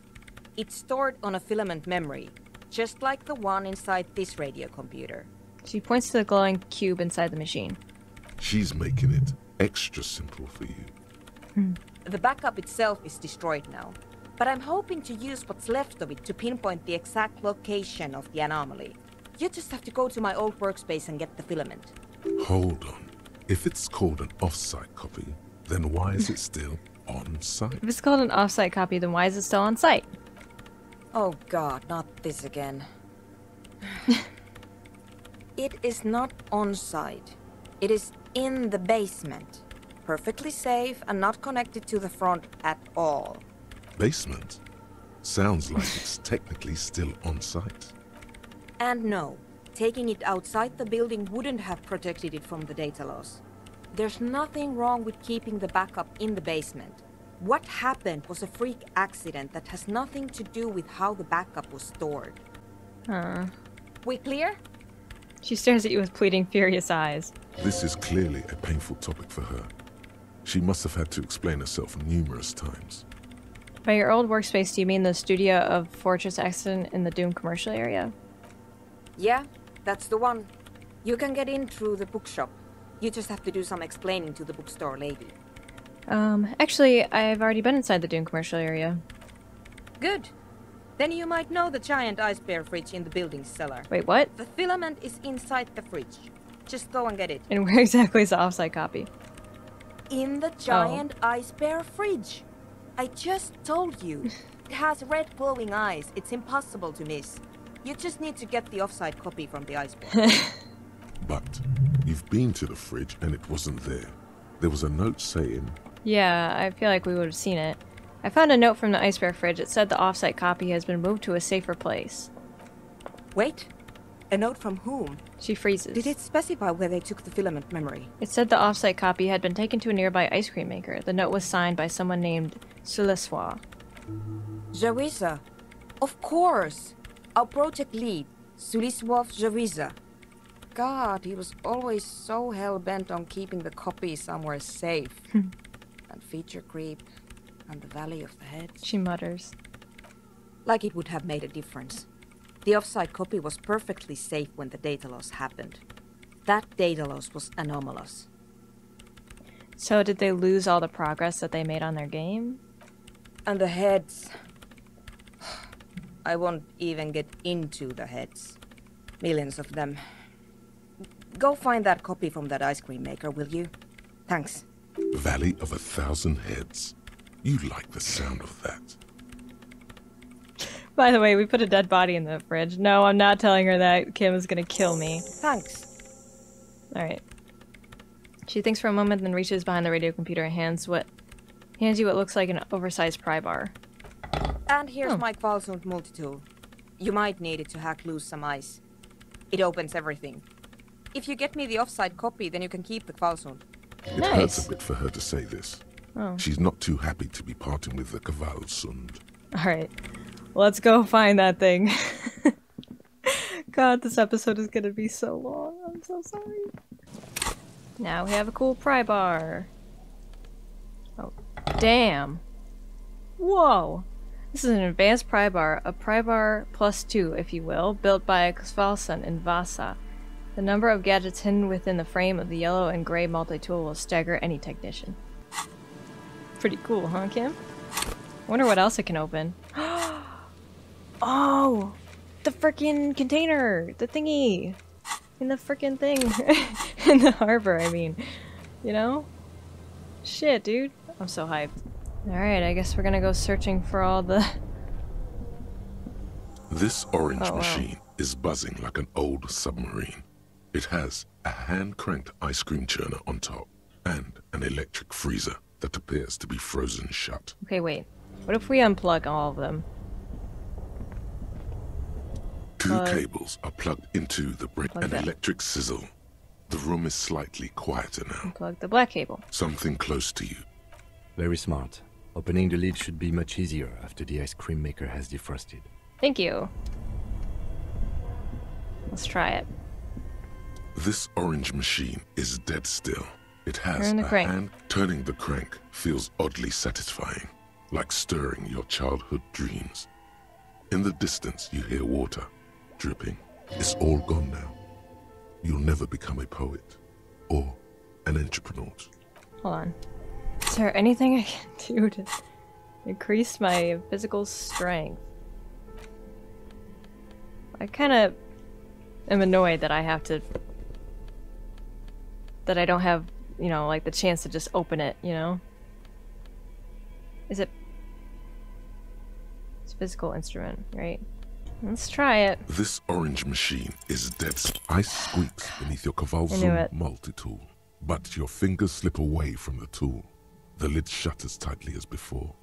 It's stored on a filament memory, just like the one inside this radio computer. She points to the glowing cube inside the machine. She's making it extra simple for you. Hmm. The backup itself is destroyed now, but I'm hoping to use what's left of it to pinpoint the exact location of the anomaly. You just have to go to my old workspace and get the filament. Hold on. If it's called an offsite copy, then why is it still on site? If it's called an offsite copy, then why is it still on site? Oh god, not this again. it is not on site. It is in the basement. Perfectly safe and not connected to the front at all. Basement? Sounds like it's technically still on site. And no, taking it outside the building wouldn't have protected it from the data loss. There's nothing wrong with keeping the backup in the basement. What happened was a freak accident that has nothing to do with how the backup was stored. Huh. We clear? She stares at you with pleading, furious eyes. This is clearly a painful topic for her. She must have had to explain herself numerous times. By your old workspace, do you mean the studio of Fortress Occident in the Doom commercial area? Yeah, that's the one. You can get in through the bookshop. You just have to do some explaining to the bookstore lady. Um, actually, I've already been inside the Doom commercial area. Good. Then you might know the giant ice bear fridge in the building's cellar. Wait, what? The filament is inside the fridge. Just go and get it. And where exactly is the offsite copy? In the giant ice bear fridge. I just told you. it has red glowing eyes. It's impossible to miss. You just need to get the offsite copy from the ice bear. But you've been to the fridge and it wasn't there. There was a note saying, Yeah, I feel like we would have seen it. I found a note from the ice bear fridge. It said the offsite copy has been moved to a safer place. Wait. A note from whom? She freezes. Did it specify where they took the filament memory? It said the offsite copy had been taken to a nearby ice cream maker. The note was signed by someone named Sulesois. Jawiza. Of course. Our project lead, Suliswov Jawiza. god, he was always so hell bent on keeping the copy somewhere safe. Hmm. and feature creep and the Valley of the Heads. She mutters. Like it would have made a difference. The offsite copy was perfectly safe when the data loss happened. That data loss was anomalous. So did they lose all the progress that they made on their game? And the heads. I won't even get into the heads. Millions of them. Go find that copy from that ice cream maker, will you? Thanks. Valley of a Thousand Heads. You like the sound of that. By the way, we put a dead body in the fridge. No, I'm not telling her that. Kim is gonna kill me. Thanks. Alright. She thinks for a moment, then reaches behind the radio computer and hands what hands you what looks like an oversized pry bar. And here's Oh. my Kvalsund multi-tool. You might need it to hack loose some ice. It opens everything. If you get me the offsite copy, then you can keep the Kvalsund. It hurts a bit for her to say this. Oh. She's not too happy to be parting with the Kavalsund. Alright. Let's go find that thing. God, this episode is gonna be so long. I'm so sorry. Now we have a cool pry bar. Damn. Whoa. This is an advanced pry bar, a pry bar plus two, if you will, built by Kvalson in Vasa. The number of gadgets hidden within the frame of the yellow and gray multi-tool will stagger any technician. Pretty cool, huh, Kim? Wonder what else it can open. oh! The freaking container! The thingy! In the freaking thing! In the harbor, I mean. You know? Shit, dude. I'm so hyped. Alright, I guess we're gonna go searching for all the... This orange Oh, wow. machine is buzzing like an old submarine. It has a hand-cranked ice cream churner on top and an electric freezer that appears to be frozen shut. Okay, wait. What if we unplug all of them? Two Plug. cables are plugged into the brick Plug and that. electric sizzle. The room is slightly quieter now. Unplug the black cable. Something close to you. Very smart. Opening the lid should be much easier after the ice cream maker has defrosted. Thank you. Let's try it. This orange machine is dead still. It has a crank. hand. Turning the crank feels oddly satisfying, like stirring your childhood dreams. In the distance, you hear water dripping. It's all gone now. You'll never become a poet or an entrepreneur. Hold on. Is there anything I can do to increase my physical strength? I kind of am annoyed that I have to. that I don't have, you know, like the chance to just open it, you know? Is it. It's a physical instrument, right? Let's try it. This orange machine is dead. s- Ice squeaks beneath your I it. multi-tool, but your fingers slip away from the tool. The lid shut as tightly as before,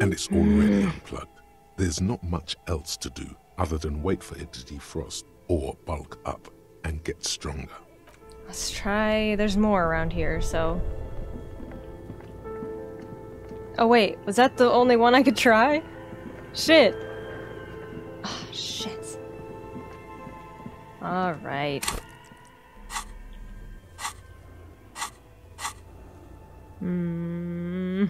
and it's already Mm. unplugged. There's not much else to do other than wait for it to defrost or bulk up and get stronger. Let's try. There's more around here, so. Oh, wait. Was that the only one I could try? Shit. Oh, shit. Alright. Hmm.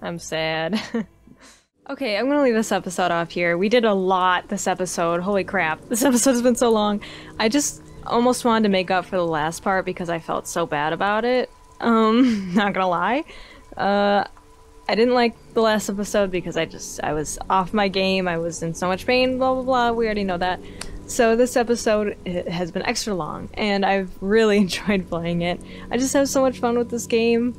I'm sad. okay, I'm gonna leave this episode off here. We did a lot this episode. Holy crap. This episode has been so long. I just almost wanted to make up for the last part because I felt so bad about it. Um, not gonna lie. Uh, I didn't like the last episode because I just, I was off my game. I was in so much pain, blah, blah, blah. We already know that. So this episode has been extra long and I've really enjoyed playing it. I just have so much fun with this game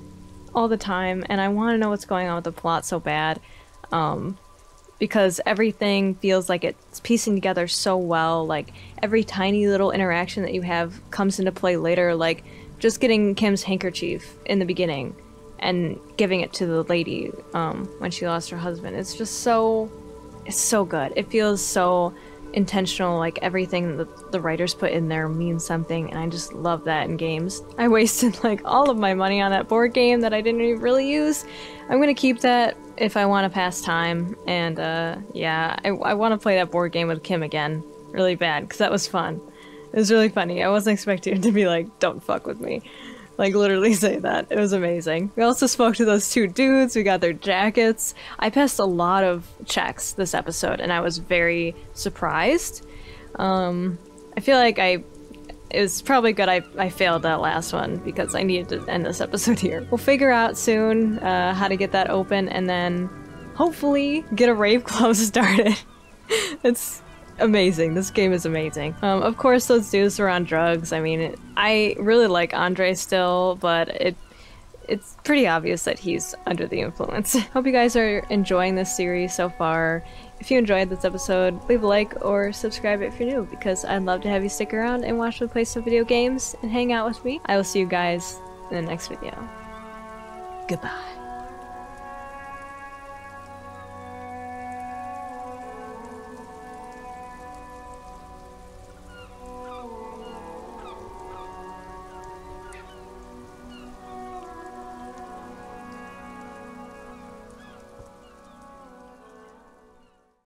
all the time and I want to know what's going on with the plot so bad. Um, because everything feels like it's piecing together so well. Like every tiny little interaction that you have comes into play later. Like just getting Kim's handkerchief in the beginning and giving it to the lady um, when she lost her husband. It's just so, it's so good. It feels so intentional. Like everything that the writers put in there means something, and I just love that in games. I wasted like all of my money on that board game that I didn't even really use. I'm gonna keep that if I want to pass time, and uh, yeah, I, I want to play that board game with Kim again, really bad, because that was fun. It was really funny. I wasn't expecting him to be like, don't fuck with me. Like, literally say that. It was amazing. We also spoke to those two dudes. We got their jackets. I passed a lot of checks this episode, and I was very surprised. Um, I feel like I it was probably good I, I failed that last one because I needed to end this episode here. We'll figure out soon uh, how to get that open and then hopefully get a rave club started. it's amazing. This game is amazing. Um, of course, those dudes are on drugs. I mean, it, I really like Andre still, but it it's pretty obvious that he's under the influence. Hope you guys are enjoying this series so far. If you enjoyed this episode, leave a like or subscribe if you're new because I'd love to have you stick around and watch me play some video games and hang out with me. I will see you guys in the next video. Goodbye.